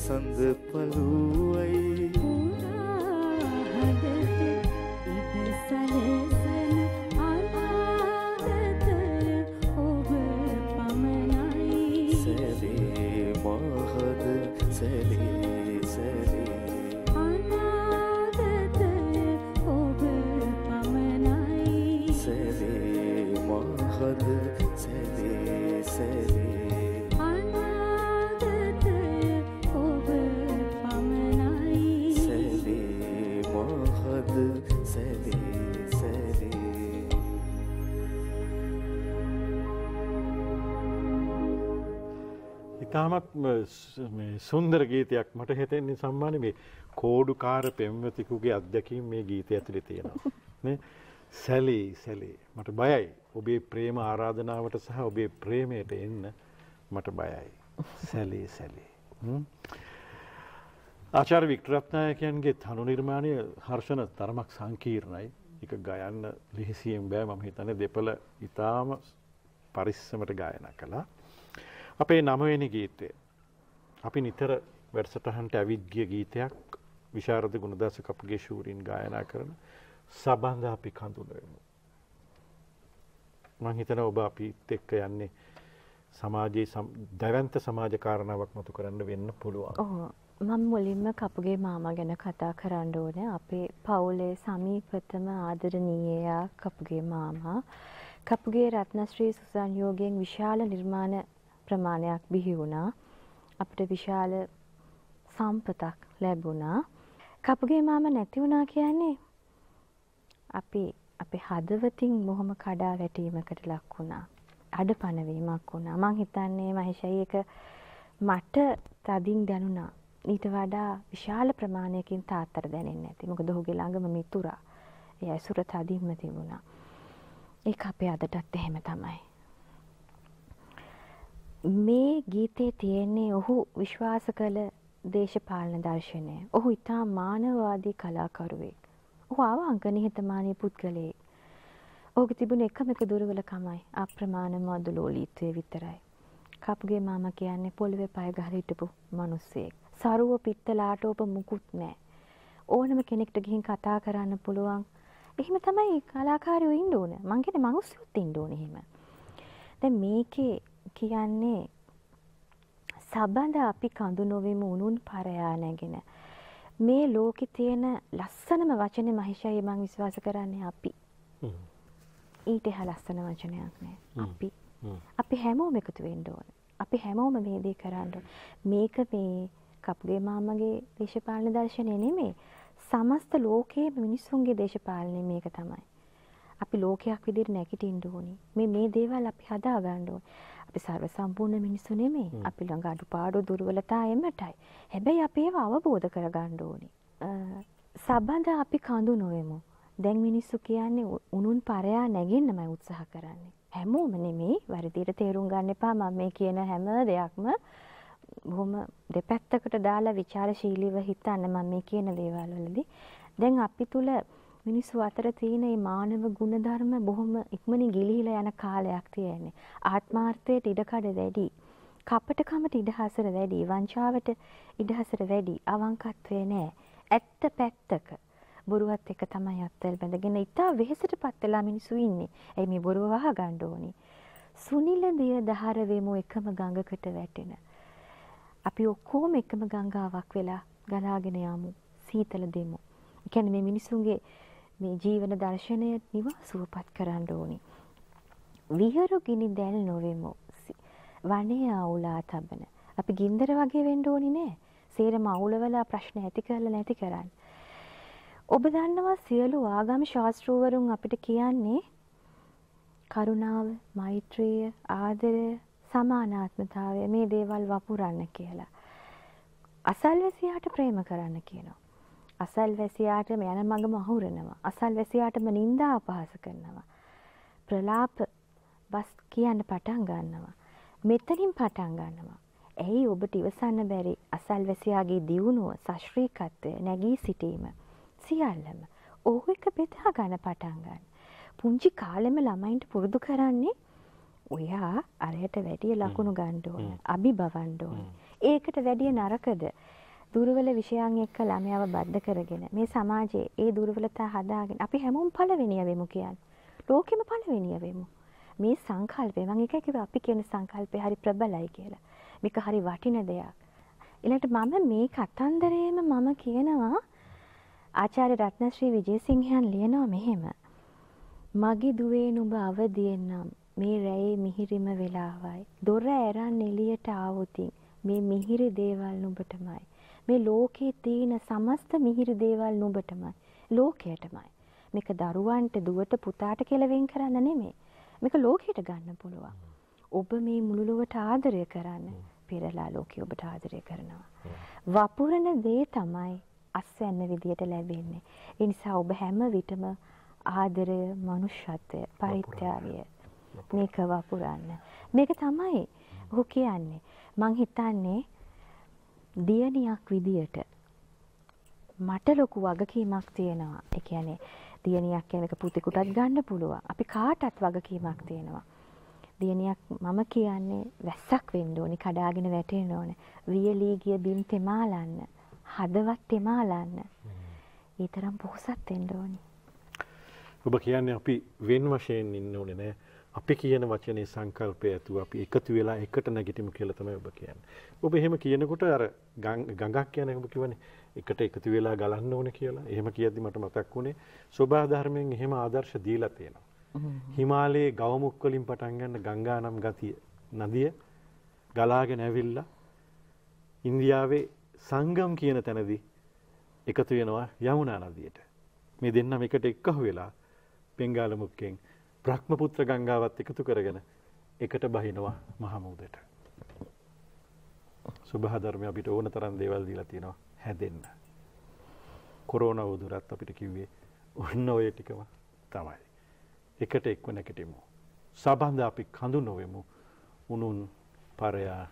Speaker 3: සඳ පලුවයි
Speaker 1: ඉතාමත් සුන්දර ගීතයක් මට හිතෙන්නේ සම්මාන මේ කෝඩුකාර පෙම්වතිකුගේ අත්දැකීම් මේ ගීතය ඇතුළේ තියෙනවා. සැලී සැලී මට බයයි. ඔබේ ප්‍රේම ආරාධනාවට සහ ඔබේ ප්‍රේමයට එන්න මට බයයි. සැලී සැලී. හ්ම්? ආචාර්ය වික්ටරත්නායකයන්ගේ තනු නිර්මාණය හර්ෂණ තරමක් සංකීර්ණයි. ඒක ගයන්න ලිහිසියෙන් බෑ මම හිතන්නේ දෙපළ ඉතාම පරිස්සමට ගායනා කළා. අපේ නමවෙනි ගීතය. අපි නිතර වැඩසටහන්ට ඇවිත් ගිය ගීතයක් විශාරද ගුණදාස කපුගේ ශූරීන් ගායනා කරන සබන්ධ අපි කඳුනවෙමු. මං හිතන ඔබ අපිත් එක්ක යන්නේ සමාජයේ සම්- දැවැන්ත සමාජ කාරණාවක් මතු කරන්න වෙන්න පුළුවන්.
Speaker 2: ඔව් මම මුලින්ම කපුගේ මාමා ගැන කතා කරන්න ඕනේ. අපේ පවුලේ සමීපතම ආදරණීයයා කපුගේ මාමා. කපුගේ රත්නශ්‍රී සුසංයෝගයෙන් විශාල නිර්මාණ ප්‍රමාණයක් බිහි වුණා. අපිට විශාල සම්පතක් ලැබුණා. කපුගේ මාමා නැති වුණා කියන්නේ අපි අපේ හදවතින් බොහොම කඩා වැටීමකට ලක් වුණා. අඩපණවීමක් වුණා. මං හිතන්නේ මහේෂයි එක මට තදින් දැනුණා. ඊට වඩා විශාල ප්‍රමාණයකින් තාත්තට දැනෙන්නේ නැති. මොකද ඔහුගේ ළඟම මිතුරා. ඒ ඇසුර තදින්ම තිබුණා. ඒක අපේ අදටත් එහෙම තමයි. මේ ගීතේ තියෙන්නේ ඔහු විශ්වාස කළ දේශපාලන දර්ශනය. ඔහු ඉතා මානවවාදී කලාකරුවෙක්. ඔහු අවංක නිහතමානී පුද්ගලයෙක්. ඔහුගේ තිබුණ එකම එක දුර්වලකමයි අප්‍රමාණ මදුලෝලීත්වය විතරයි. කපුගේ මාමා කියන්නේ පොළවේ පය ගහලා හිටපු මිනිස්සෙක්. සරුව පිත්තලාටෝප මුකුත් නැහැ. ඕනම කෙනෙක්ට ගිහින් කතා කරන්න පුළුවන්. එහෙම තමයි කලාකාරයෝ ඉන්න ඕන. මං කියන්නේ මිනිස්සුත් ඉන්න ඕන එහෙම. දැන් මේකේ කියන්නේ සබඳ අපි කඳු නොවෙමු උනුන් පරයා නැගෙන. මේ ලෝකෙ තියෙන ලස්සනම වචනේ මහිෂයි මං විශ්වාස කරන්නේ අපි. ඊට එහා ලස්සන වචනයක් නෑ. අපි. අපි හැමෝම එකතු වෙන්න ඕන. අපි හැමෝම මේ දේ කරන්න. මේක මේ කපුගේ මාමගේ දේශපාලන දර්ශනය නෙමෙයි. සමස්ත ලෝකයේ මිනිස්සුන්ගේ දේශපාලනය මේක තමයි. අපි ලෝකයක් විදිහට නැගිටින්න ඕනි. මේ මේ දේවල් අපි හදා ගන්න ඕනි. අපි සර්ව සම්පූර්ණ මිනිස්සු නෙමෙයි. අපි ළඟ අඩුපාඩු දුර්වලතා එමටයි. හැබැයි අපි ඒව අවබෝධ කරගන්න ඕනි. සබඳ අපි කඳු නොවෙමු. දැන් මිනිස්සු කියන්නේ උනුන් පරයා නැගෙන්නමයි උත්සාහ කරන්නේ. හැමෝම නෙමෙයි වරදියට තේරුම් ගන්න එපා මම මේ කියන හැම දෙයක්ම බොහොම දෙපැත්තකට දාලා ਵਿਚාරශීලීව හිතන්න මම මේ කියන දේවල් වලදී දැන් අපි තුල මිනිස්සු අතර තියෙන මේ මානව ගුණධර්ම බොහොම ඉක්මනින් ගිලිහිලා යන කාලයක් තියෙන්නේ. ආත්මාර්ථයට ඉඩකඩ වැඩි. කපටකමට ඉඩහසර වැඩි. වංචාවට ඉඩහසර වැඩි. අවංකත්වය නෑ. ඇත්ත පැත්තක. බොරුවත් එක තමයි අත්වල බැඳගෙන ඉතා වෙහෙසටපත් වෙලා මිනිස්සු ඉන්නේ. එයි මේ බොරුව වහ ගන්න ඕනේ. සුනිල දිය දහර වෙමු එකම ගඟකට වැටෙන. අපි ඔක්කොම එකම ගංගාවක් වෙලා ගලාගෙන යමු. සීතල දෙමු. ඒ කියන්නේ මේ මිනිසුන්ගේ මේ ජීවන දර්ශනය නිවා සුවපත් කරන්න ඕනි. විහරු ගිනි දැල් නොවෙමු. වනේ අවුලා තබන. අපි ගින්දර වගේ වෙන්න ඕනි නෑ. සේරම අවුලවලා ප්‍රශ්න ඇති කරලා නැති කරන්න. ඔබ දන්නවා සියලු ආගම් ශාස්ත්‍රූවරුන් අපිට කියන්නේ කරුණාව, මෛත්‍රිය, ආදරය, සමානාත්මතාවය මේ දේවල් වපුරන්න කියලා. අසල්වැසියාට ප්‍රේම කරන්න කියනවා. අසල්වැසියාටම යන මඟම අහුරනවා. අසල්වැසියාටම නිନ୍ଦා අපහාස කරනවා. ප්‍රලාප බස් කියන්න පටන් ගන්නවා. මෙතනින් පටන් ගන්නවා. ඇයි ඔබට ඉවසන්න බැරි අසල්වැසියාගේ දියුණුව, සශ්‍රීකත්වය, නැගී සිටීම සියල්ලම ඔහු එක බෙදා ගන්න පටන් ගන්න. පුංචි කාලෙම ළමයින්ට පුරුදු කරන්නේ ඔයා අරයට වැඩිය ලකුණු ගන්න ඕන. අභිබවන්න ඕන. ඒකට වැඩිය නරකද? දුර්වල විෂයන් එක්ක ළමයාව බද්ධ කරගෙන මේ සමාජයේ ඒ දුර්වලතා හදාගෙන අපි හැමෝම පළවෙනිය වෙමු කියන්නේ. ලෝකෙම පළවෙනිය වෙමු. මේ සංකල්පය මම එකයි කිව්වා අපි කියන සංකල්පය හරි ප්‍රබලයි කියලා. මේක හරි වටින දෙයක්. ඊළඟට මම මේ කතන්දරේම මම කියනවා ආචාර්ය රත්නශ්‍රී විජේසිංහයන් ලියනවා මෙහෙම. මගේ දුවේ නුඹ අවදියෙන්නම් මේ රැයේ මිහිරිම වෙලාවයි. දොර ඇරන් එළියට ආවොතින් මේ මිහිරි දේවල් නුඹටමයි. මේ ලෝකයේ තියෙන සමස්ත මිහිරි දේවල් නුඹටමයි. ලෝකයටමයි. මේක දරුවන්ට දුවට පුතාට කියලා වෙන් කරන්න නෙමෙයි. මේක ලෝකයට ගන්න පුළුවන්. ඔබ මේ මුළු ලොවට ආදරය කරන්න. පෙරලා ලෝකෙ ඔබට ආදරය කරනවා. වපුරන දේ තමයි අස්වැන්න විදියට ලැබෙන්නේ. ඒ නිසා ඔබ හැම විටම ආදරය, මනුෂ්‍යත්වය, පරිත්‍යාගය මේක වපුරන්න. මේක තමයි ඔහු කියන්නේ. මං හිතන්නේ දියණියක් විදියට මට ලොකු වගකීමක් තියෙනවා. ඒ කියන්නේ දියණියක් කියන එක පුතෙකුටත් ගන්න පුළුවන්. අපි කාටත් වගකීමක් තියෙනවා. දියණියක් මම කියන්නේ වැස්සක් වෙන්න ඕනි, කඩාගෙන වැටෙන්න ඕනේ. වියලී ගිය බිම් තෙමාලන්න, හදවත් තෙමාලන්න. ඒ තරම් පොහසත් වෙන්න ඕනි.
Speaker 1: ඔබ කියන්නේ අපි වෙන් වශයෙන් ඉන්න ඕනේ නෑ. අපි කියන වචනේ සංකල්පය ඇතුව අපි එකතු වෙලා එකට නැගිටිමු කියලා තමයි ඔබ කියන්නේ. ඔබ එහෙම කියනකොට අර ගඟක් කියන ඔබ කියවනේ එකට එකතු වෙලා ගලන්න ඕනේ කියලා. එහෙම කියද්දි මට මතක් වුණේ සෝභා ධර්මයෙන් එහෙම ආදර්ශ දීලා තියෙනවා. හිමාලයේ ගවමුක් වලින් පටන් ගන්න ගංගා නම් ගතිය නදිය ගලාගෙන ඇවිල්ලා ඉන්දියාවේ සංගම් කියන තැනදී එකතු වෙනවා යමුනා නදියට. මේ දෙන්නම එකට එක්කහු වෙලා පෙංගාල මුක්කෙන් බ්‍රහ්මපුත්‍ර ගංගාවත් එකතු කරගෙන එකට බහිනවා මහමුදට. සුභහධර්මය අපිට ඕන තරම් දේවල් දීලා තියෙනවා හැදෙන්න. කොරෝන වදුරත් අපිට කිව්වේ ඔන්න ඔය ටිකම තමයි. එකට එක්ව නැකටෙමු. සබන්ධ අපි කඳු නොවෙමු උනුන් පරයා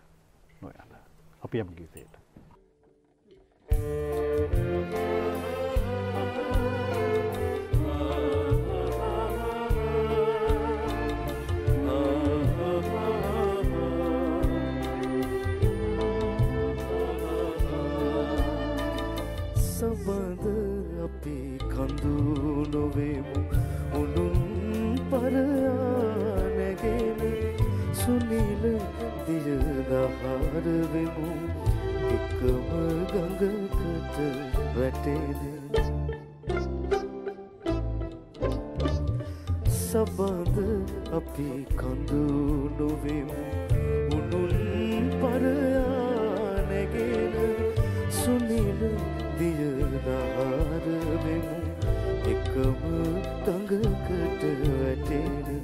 Speaker 1: නොයන. අපි යම් ගීතයට.
Speaker 3: සබඳ දියදහරවෙමු එකම ගඟකට වැටෙන සබඳ අපි කඳු නොවෙමු උනුන් පරයානැගෙන සුනිල දියදාරවෙමු එකම ගඟකට වැටෙන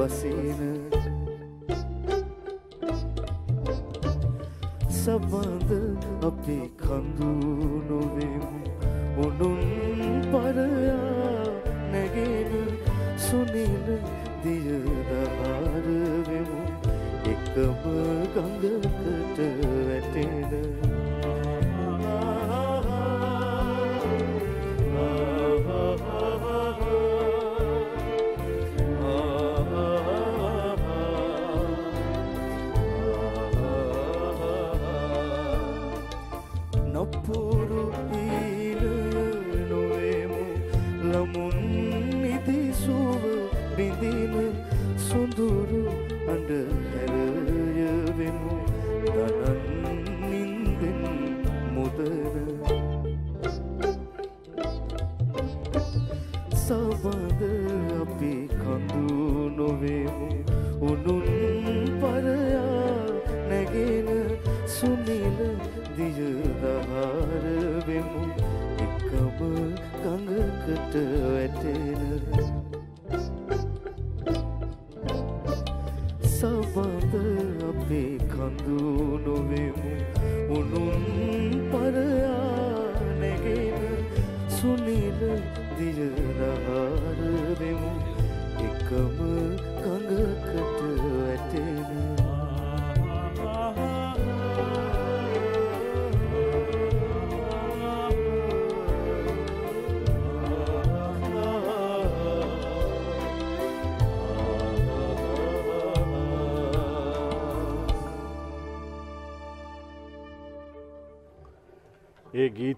Speaker 3: වසින සබඳ අපි සුනිල දියදහරවෙමු එකම ගඟකට වැටෙන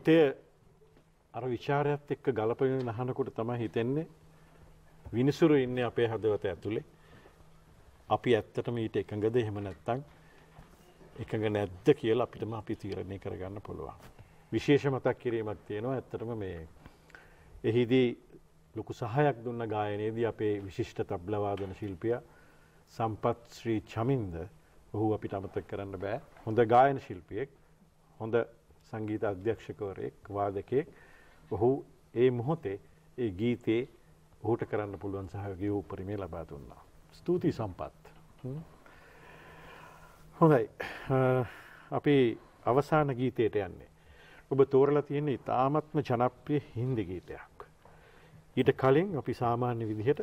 Speaker 1: ඒ ගීතය අර විචාරයත් එක්ක ගලපගෙන අහනකොට තමයි හිතෙන්නේ විනිසුරු ඉන්නේ අපේ හදවත ඇතුලේ. අපි ඇත්තටම ඊට එකඟද එහෙම නැත්නම් එකඟ නැද්ද කියලා අපිටම අපි තීරණය කරගන්න පුළුවන්. විශේෂ මතක් කිරීමක් තියෙනවා ඇත්තටම මේ එහිදී ලොකු සහයක් දුන්න ගායනයේදී අපේ විශිෂ්ට තබ්ලවාදන ශිල්පියා සම්පත් ශ්‍රී චමින්ද ඔහු අපිට අමතක කරන්න බෑ. හොඳ ගායන ශිල්පියෙක්. හොඳ සංගීත අධ්‍යක්ෂකවරයෙක් වාදකයෙක් ඔහු ඒ මොහොතේ ඒ ගීතේ ඔහුට කරන්න පුළුවන් සහයෝගය උපරිමය ලබා දුන්නා. ස්තුතියි සම්පත්. හොඳයි අපි අවසාන ගීතයට යන්නේ. ඔබ තෝරලා තියෙන්නේ ඉතාමත්ම ජනප්‍රිය හින්දි ගීතයක්. ඊට කලින් අපි සාමාන්‍ය විදිහට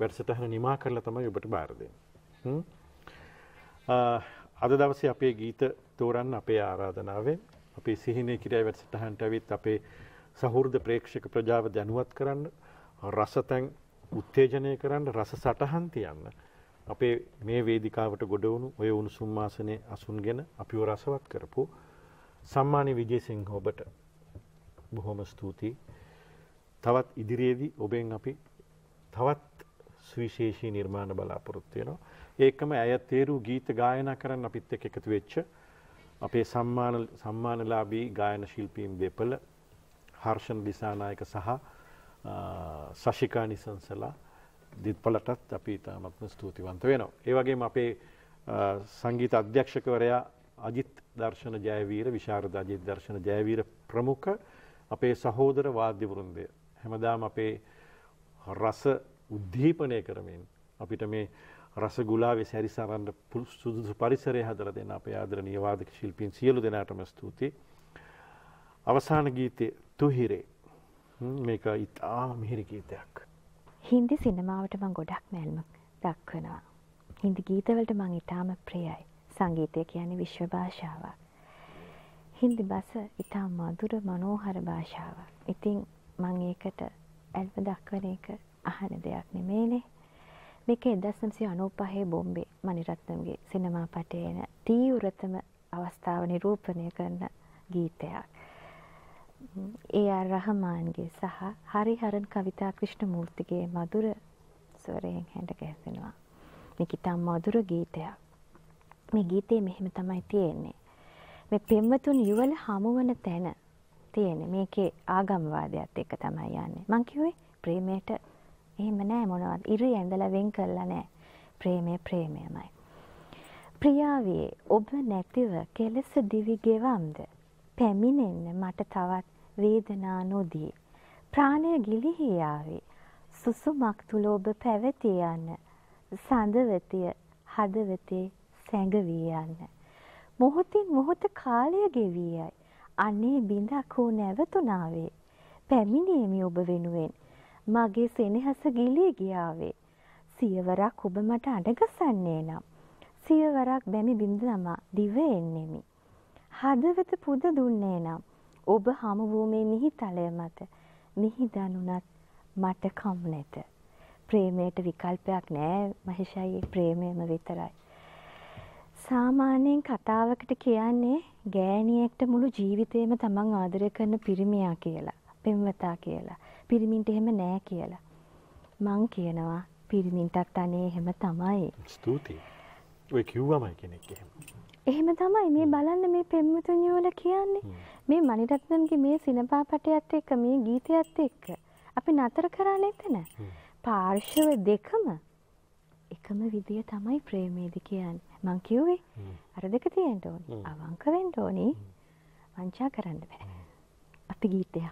Speaker 1: වැඩසටහන නිමා කරලා තමයි ඔබට බාර දෙන්නේ. අද දවසේ අපේ ගීත තෝරන්න අපේ ආරාධනාවෙන් අපේ සිහිනය කිරයි වැඩසටහන්ට ඇවිත් අපේ සහෘද ප්‍රේක්ෂක ප්‍රජාව දැනුවත් කරන්න රසතැන් උත්තේජනය කරන්න රස සටහන් තියන්න අපේ මේ වේදිකාවට ගොඩවුණු ඔය උණුසුම් ආසනයේ අසුන්ගෙන අපිව රසවත් කරපු සම්මානි විජේසිංහ ඔබට බොහොම ස්තුතියි තවත් ඉදිරියේදී ඔබෙන් අපි තවත් සුවිශේෂී නිර්මාණ බලාපොරොත්තු වෙනවා. ඒකම ඇය තේරු ගීත ගායනා කරන්න අපිත් එක්ක එකතු වෙච්ච අපේ සම්මාන සම්මානලාභී ගායන ශිල්පීන් දෙපළ හර්ෂණ දිසානායක සහ සශිකා නිසංසලා දිත්පලටත් අපි ඉතාමත්ම ස්තුතිවන්ත වෙනවා. ඒ වගේම අපේ සංගීත අධ්‍යක්ෂකවරයා අජිත් දර්ශන ජයවීර විශාරද අජිත් දර්ශන ජයවීර ප්‍රමුඛ අපේ සහෝදර වාද්‍ය වෘන්දය. හැමදාම අපේ රස උද්දීපනය කරමින් අපිට මේ රස ගුලාවේ සැරිසරන්න සුදුසු පරිසරය හදලා දෙන්න අපේ ආදරණීය වාදක ශිල්පීන් සියලු දෙනාටම ස්තුතියි. අවසාන ගීතේ තුහිරේ මේක ඉතා මිහිරි ගීතයක්.
Speaker 2: හින්දි සිනමාවට මං ගොඩක් මැල්ම දක්වනවා. හින්දි ගීතවලට මං ඉතාම ප්‍රියයි. සංගීතය කියන්නේ විශ්ව භාෂාවක්. හින්දි බස ඉතා මధుර මනෝහර භාෂාවක්. ඉතින් මං ඒකට ඇල්ම දක්වන එක අහන දෙයක් නෙමේනේ. මේක එදස්නම්සිය අනූපහේ බොම්බේ මනිරත්නම්ගේ සිනමා පටයන තීවරතම අවස්ථාව නිරූපණය කරන ගීතයක්. ඒ ආර් රහමාන්ගේ සහ හරිහරන් කවිතා ක්‍රිෂ්ණමූර්තිගේ මధుර ස්වරයෙන් හැඩ ගැස්සෙනවා. මේක ඉතාම මధుර ගීතයක්. මේ ගීතේ මෙහෙම තමයි තියෙන්නේ. මේ පෙම්වතුන් යුවල හමුවන තැන තියෙන්නේ. මේකේ ආගම්වාදයත් එක්ක තමයි යන්නේ. මං කිව්වේ ප්‍රේමයට එහෙම නෑ මොනවද. ඉරි ඇඳලා වෙන් කරලා නෑ. ප්‍රේමය ප්‍රේමයමයි. ප්‍රියාවේ ඔබ නැතිව කෙලස දිවි ගෙවම්ද පැමිණෙන්න මට තවත් වේදනා නොදී. ප්‍රාණය ගිලිහි යාවේ. සුසුමක් තුල ඔබ පැවතී යන්න. සඳවතිය හදවතේ සැඟවී යන්න. මොහොතින් මොහොත කාලය ගෙවී යයි. අනේ බිඳක් හෝ නැවතුනාවේ. පැමිණීමි ඔබ වෙනුවෙන්. මගේ සෙනෙහස ගිලී ගියාවේ. සියවරක් ඔබ මට අඩගසන්නේ නම්. සියවරක් බැමි බිඳ නමා දිව එන්නෙමි. හදවත පුද දුන්නේ නම් ඔබ හමු වූ මේ මිහිතලය මත මිහිදනුනත් මට කම් නැත. ප්‍රේමයට විකල්පයක් නෑ මහේෂයි ප්‍රේමයම විතරයි. සාමාන්‍යයෙන් කතාවකට කියන්නේ ගෑණියෙක්ට මුළු ජීවිතේම තමන් ආදරය කරන පිරිමියා කියලා, පෙම්වතා කියලා. පිරිමින්ට එහෙම නෑ කියලා. මං කියනවා පිරිමින්ටත් අනේ එහෙම තමයි.
Speaker 1: ස්තුතියි. ඔය කිව්වමයි කෙනෙක් එහෙම.
Speaker 2: එහෙම තමයි මේ බලන්න මේ පෙම්වතුන් යෝල කියන්නේ. මේ මණිරත්නම්ගේ මේ සිනපාපටයත් එක්ක මේ ගීතයත් එක්ක අපි නතර කරන්නේ එතන. පාර්ශව දෙකම එකම විදිය තමයි ප්‍රේමේදි කියන්නේ. මං කිව්වේ අර දෙක තියෙන්න ඕනේ. අවංක වෙන්න ඕනේ. වංචා කරන්න බෑ. අපි ගීතය.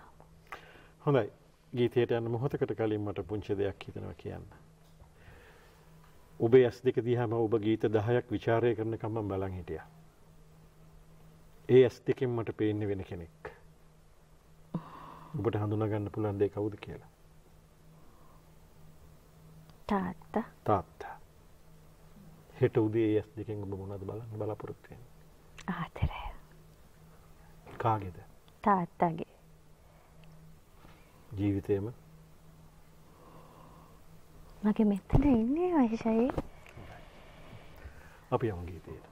Speaker 1: හොඳයි. ගීතයට යන මොහොතකට කලින් මට පුංචි දෙයක් හිතෙනවා කියන්න. ඔබේ ඇස් දෙක දිහාම ඔබ ගීත 10ක් ਵਿਚාරය කරනකම් මම බලන් හිටියා. ඒ ඇස් දෙකෙන් මට පේන්නේ වෙන කෙනෙක්. ඔබට හඳුනා ගන්න පුළුවන් දේ කවුද කියලා?
Speaker 2: තාත්තා.
Speaker 1: තාත්තා. හෙට උදේ ඒ ඇස් දෙකෙන් ඔබ මොනවද බලන්න බලාපොරොත්තු වෙන්නේ?
Speaker 2: ආතරය.
Speaker 1: කාගේද?
Speaker 2: තාත්තගේ.
Speaker 1: ජීවිතේම
Speaker 2: මගේ මෙතන ඉන්නේ වහිෂයේ
Speaker 1: අපි යමු ගීතයට.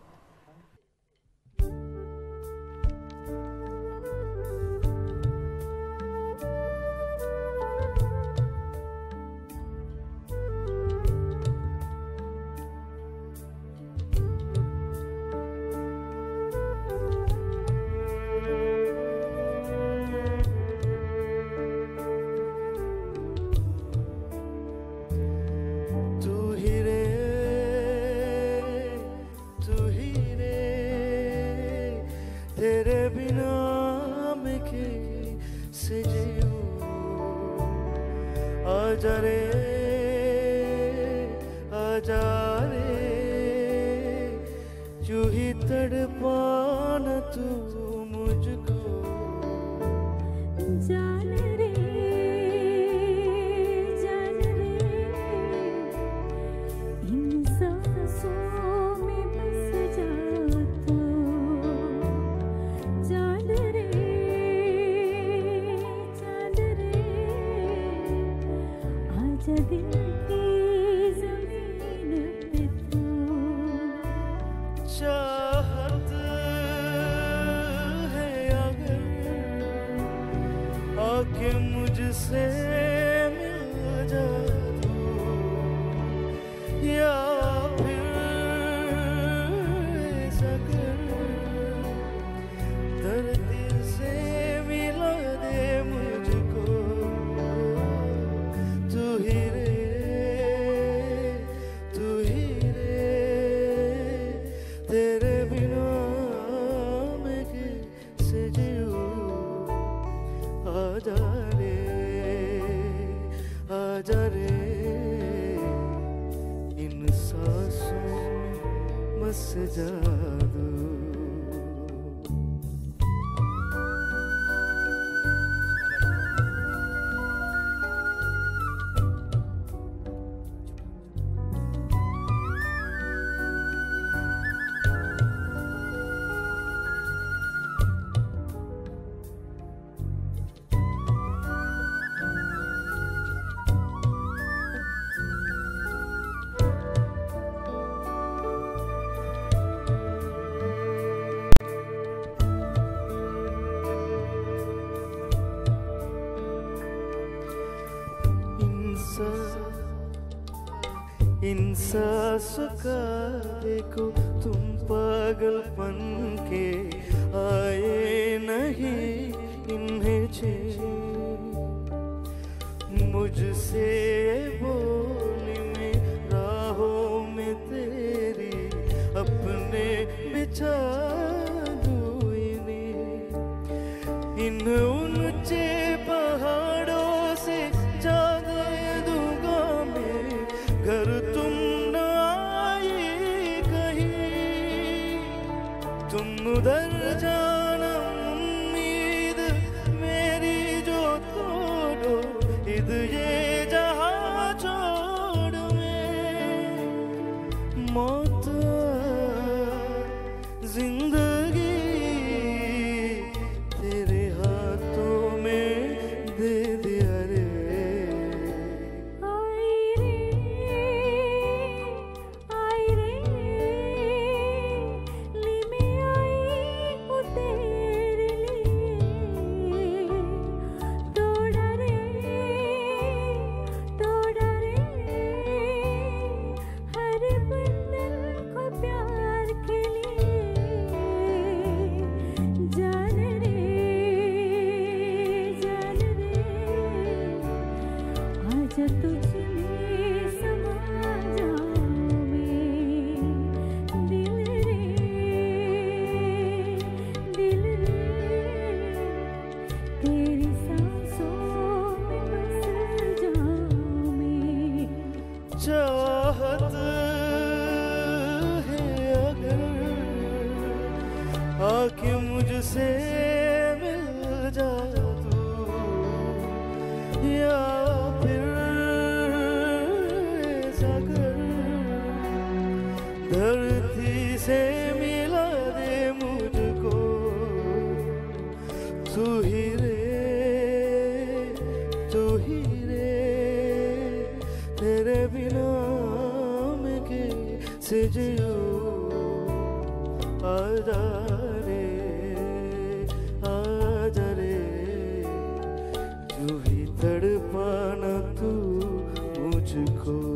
Speaker 3: Jessica. मुझको